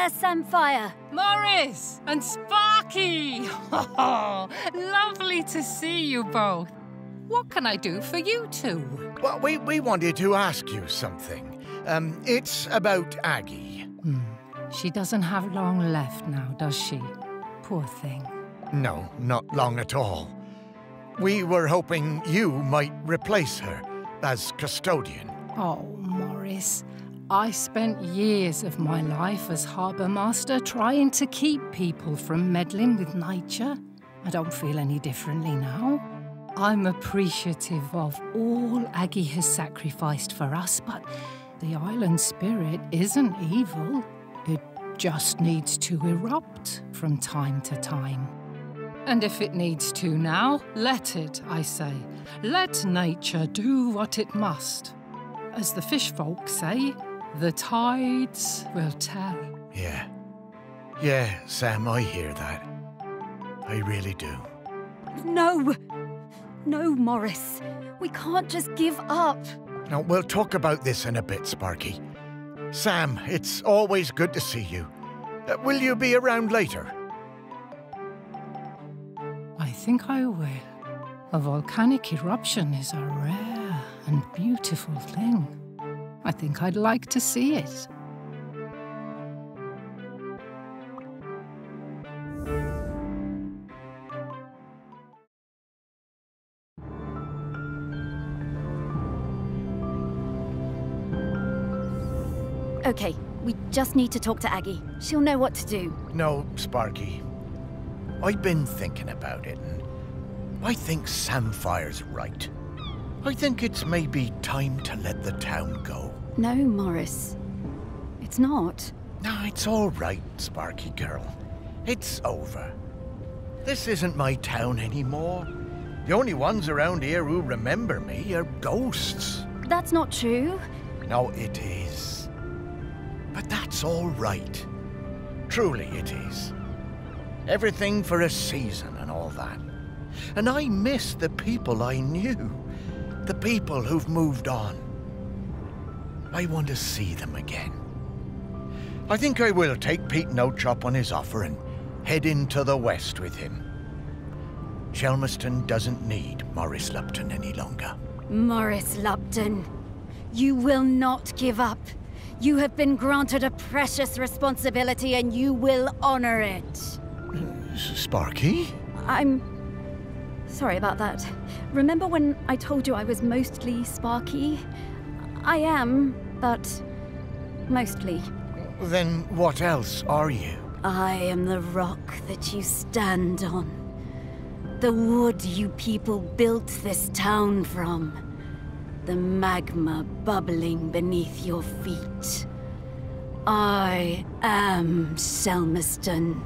There, Samfire! Morris and Sparky! *laughs* Lovely to see you both. What can I do for you two? Well, we, we wanted to ask you something. Um, it's about Aggi. Hmm. She doesn't have long left now, does she? Poor thing. No, not long at all. We were hoping you might replace her as custodian. Oh, Morris. I spent years of my life as harbour master trying to keep people from meddling with nature. I don't feel any differently now. I'm appreciative of all Aggi has sacrificed for us, but the island spirit isn't evil. It just needs to erupt from time to time. And if it needs to now, let it, I say. Let nature do what it must. As the fish folk say, the tides will tell. Yeah. Yeah, Sam, I hear that. I really do. No! No, Morris. We can't just give up. Now, we'll talk about this in a bit, Sparky. Sam, it's always good to see you. Uh, will you be around later? I think I will. A volcanic eruption is a rare and beautiful thing. I think I'd like to see it. Okay, we just need to talk to Aggi. She'll know what to do. No, Sparky. I've been thinking about it, and I think Samfire's right. I think it's maybe time to let the town go. No, Morris. It's not. No, it's all right, Sparky girl. It's over. This isn't my town anymore. The only ones around here who remember me are ghosts. That's not true. No, it is. But that's all right. Truly it is. Everything for a season and all that. And I miss the people I knew. The people who've moved on. I want to see them again. I think I will take Pete Nochop on his offer and head into the west with him. Shelmerston doesn't need Morris Lupton any longer. Morris Lupton, you will not give up. You have been granted a precious responsibility and you will honor it. Sparky? I'm sorry about that. Remember when I told you I was mostly Sparky? I am, but mostly. Then what else are you? I am the rock that you stand on. The wood you people built this town from. The magma bubbling beneath your feet. I am Shelmerston.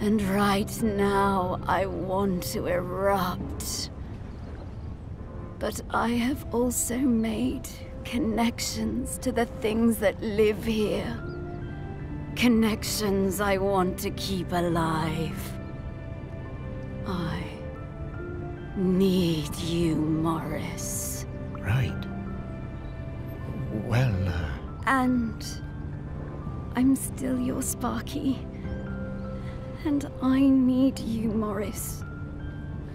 And right now I want to erupt. But I have also made connections to the things that live here. Connections I want to keep alive. I need you, Morris. Right. Well, uh... And I'm still your Sparky. And I need you, Morris.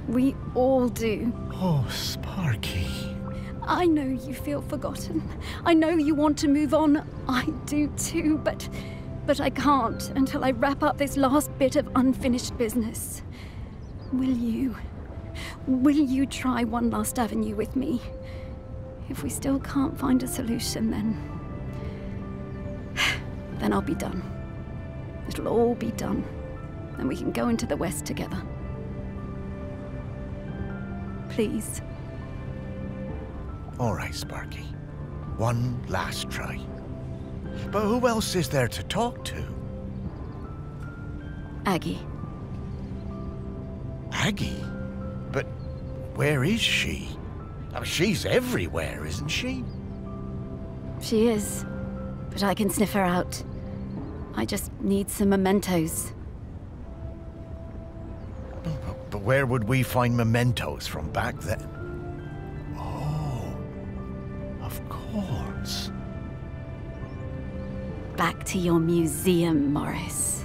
We all do. Oh, Sparky. I know you feel forgotten. I know you want to move on. I do too, but but I can't until I wrap up this last bit of unfinished business. Will you? Will you try one last avenue with me? If we still can't find a solution, then. *sighs* then I'll be done. It'll all be done. And we can go into the West together. Please. All right, Sparky. One last try. But who else is there to talk to? Aggi. Aggi? But where is she? I mean, she's everywhere, isn't she? She is. But I can sniff her out. I just need some mementos. But where would we find mementos from back then? Oh, of course. Back to your museum, Morris.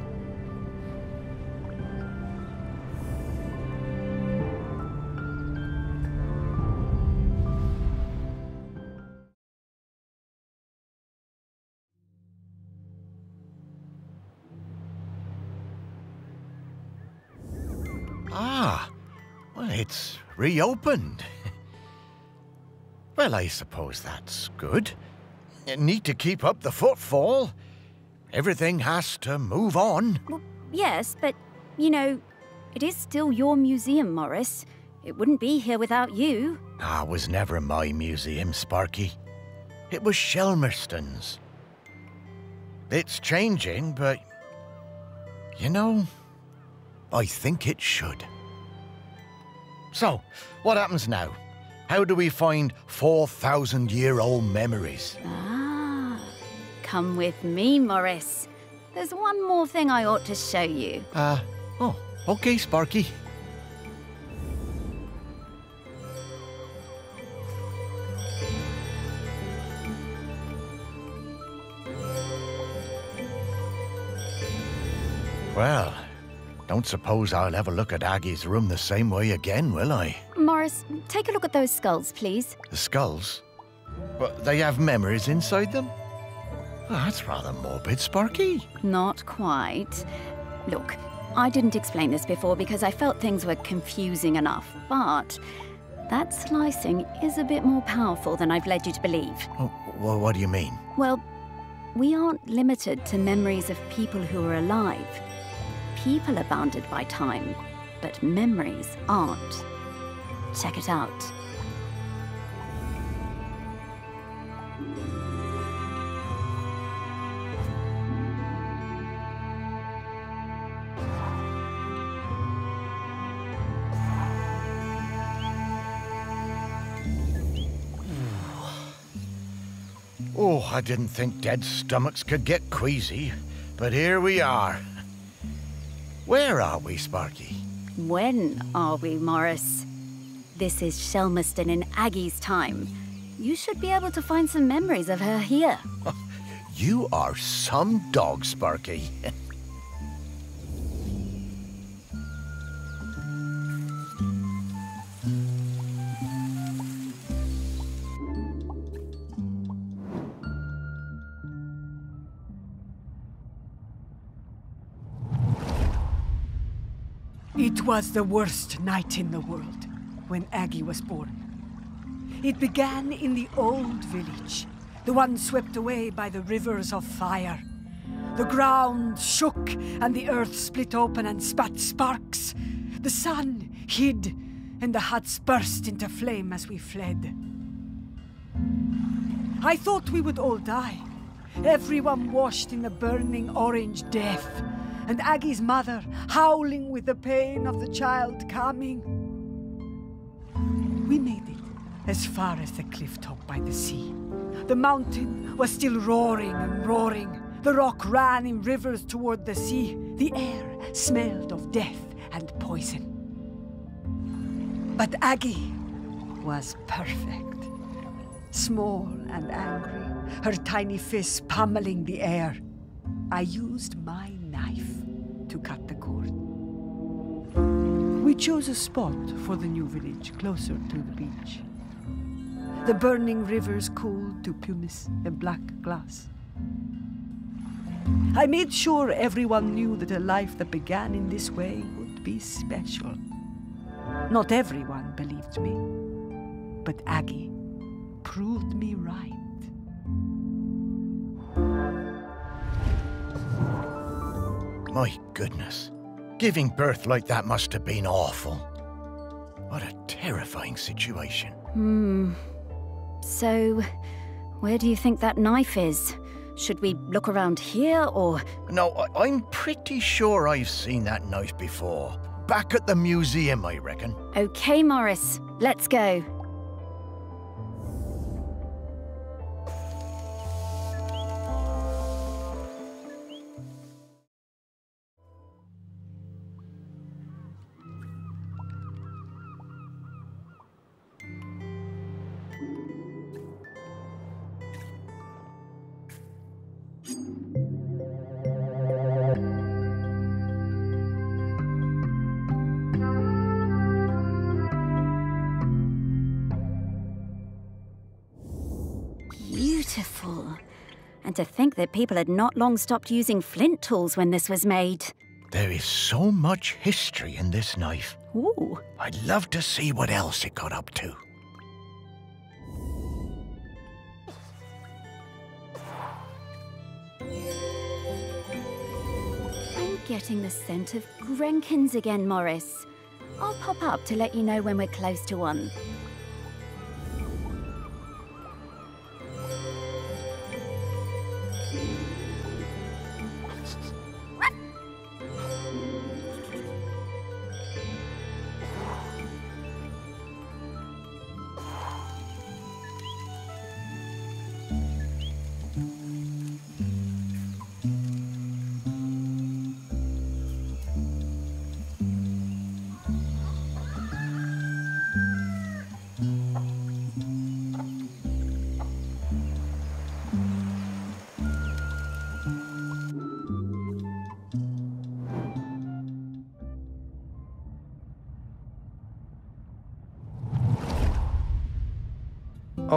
Reopened. well, I suppose that's good. Need to keep up the footfall. Everything has to move on. Well, Yes, but, you know, it is still your museum, Morris. It wouldn't be here without you. Ah, it was never my museum, Sparky. It was Shelmerston's. It's changing, but. You know, I think it should. So, what happens now? How do we find 4,000 year old memories? Ah, come with me, Morris. There's one more thing I ought to show you. Uh, oh, okay, Sparky. Well, Don't suppose I'll ever look at Aggi's room the same way again, will I? Morris, take a look at those skulls, please. The skulls? But they have memories inside them? Oh, that's rather morbid, Sparky. Not quite. Look, I didn't explain this before because I felt things were confusing enough, but that slicing is a bit more powerful than I've led you to believe. Oh, well, what do you mean? Well, we aren't limited to memories of people who are alive. People are bounded by time, but memories aren't. Check it out. Oh, I didn't think dead stomachs could get queasy, but here we are. Where are we, Sparky? When are we, Morris? This is Shelmerston in Aggi's time. You should be able to find some memories of her here. *laughs* You are some dog, Sparky. *laughs* was the worst night in the world when Aggi was born. It began in the old village, the one swept away by the rivers of fire. The ground shook and the earth split open and spat sparks. The sun hid and the huts burst into flame as we fled. I thought we would all die, everyone washed in the burning orange death and Aggi's mother howling with the pain of the child coming. We made it as far as the cliff top by the sea. The mountain was still roaring and roaring. The rock ran in rivers toward the sea. The air smelled of death and poison. But Aggi was perfect. Small and angry, her tiny fists pummeling the air. I used my We chose a spot for the new village closer to the beach. The burning rivers cooled to pumice and black glass. I made sure everyone knew that a life that began in this way would be special. Not everyone believed me, but Aggi proved me right. My goodness. Giving birth like that must have been awful. What a terrifying situation. Hmm. So, where do you think that knife is? Should we look around here or. No, I- I'm pretty sure I've seen that knife before. Back at the museum, I reckon. Okay, Morris, let's go. Think that people had not long stopped using flint tools when this was made. There is so much history in this knife. Ooh. I'd love to see what else it got up to. I'm getting the scent of Grenkins again, Morris. I'll pop up to let you know when we're close to one.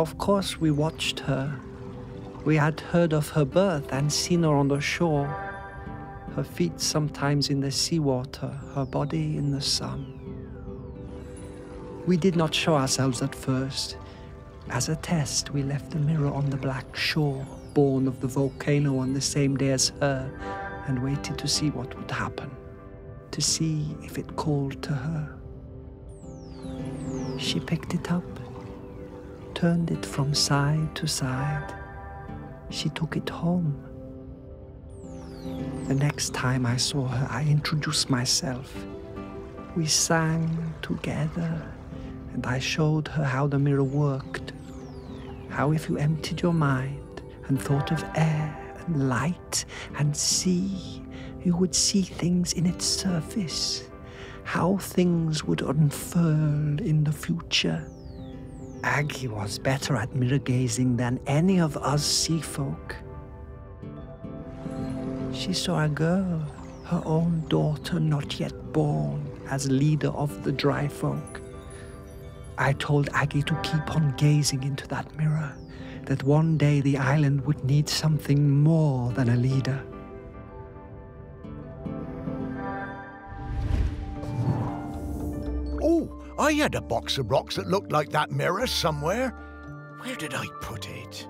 Of course, we watched her. We had heard of her birth and seen her on the shore. Her feet sometimes in the seawater, her body in the sun. We did not show ourselves at first. As a test, we left the mirror on the black shore, born of the volcano on the same day as her, and waited to see what would happen, to see if it called to her. She picked it up, turned it from side to side. She took it home. The next time I saw her, I introduced myself. We sang together, and I showed her how the mirror worked. How, if you emptied your mind and thought of air and light and sea, you would see things in its surface. How things would unfurl in the future. Aggi was better at mirror gazing than any of us sea folk. She saw a girl, her own daughter not yet born, as leader of the dry folk. I told Aggi to keep on gazing into that mirror, that one day the island would need something more than a leader. I had a box of rocks that looked like that mirror somewhere. Where did I put it?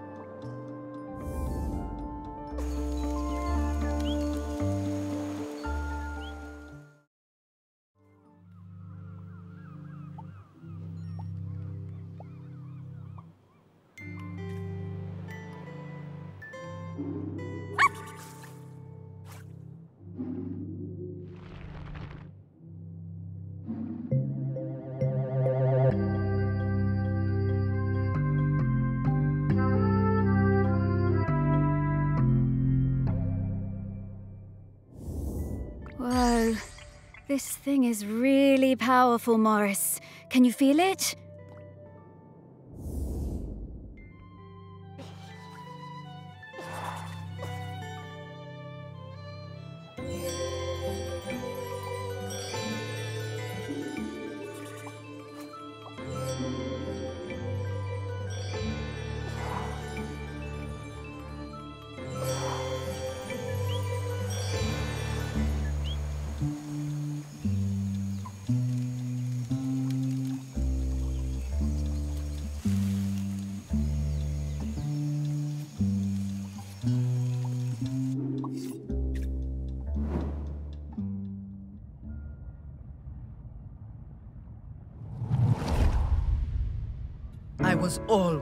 This thing is really powerful, Morris. Can you feel it?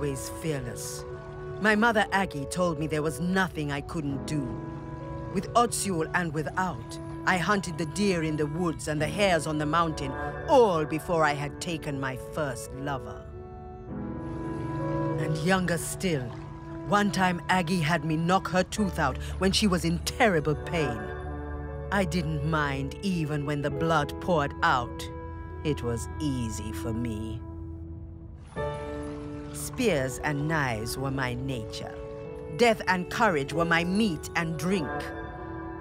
Always fearless. My mother Aggi told me there was nothing I couldn't do. With Otsul and without, I hunted the deer in the woods and the hares on the mountain, all before I had taken my first lover. And younger still, one time Aggi had me knock her tooth out when she was in terrible pain. I didn't mind even when the blood poured out. It was easy for me. Spears and knives were my nature. Death and courage were my meat and drink.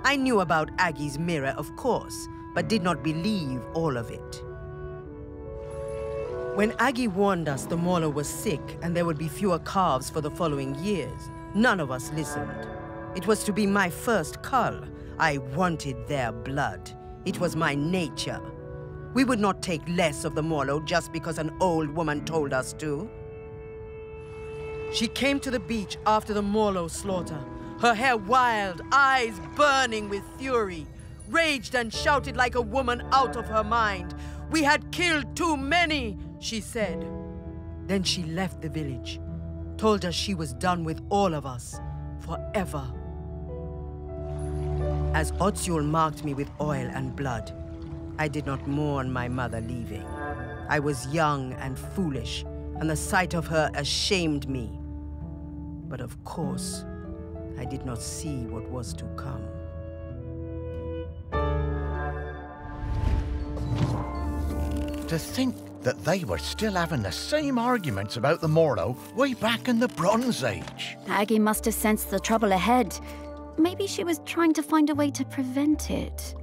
I knew about Aggi's mirror, of course, but did not believe all of it. When Aggi warned us the Mauler was sick and there would be fewer calves for the following years, none of us listened. It was to be my first cull. I wanted their blood. It was my nature. We would not take less of the Morlow just because an old woman told us to. She came to the beach after the Morlo slaughter, her hair wild, eyes burning with fury, raged and shouted like a woman out of her mind. We had killed too many, she said. Then she left the village, told us she was done with all of us, forever. As Otsul marked me with oil and blood, I did not mourn my mother leaving. I was young and foolish, and the sight of her ashamed me. But of course, I did not see what was to come. To think that they were still having the same arguments about the Morlow way back in the Bronze Age. Aggi must have sensed the trouble ahead. Maybe she was trying to find a way to prevent it.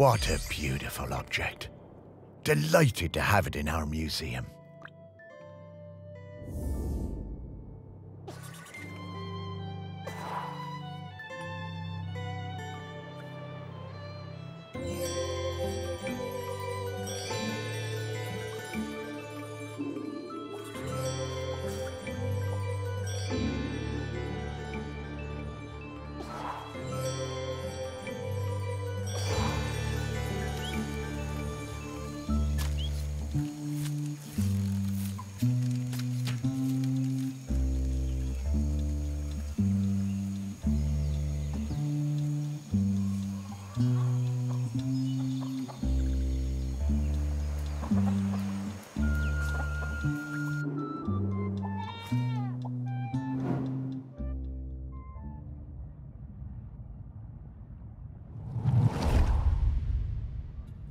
What a beautiful object. Delighted to have it in our museum.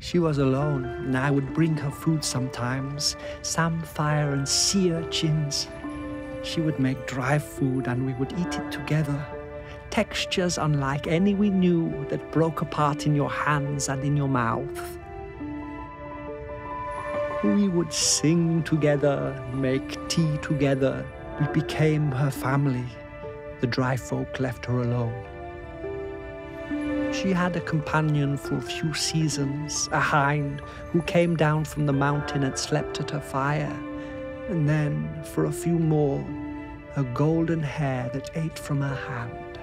She was alone, and I would bring her food sometimes samphire and sea urchins. She would make dry food, and we would eat it together. Textures unlike any we knew that broke apart in your hands and in your mouth. We would sing together, make tea together. We became her family. The dry folk left her alone. She had a companion for a few seasons, a hind who came down from the mountain and slept at her fire. And then, for a few more, a golden hare that ate from her hand.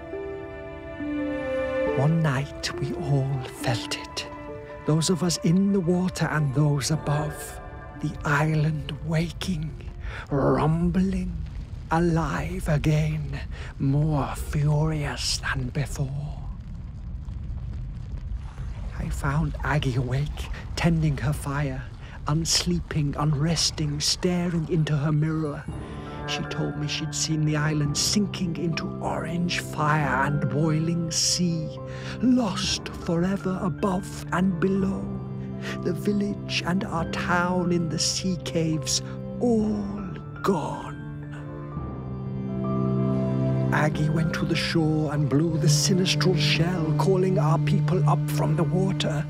One night we all felt it. Those of us in the water and those above. The island waking, rumbling, alive again, more furious than before. I found Aggi awake, tending her fire, unsleeping, unresting, staring into her mirror. She told me she'd seen the island sinking into orange fire and boiling sea, lost forever above and below. The village and our town in the sea caves, all gone. Aggi went to the shore and blew the sinistral shell, calling our people up from the water.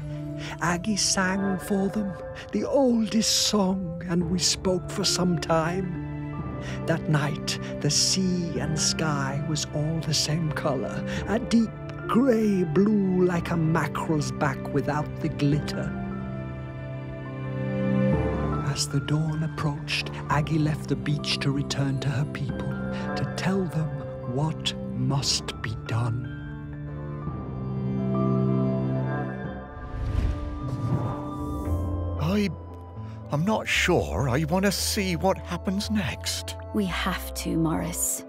Aggi sang for them the oldest song, and we spoke for some time. That night, the sea and sky was all the same color, a deep grey blue like a mackerel's back without the glitter. As the dawn approached, Aggi left the beach to return to her people, to tell them what must be done. I. I'm not sure I want to see what happens next. We have to, Morris.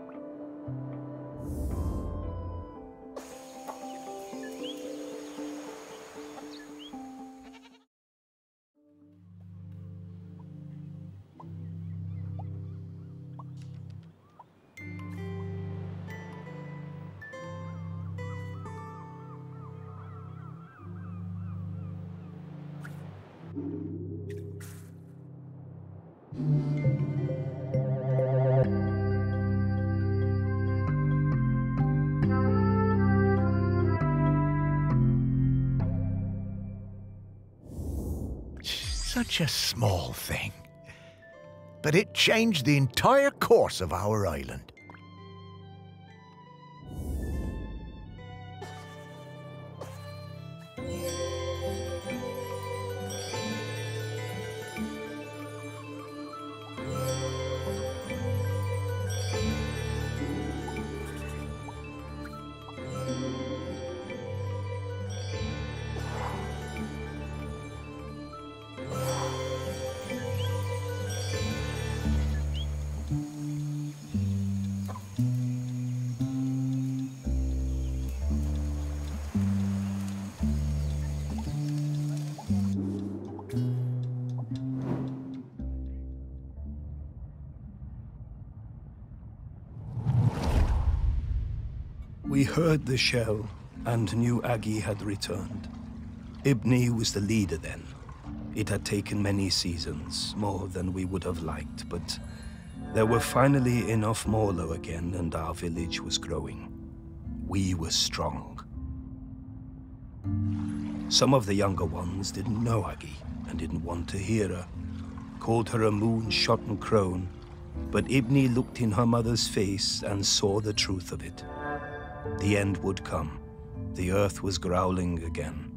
Such a small thing. But it changed the entire course of our island. Heard the shell and knew Aggi had returned. Ibni was the leader then. It had taken many seasons, more than we would have liked, but there were finally enough Morlo again and our village was growing. We were strong. Some of the younger ones didn't know Aggi and didn't want to hear her, called her a moon-shotten crone, but Ibni looked in her mother's face and saw the truth of it. The end would come. The earth was growling again.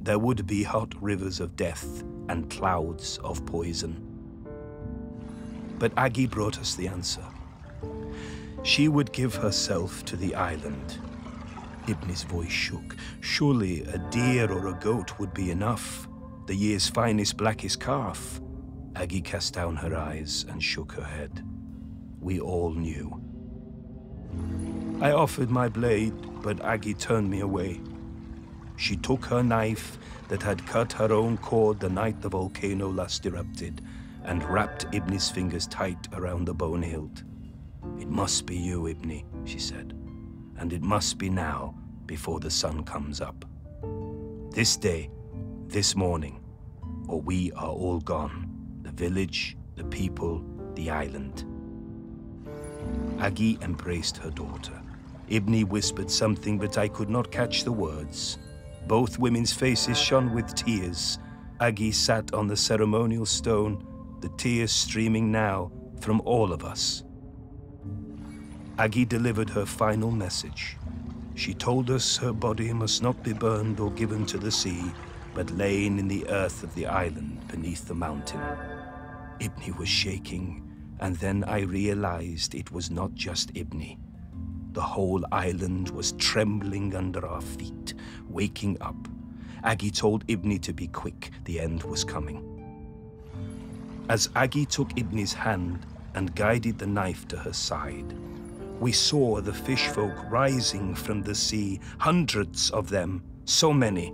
There would be hot rivers of death and clouds of poison. But Aggi brought us the answer. She would give herself to the island. Ibni's voice shook. Surely a deer or a goat would be enough. The year's finest, blackest calf. Aggi cast down her eyes and shook her head. We all knew. I offered my blade, but Aggi turned me away. She took her knife that had cut her own cord the night the volcano last erupted and wrapped Ibni's fingers tight around the bone hilt. It must be you, Ibni, she said, and it must be now before the sun comes up. This day, this morning, or we are all gone. The village, the people, the island. Aggi embraced her daughter. Ibni whispered something, but I could not catch the words. Both women's faces shone with tears. Aggi sat on the ceremonial stone, the tears streaming now from all of us. Aggi delivered her final message. She told us her body must not be burned or given to the sea, but lain in the earth of the island beneath the mountain. Ibni was shaking, and then I realized it was not just Ibni. The whole island was trembling under our feet, waking up. Aggi told Ibni to be quick, the end was coming. As Aggi took Ibni's hand and guided the knife to her side, we saw the fish folk rising from the sea, hundreds of them, so many.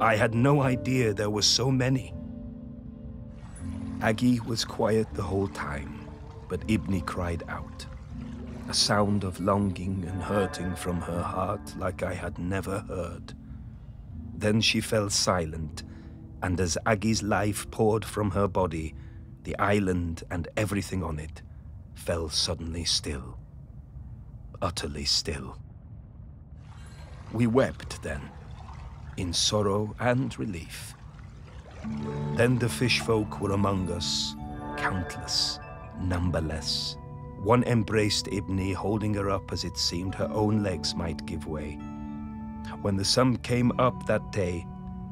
I had no idea there were so many. Aggi was quiet the whole time, but Ibni cried out. A sound of longing and hurting from her heart like I had never heard. Then she fell silent, and as Aggi's life poured from her body, the island and everything on it fell suddenly still. Utterly still. We wept then, in sorrow and relief. Then the fish folk were among us, countless, numberless. One embraced Ibni, holding her up as it seemed her own legs might give way. When the sun came up that day,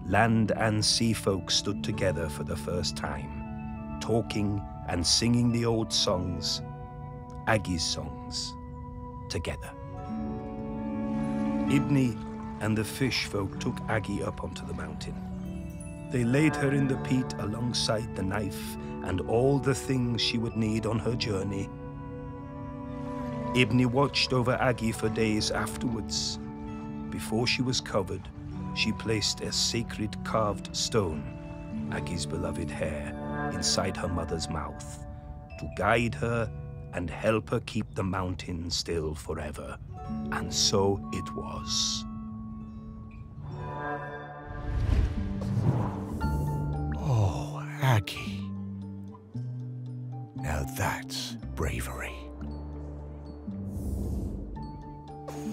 land and sea folk stood together for the first time, talking and singing the old songs, Aggi's songs, together. Ibni and the fish folk took Aggi up onto the mountain. They laid her in the peat alongside the knife and all the things she would need on her journey. Ibni watched over Aggi for days afterwards. Before she was covered, she placed a sacred carved stone, Aggi's beloved hare, inside her mother's mouth to guide her and help her keep the mountain still forever. And so it was. Oh, Aggi. Now that's bravery.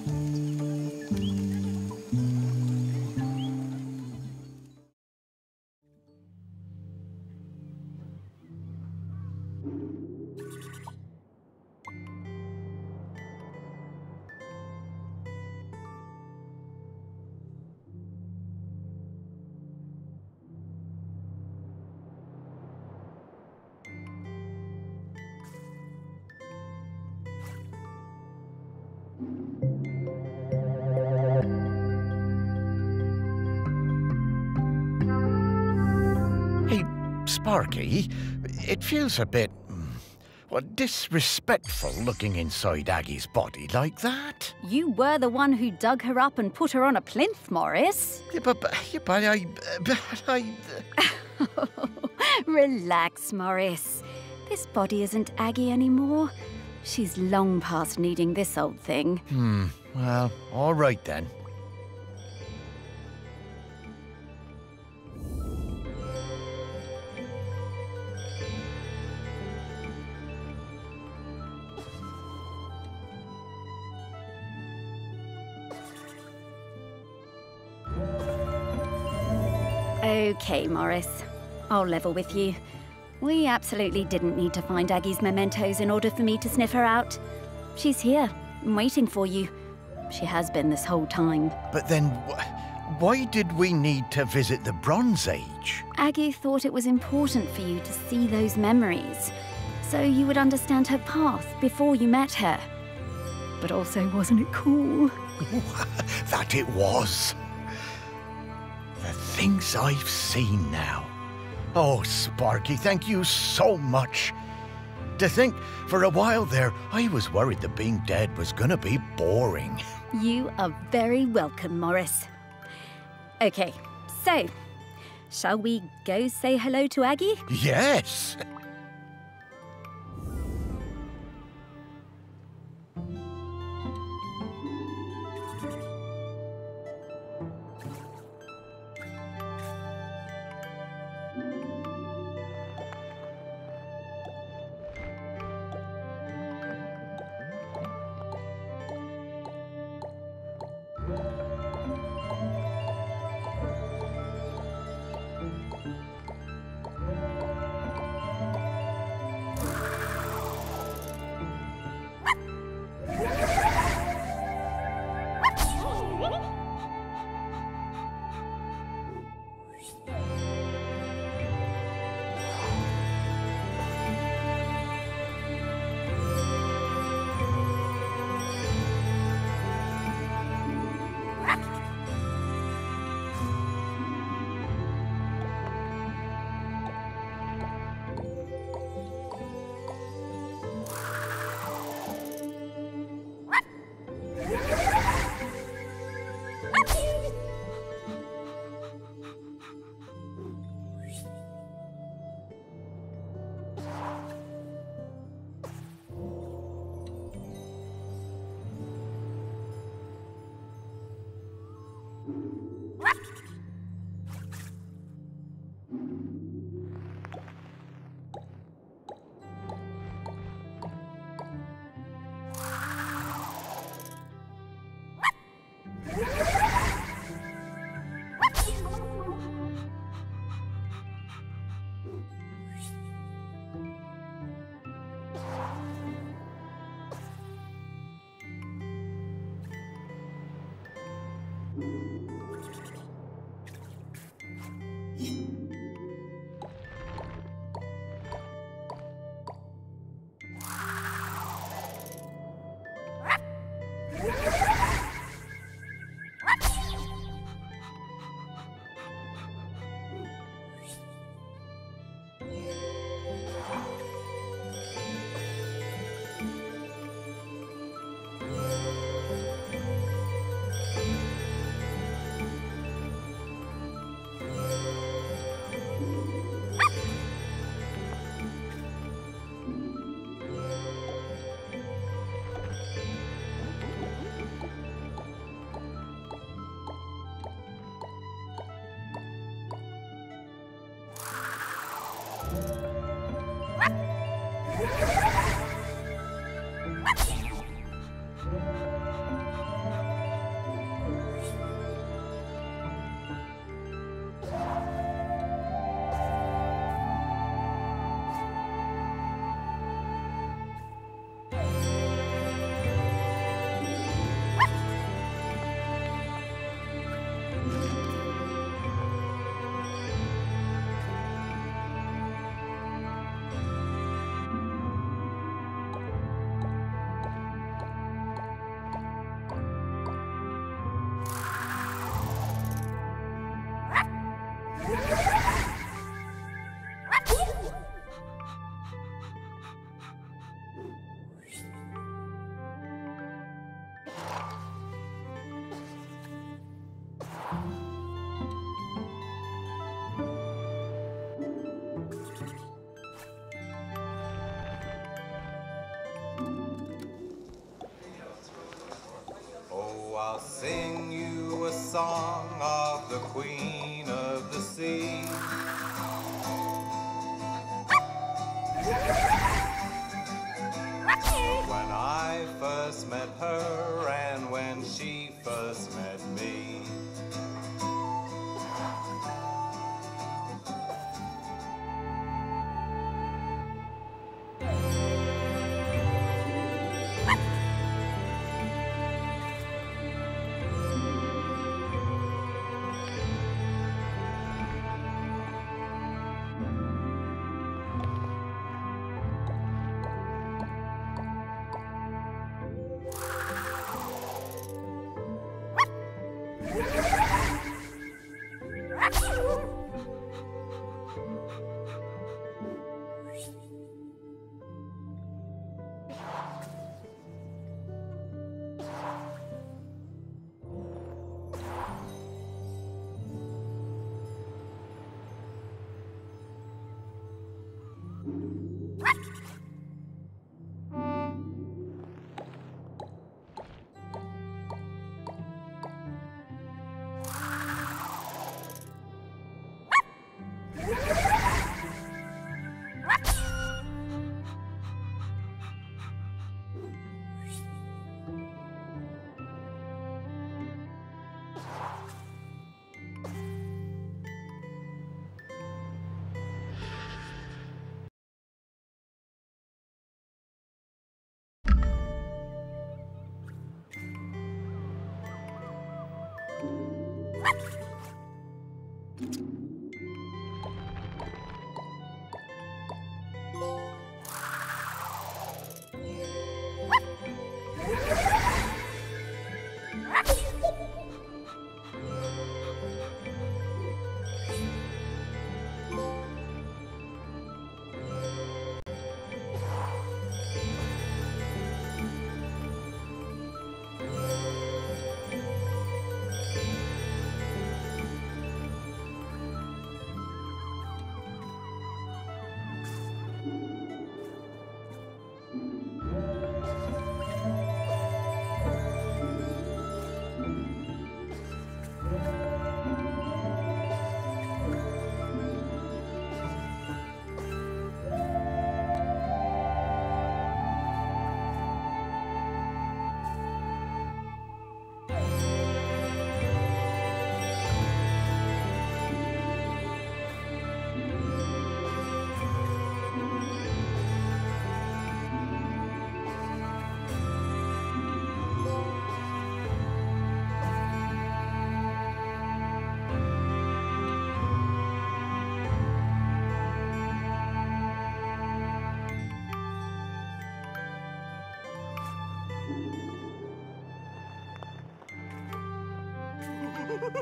Hey, Sparky, it feels a bit. mm, Well, disrespectful looking inside Aggi's body like that. You were the one who dug her up and put her on a plinth, Morris. Yeah, but, but, but I. But I. *laughs* Relax, Morris. This body isn't Aggi anymore. She's long past needing this old thing. Hmm, well, all right then. Okay, Morris. I'll level with you. We absolutely didn't need to find Aggi's mementos in order for me to sniff her out. She's here, waiting for you. She has been this whole time. But then, wh- why did we need to visit the Bronze Age? Aggi thought it was important for you to see those memories, so you would understand her path before you met her. But also, wasn't it cool? *laughs* that it was. Things I've seen now. Oh, Sparky, thank you so much. To think, for a while there, I was worried that being dead was gonna be boring. *laughs* You are very welcome, Morris. Okay, so, shall we go say hello to Aggi? Yes! Song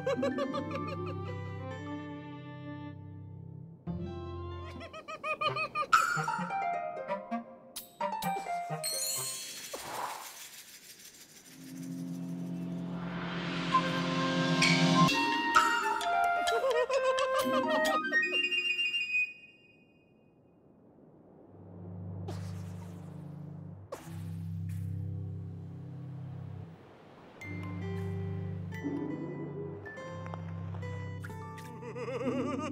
Ha ha ha ha!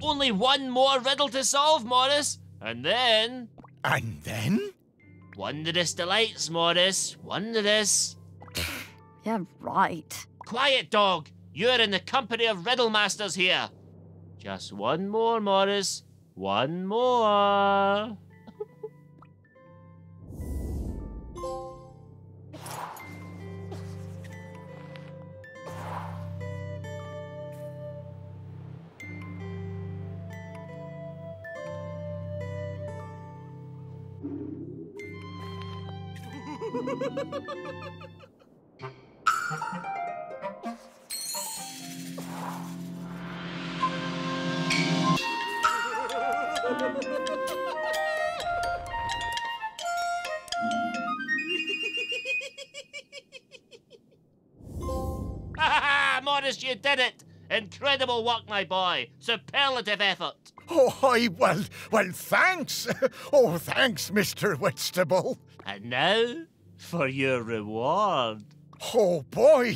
Only one more riddle to solve, Morris. And then. And then? Wondrous delights, Morris. Wondrous. Yeah, right. Quiet, dog. You're in the company of riddle masters here. Just one more, Morris. One more. Incredible work, my boy. Superlative effort. Oh, I well, well, thanks. *laughs* Oh, thanks, Mr. Whitstable. And now for your reward. Oh, boy.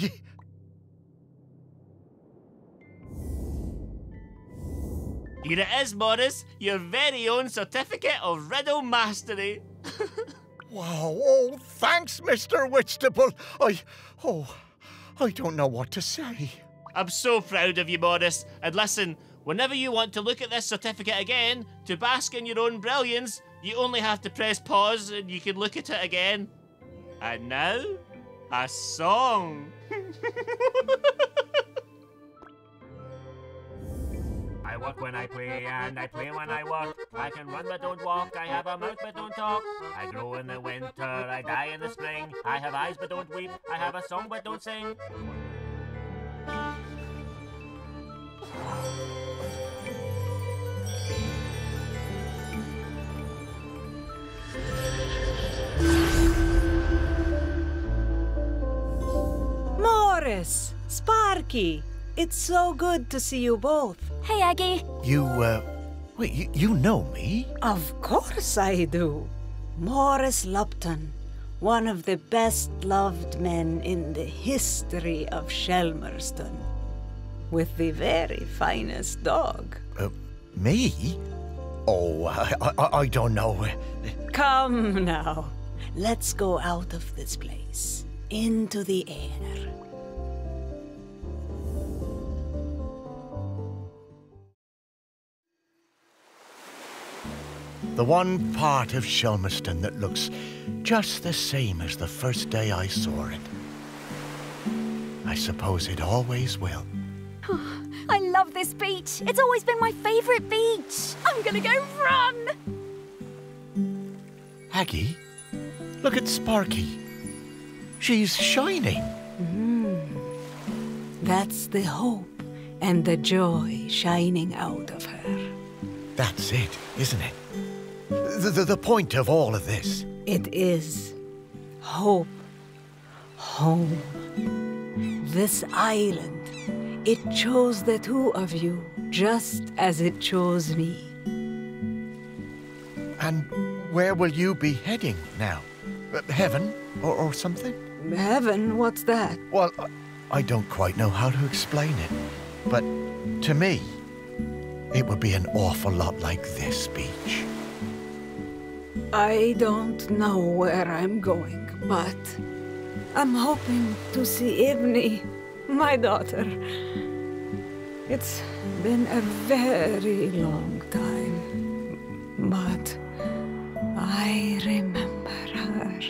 Here it is, Morris, your very own certificate of riddle mastery. *laughs* Wow, oh, thanks, Mr. Whitstable. I, oh, I don't know what to say. I'm so proud of you, Morris. And listen, whenever you want to look at this certificate again, to bask in your own brilliance, you only have to press pause and you can look at it again. And now, A song. *laughs* I walk when I play and I play when I walk. I can run but don't walk. I have a mouth but don't talk. I grow in the winter. I die in the spring. I have eyes but don't weep. I have a song but don't sing. Morris, Sparky, it's so good to see you both. Hey, Aggi. You, uh, wait, you, you know me? Of course I do. Morris Lupton, one of the best loved men in the history of Shelmerston, with the very finest dog. Uh, me? Oh, I, I, I don't know. Come now, let's go out of this place, into the air. The one part of Shelmerston that looks just the same as the first day I saw it. I suppose it always will. I love this beach. It's always been my favourite beach. I'm gonna go run. Aggi, look at Sparky. She's shining. Hmm. That's the hope and the joy shining out of her. That's it, isn't it? The, the, the point of all of this. It is hope, home. This island, it chose the two of you just as it chose me. And where will you be heading now? Uh, heaven or, or something? Heaven, what's that? Well, I- I don't quite know how to explain it. But to me, it would be an awful lot like this beach. I don't know where I'm going, but I'm hoping to see Ibni, my daughter. It's been a very long time, but I remember her.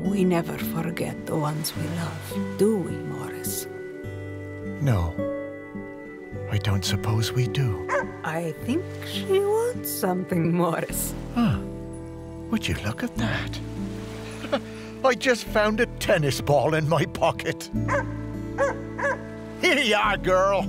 We never forget the ones we love, do we, Morris? No, I don't suppose we do. I think she wants something, Morris. Huh. Would you look at that? I just found a tennis ball in my pocket. Here you are, girl.